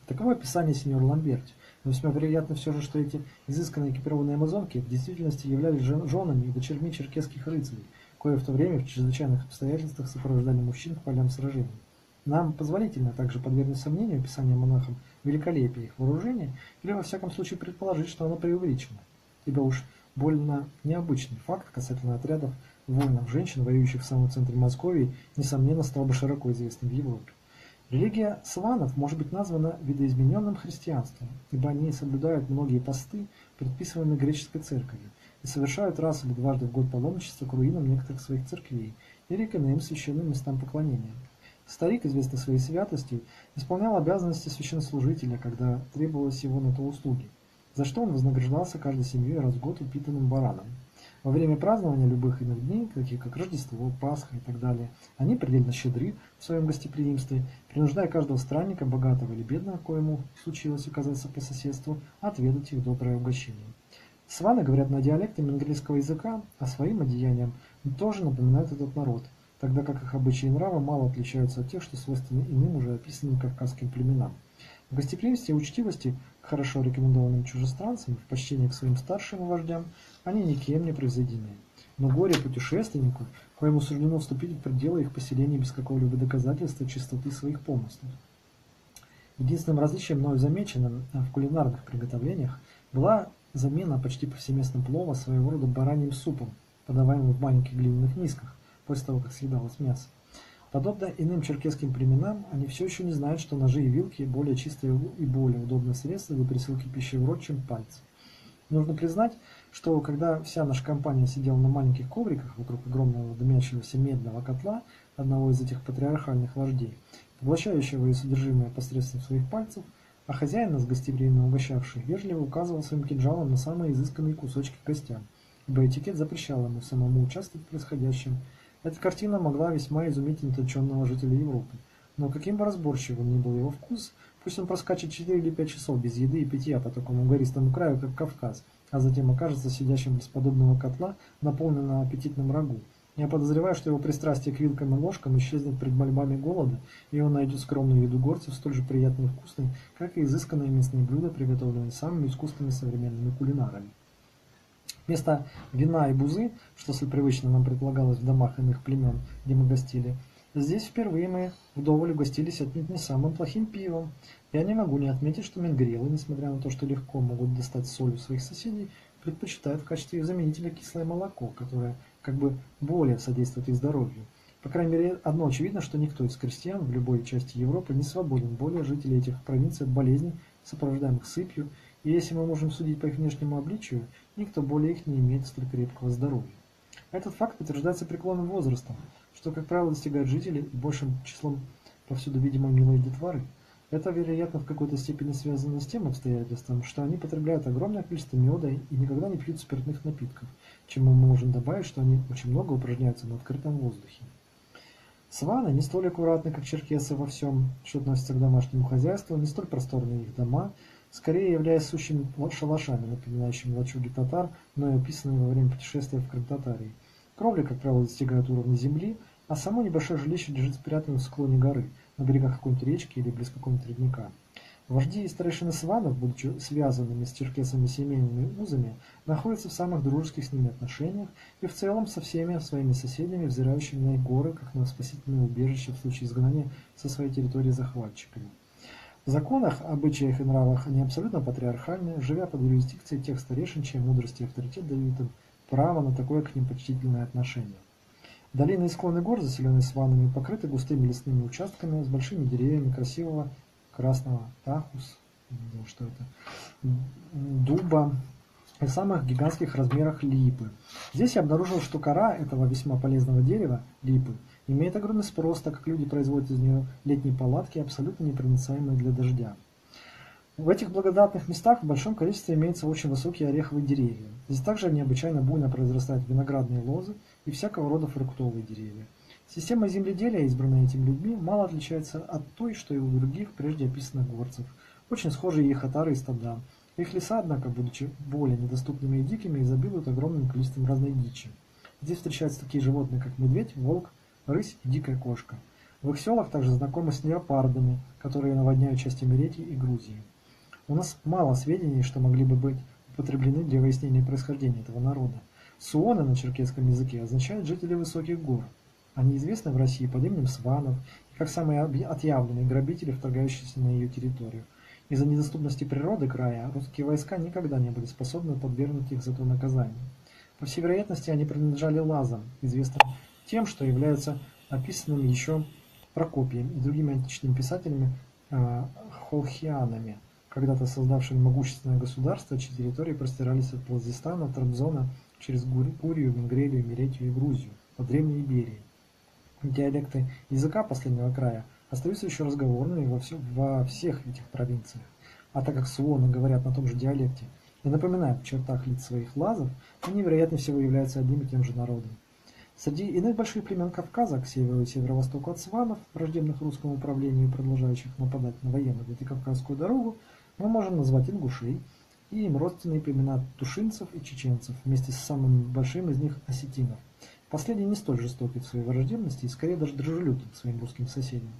Таково описание сеньора Ламберти, но весьма вероятно все же, что эти изысканно экипированные амазонки в действительности являлись женами и дочерьми черкесских рыцарей, кое в то время в чрезвычайных обстоятельствах сопровождали мужчин к полям сражений. Нам позволительно также подвергнуть сомнению описание монахам великолепия их вооружения или во всяком случае предположить, что оно преувеличено, ибо уж больно необычный факт касательно отрядов воинов женщин, воюющих в самом центре Московии, несомненно стал бы широко известным в Европе. Религия сванов может быть названа видоизмененным христианством, ибо они соблюдают многие посты, предписываемые греческой церковью, и совершают раз или дважды в год паломничество к руинам некоторых своих церквей или к иным священным местам поклонения. Старик, известный своей святостью, исполнял обязанности священнослужителя, когда требовалось его на то услуги, за что он вознаграждался каждой семьей раз в год упитанным бараном. Во время празднования любых иных дней, таких как Рождество, Пасха и так далее, они предельно щедры в своем гостеприимстве, принуждая каждого странника, богатого или бедного, коему случилось оказаться по соседству, отведать их доброе угощение. Сваны говорят на диалекте менгрельского языка, а своим одеянием тоже напоминают этот народ, тогда как их обычаи и нравы мало отличаются от тех, что свойственны иным уже описанным кавказским племенам. Гостеприимстве и учтивости хорошо рекомендованным чужестранцам, в почтении к своим старшим вождям, они никем не превзойдены. Но горе путешественнику, коему суждено вступить в пределы их поселений без какого-либо доказательства чистоты своих помыслов. Единственным различием мною замеченным в кулинарных приготовлениях была замена почти повсеместно плова своего рода бараньим супом, подаваемым в маленьких глиняных мисках, после того, как съедалось мясо. Подобно иным черкесским племенам, они все еще не знают, что ножи и вилки более чистые и более удобное средство для пересылки пищи в рот, чем пальцы. Нужно признать, что когда вся наша компания сидела на маленьких ковриках вокруг огромного дымящегося медного котла одного из этих патриархальных вождей, поглощающего ее содержимое посредством своих пальцев, а хозяин нас гостеприимно угощавший вежливо указывал своим кинжалом на самые изысканные кусочки гостям, ибо этикет запрещал ему самому участвовать в происходящем. Эта картина могла весьма изумить утонченного жителя Европы, но каким бы разборчивым ни был его вкус, пусть он проскачет 4 или 5 часов без еды и питья по такому гористому краю, как Кавказ, а затем окажется сидящим без подобного котла, наполненного аппетитным рагу, я подозреваю, что его пристрастие к вилкам и ложкам исчезнет пред мольбами голода, и он найдет скромную еду горцев столь же приятной и вкусной, как и изысканные местные блюда, приготовленные самыми искусными современными кулинарами. Вместо вина и бузы, что столь привычно нам предлагалось в домах иных племен, где мы гостили, здесь впервые мы вдоволь угостились отнюдь не самым плохим пивом. Я не могу не отметить, что менгрелы, несмотря на то, что легко могут достать соль у своих соседей, предпочитают в качестве заменителя кислое молоко, которое как бы более содействует их здоровью. По крайней мере, одно очевидно, что никто из крестьян в любой части Европы не свободен более жителей этих провинций от болезней, сопровождаемых сыпью, и если мы можем судить по их внешнему обличию, никто более их не имеет столь крепкого здоровья. Этот факт подтверждается преклонным возрастом, что, как правило, достигают жители большим числом повсюду видимо милой детворы – это, вероятно, в какой-то степени связано с тем обстоятельством, что они потребляют огромное количество меда и никогда не пьют спиртных напитков, чему мы можем добавить, что они очень много упражняются на открытом воздухе. Сваны не столь аккуратны, как черкесы во всем, что относится к домашнему хозяйству, не столь просторные их дома, скорее являясь сущими шалашами, напоминающими лачуги татар, но и описанные во время путешествия в Крым-Татарии. Кровли, как правило, достигают уровня земли, а само небольшое жилище лежит спрятанным в склоне горы, на берегах какой-нибудь речки или близ какого-нибудь родника. Вожди и старейшины сванов, будучи связанными с черкесами семейными узами, находятся в самых дружеских с ними отношениях и в целом со всеми своими соседями, взирающими на их горы, как на спасительное убежище в случае изгнания со своей территории захватчиками. Законах, обычаях и нравах они абсолютно патриархальны, живя под юрисдикцией тех старейшин, чья мудрость и авторитет дают им право на такое к ним почтительное отношение. Долины и склоны гор, заселенные сванами, покрыты густыми лесными участками с большими деревьями красивого красного тахус, что это, дуба и самых гигантских размерах липы. Здесь я обнаружил, что кора этого весьма полезного дерева, липы, имеет огромный спрос, так как люди производят из нее летние палатки, абсолютно непроницаемые для дождя. В этих благодатных местах в большом количестве имеются очень высокие ореховые деревья. Здесь также необычайно буйно произрастают виноградные лозы и всякого рода фруктовые деревья. Система земледелия, избранная этими людьми, мало отличается от той, что и у других прежде описанных горцев. Очень схожи их отары и стада. Их леса, однако, будучи более недоступными и дикими, изобилуют огромным количеством разной дичи. Здесь встречаются такие животные, как медведь, волк, рысь и дикая кошка. В их селах также знакомы с леопардами, которые наводняют части Меретии и Грузии. У нас мало сведений, что могли бы быть употреблены для выяснения происхождения этого народа. Суоны на черкесском языке означают «жители высоких гор». Они известны в России под именем сванов и как самые отъявленные грабители, вторгающиеся на ее территорию. Из-за недоступности природы края русские войска никогда не были способны подвергнуть их за то наказанию. По всей вероятности, они принадлежали лазам, известным тем, что являются описанными еще Прокопием и другими античными писателями э, холхианами – когда-то создавшим могущественное государство, чьи территории простирались от Плазистана, Трабзона через Гурию, Венгрелию, Меретию и Грузию, по Древней Иберии. Диалекты языка последнего края остаются еще разговорными во, все, во всех этих провинциях. А так как суоны говорят на том же диалекте, и напоминают в чертах лиц своих лазов, они, вероятнее всего, являются одним и тем же народом. Среди иных больших племен Кавказа, к северу и северо-востоку от Сванов, враждебных русскому управлению и продолжающих нападать на военную Владикавказскую дорогу, мы можем назвать ингушей и им родственные племена тушинцев и чеченцев, вместе с самым большим из них осетинов. Последние не столь жестоки в своей враждебности и скорее даже дружелюбны к своим русским соседям.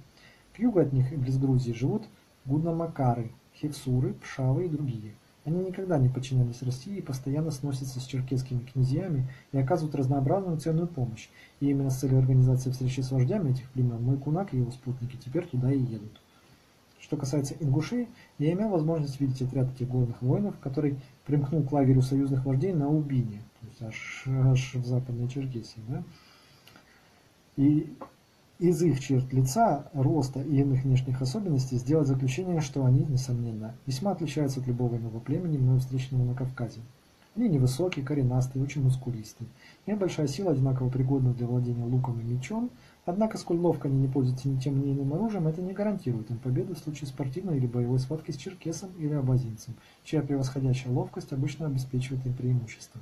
К югу от них и близ Грузии живут гуднамакары, хевсуры, пшавы и другие. Они никогда не подчинялись России и постоянно сносятся с черкесскими князьями и оказывают разнообразную ценную помощь. И именно с целью организации встречи с вождями этих племен мой кунак и его спутники теперь туда и едут. Что касается ингушей, я имел возможность видеть отряд этих горных воинов, который примкнул к лагерю союзных вождей на Убине, то есть аж, аж в западной Черкесии. Да? И из их черт лица, роста и иных внешних особенностей сделать заключение, что они, несомненно, весьма отличаются от любого иного племени, мною встреченного на Кавказе. Они невысокие, коренастые, очень мускулистые. Их большая сила одинаково пригодна для владения луком и мечом, однако, сколь ловко они не пользуются ни тем ни иным оружием, это не гарантирует им победу в случае спортивной или боевой схватки с черкесом или абазинцем, чья превосходящая ловкость обычно обеспечивает им преимущество.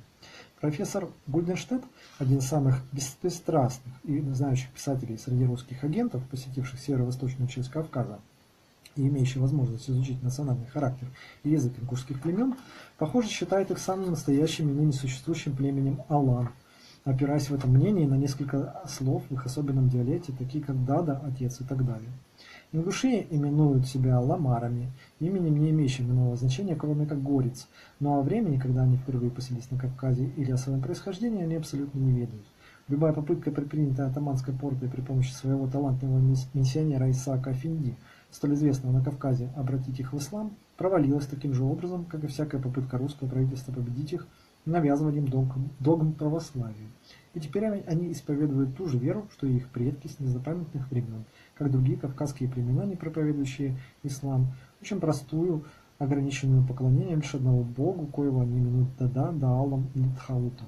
Профессор Гульденштедт, один из самых беспристрастных и знающих писателей среди русских агентов, посетивших северо-восточную часть Кавказа и имеющий возможность изучить национальный характер и язык ингушских племен, похоже, считает их самым настоящим и ныне существующим племенем Алан, опираясь в этом мнении на несколько слов в их особенном диалекте, такие как «дада», «отец» и так далее. Ингуши именуют себя ламарами, именем не имеющим иного значения, кроме как горец, но о времени, когда они впервые поселились на Кавказе или о своем происхождении, они абсолютно не ведают. Любая попытка, предпринятая атаманской портой при помощи своего талантливого миссионера Исаака Финди, столь известного на Кавказе, обратить их в ислам, провалилась таким же образом, как и всякая попытка русского правительства победить их, навязывать им догм, догм православия. И теперь они исповедуют ту же веру, что и их предки с незапамятных времен – как другие кавказские племена, не проповедующие ислам, очень простую, ограниченную поклонением лишь одного богу, коего они именуют Дада, Даалом или Тхаутом.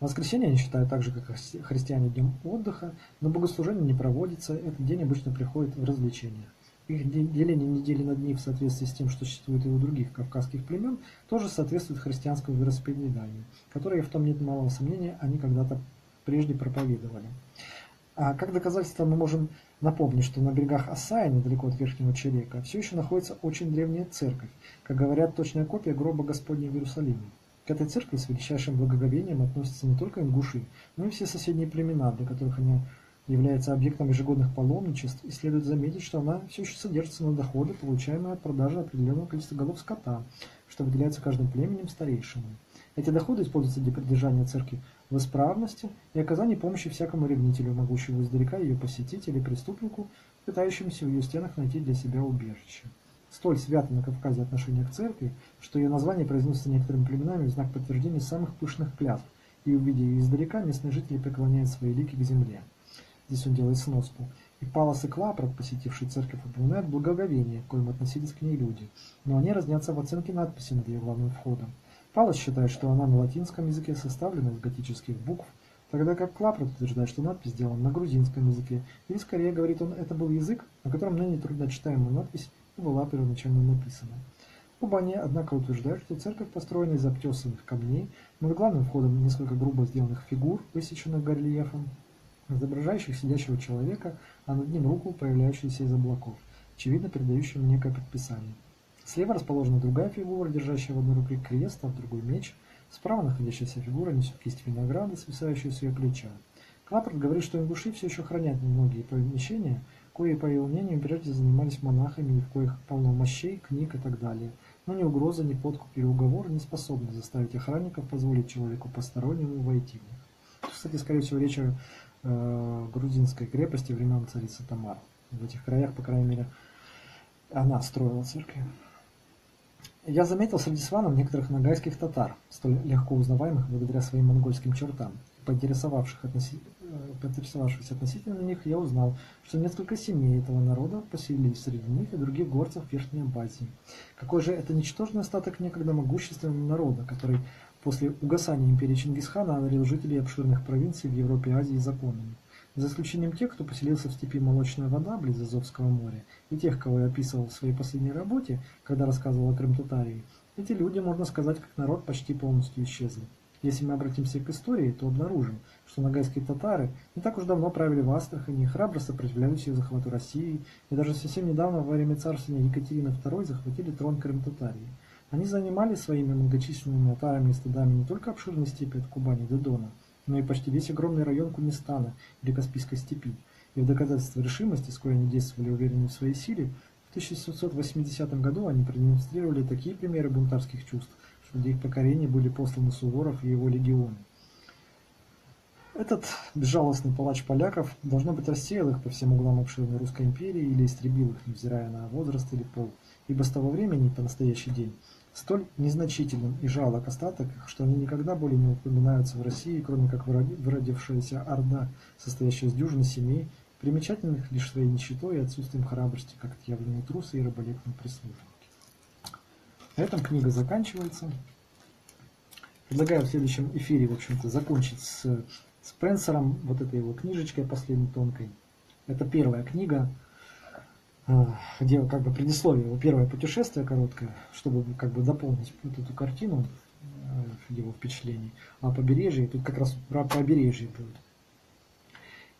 Воскресенье они считают так же, как христиане, днем отдыха, но богослужение не проводится, этот день обычно приходит в развлечения. Их деление недели на дни в соответствии с тем, что существует и у других кавказских племен, тоже соответствует христианскому вероисповеданию, которое, в том нет малого сомнения, они когда-то прежде проповедовали. А как доказательство мы можем напомнить, что на берегах Асая, недалеко от Верхнего Черека, все еще находится очень древняя церковь, как говорят, точная копия гроба Господня в Иерусалиме. К этой церкви с величайшим благоговением относятся не только ингуши, но и все соседние племена, для которых они являются объектом ежегодных паломничеств, и следует заметить, что она все еще содержится на доходы, получаемые от продажи определенного количества голов скота, что выделяется каждым племенем старейшинам. Эти доходы используются для поддержания церкви в исправности и оказания помощи всякому ревнителю, могущему издалека ее посетить или преступнику, пытающемуся в ее стенах найти для себя убежище. Столь свято на Кавказе отношение к церкви, что ее название произносится некоторыми племенами в знак подтверждения самых пышных клятв, и, увидя ее издалека, местные жители преклоняют свои лики к земле. Здесь он делает сноску. И Палас и Клапрот, посетивший церковь, упоминают благоговение, коим относились к ней люди, но они разнятся в оценке надписи над ее главным входом. Палас считает, что она на латинском языке составлена из готических букв, тогда как Клапрот утверждает, что надпись сделана на грузинском языке, или скорее, говорит он, это был язык, на котором ныне трудночитаемая надпись и была первоначально написана. Они, однако, утверждают, что церковь построена из обтесанных камней, над главным входом несколько грубо сделанных фигур, высеченных горельефом, изображающих сидящего человека, а над ним руку, появляющуюся из облаков, очевидно передающую некое предписание. Слева расположена другая фигура, держащая в одной руке крест, а в другой меч. Справа находящаяся фигура несет кисть винограда, свисающую с ее плеча. Клаппорт говорит, что ингуши все еще хранят многие помещения, кои, по его мнению, прежде занимались монахами, в коих полно мощей, книг и так далее. Но ни угроза, ни подкуп или уговор не способны заставить охранников позволить человеку постороннему войти в них. Кстати, скорее всего, речь о э, грузинской крепости времен царицы Тамар. В этих краях, по крайней мере, она строила церкви. Я заметил среди сванов некоторых нагайских татар, столь легко узнаваемых благодаря своим монгольским чертам. Поинтересовавших относи... Э, поинтересовавшись относительно них, я узнал, что несколько семей этого народа поселились среди них и других горцев Верхней Абазии. Какой же это ничтожный остаток некогда могущественного народа, который после угасания империи Чингисхана одарил жителей обширных провинций в Европе и Азии законами за исключением тех, кто поселился в степи Молочная вода, близ Азовского моря, и тех, кого я описывал в своей последней работе, когда рассказывал о Крым-Татарии, Эти люди, можно сказать, как народ, почти полностью исчезли. Если мы обратимся к истории, то обнаружим, что нагайские татары не так уж давно правили в Астрахани храбро сопротивлялись ее захвату России, и даже совсем недавно во время царствования Екатерины II захватили трон Крым-Татарии. Они занимали своими многочисленными отарами и стадами не только обширные степи от Кубани до Дона, но и почти весь огромный район Кунистана или Каспийской степи. И в доказательство решимости, с коей они действовали уверенные в своей силе, в 1780 году они продемонстрировали такие примеры бунтарских чувств, что для их покорения были посланы Суворов и его легионы. Этот безжалостный палач поляков, должно быть, рассеял их по всем углам обширной Русской империи или истребил их, невзирая на возраст или пол, ибо с того времени по настоящий день столь незначительным и жалок остаток, что они никогда более не упоминаются в России, кроме как выродившаяся орда, состоящая из дюжины семей, примечательных лишь своей нищетой и отсутствием храбрости, как отъявленные трусы и раболепные прислужники. На этом книга заканчивается. Предлагаю в следующем эфире, в общем-то, закончить с Спенсером, вот этой его книжечкой последней тонкой. Это первая книга, где как бы предисловие, его первое путешествие короткое, чтобы как бы дополнить вот эту картину э, его впечатлений о побережье. Тут как раз про побережье будет.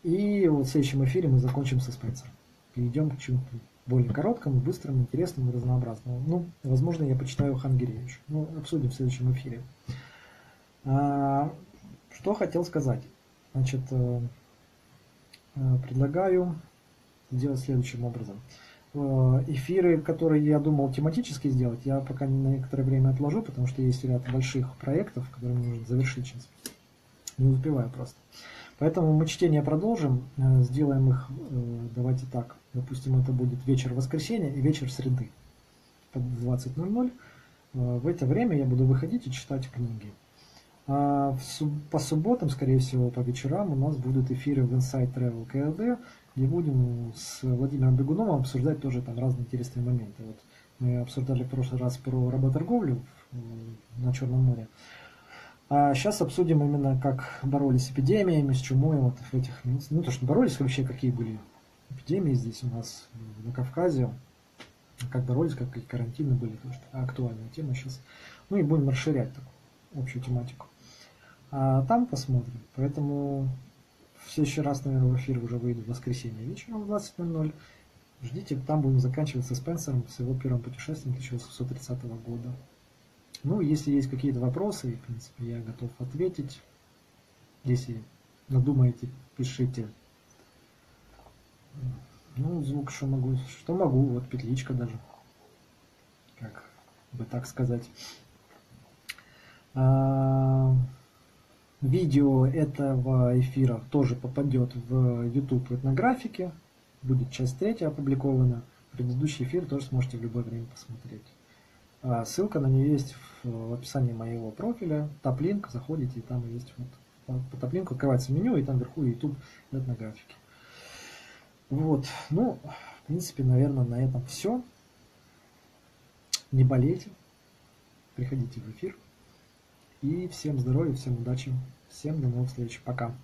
И вот в следующем эфире мы закончим со Спенсером. Перейдем к чему-то более короткому, быстрому, интересному, разнообразному. Ну, возможно, я почитаю Хангеревич. Ну, обсудим в следующем эфире. А, что хотел сказать? Значит, э, э, предлагаю сделать следующим образом. Э, эфиры, которые я думал тематически сделать, я пока на некоторое время отложу, потому что есть ряд больших проектов, которые мне нужно завершить сейчас. Не успеваю просто. Поэтому мы чтение продолжим, сделаем их, давайте так, допустим, это будет вечер воскресенья и вечер среды под 20.00. В это время я буду выходить и читать книги. А по субботам, скорее всего, по вечерам у нас будут эфиры в Inside Travel KLD, где будем с Владимиром Бегуновым обсуждать тоже там разные интересные моменты. Вот мы обсуждали в прошлый раз про работорговлю на Черном море. А сейчас обсудим именно, как боролись с эпидемиями, с чумой, вот в этих, ну то, что боролись, вообще какие были эпидемии здесь у нас на Кавказе, как боролись, какие карантины были, то что актуальная тема сейчас. Ну и будем расширять такую общую тематику. А там посмотрим. Поэтому в следующий раз, наверное, в эфир уже выйду в воскресенье вечером в 20.00. Ждите, там будем заканчивать со Спенсером с его первым путешествием 1830 года. Ну, если есть какие-то вопросы, в принципе, я готов ответить. Если надумаете, пишите. Ну, звук что могу, что могу, вот петличка даже. Как бы так сказать. А, Видео этого эфира тоже попадет в YouTube этнографики. Будет часть третья опубликована. Предыдущий эфир тоже сможете в любое время посмотреть. А ссылка на нее есть в описании моего профиля. Топлинк, заходите, и там есть вот по топлинку открывается меню, и там вверху YouTube этнографики. Вот, ну, в принципе, наверное, на этом все. Не болейте, приходите в эфир. И всем здоровья, всем удачи, всем до новых встреч, пока.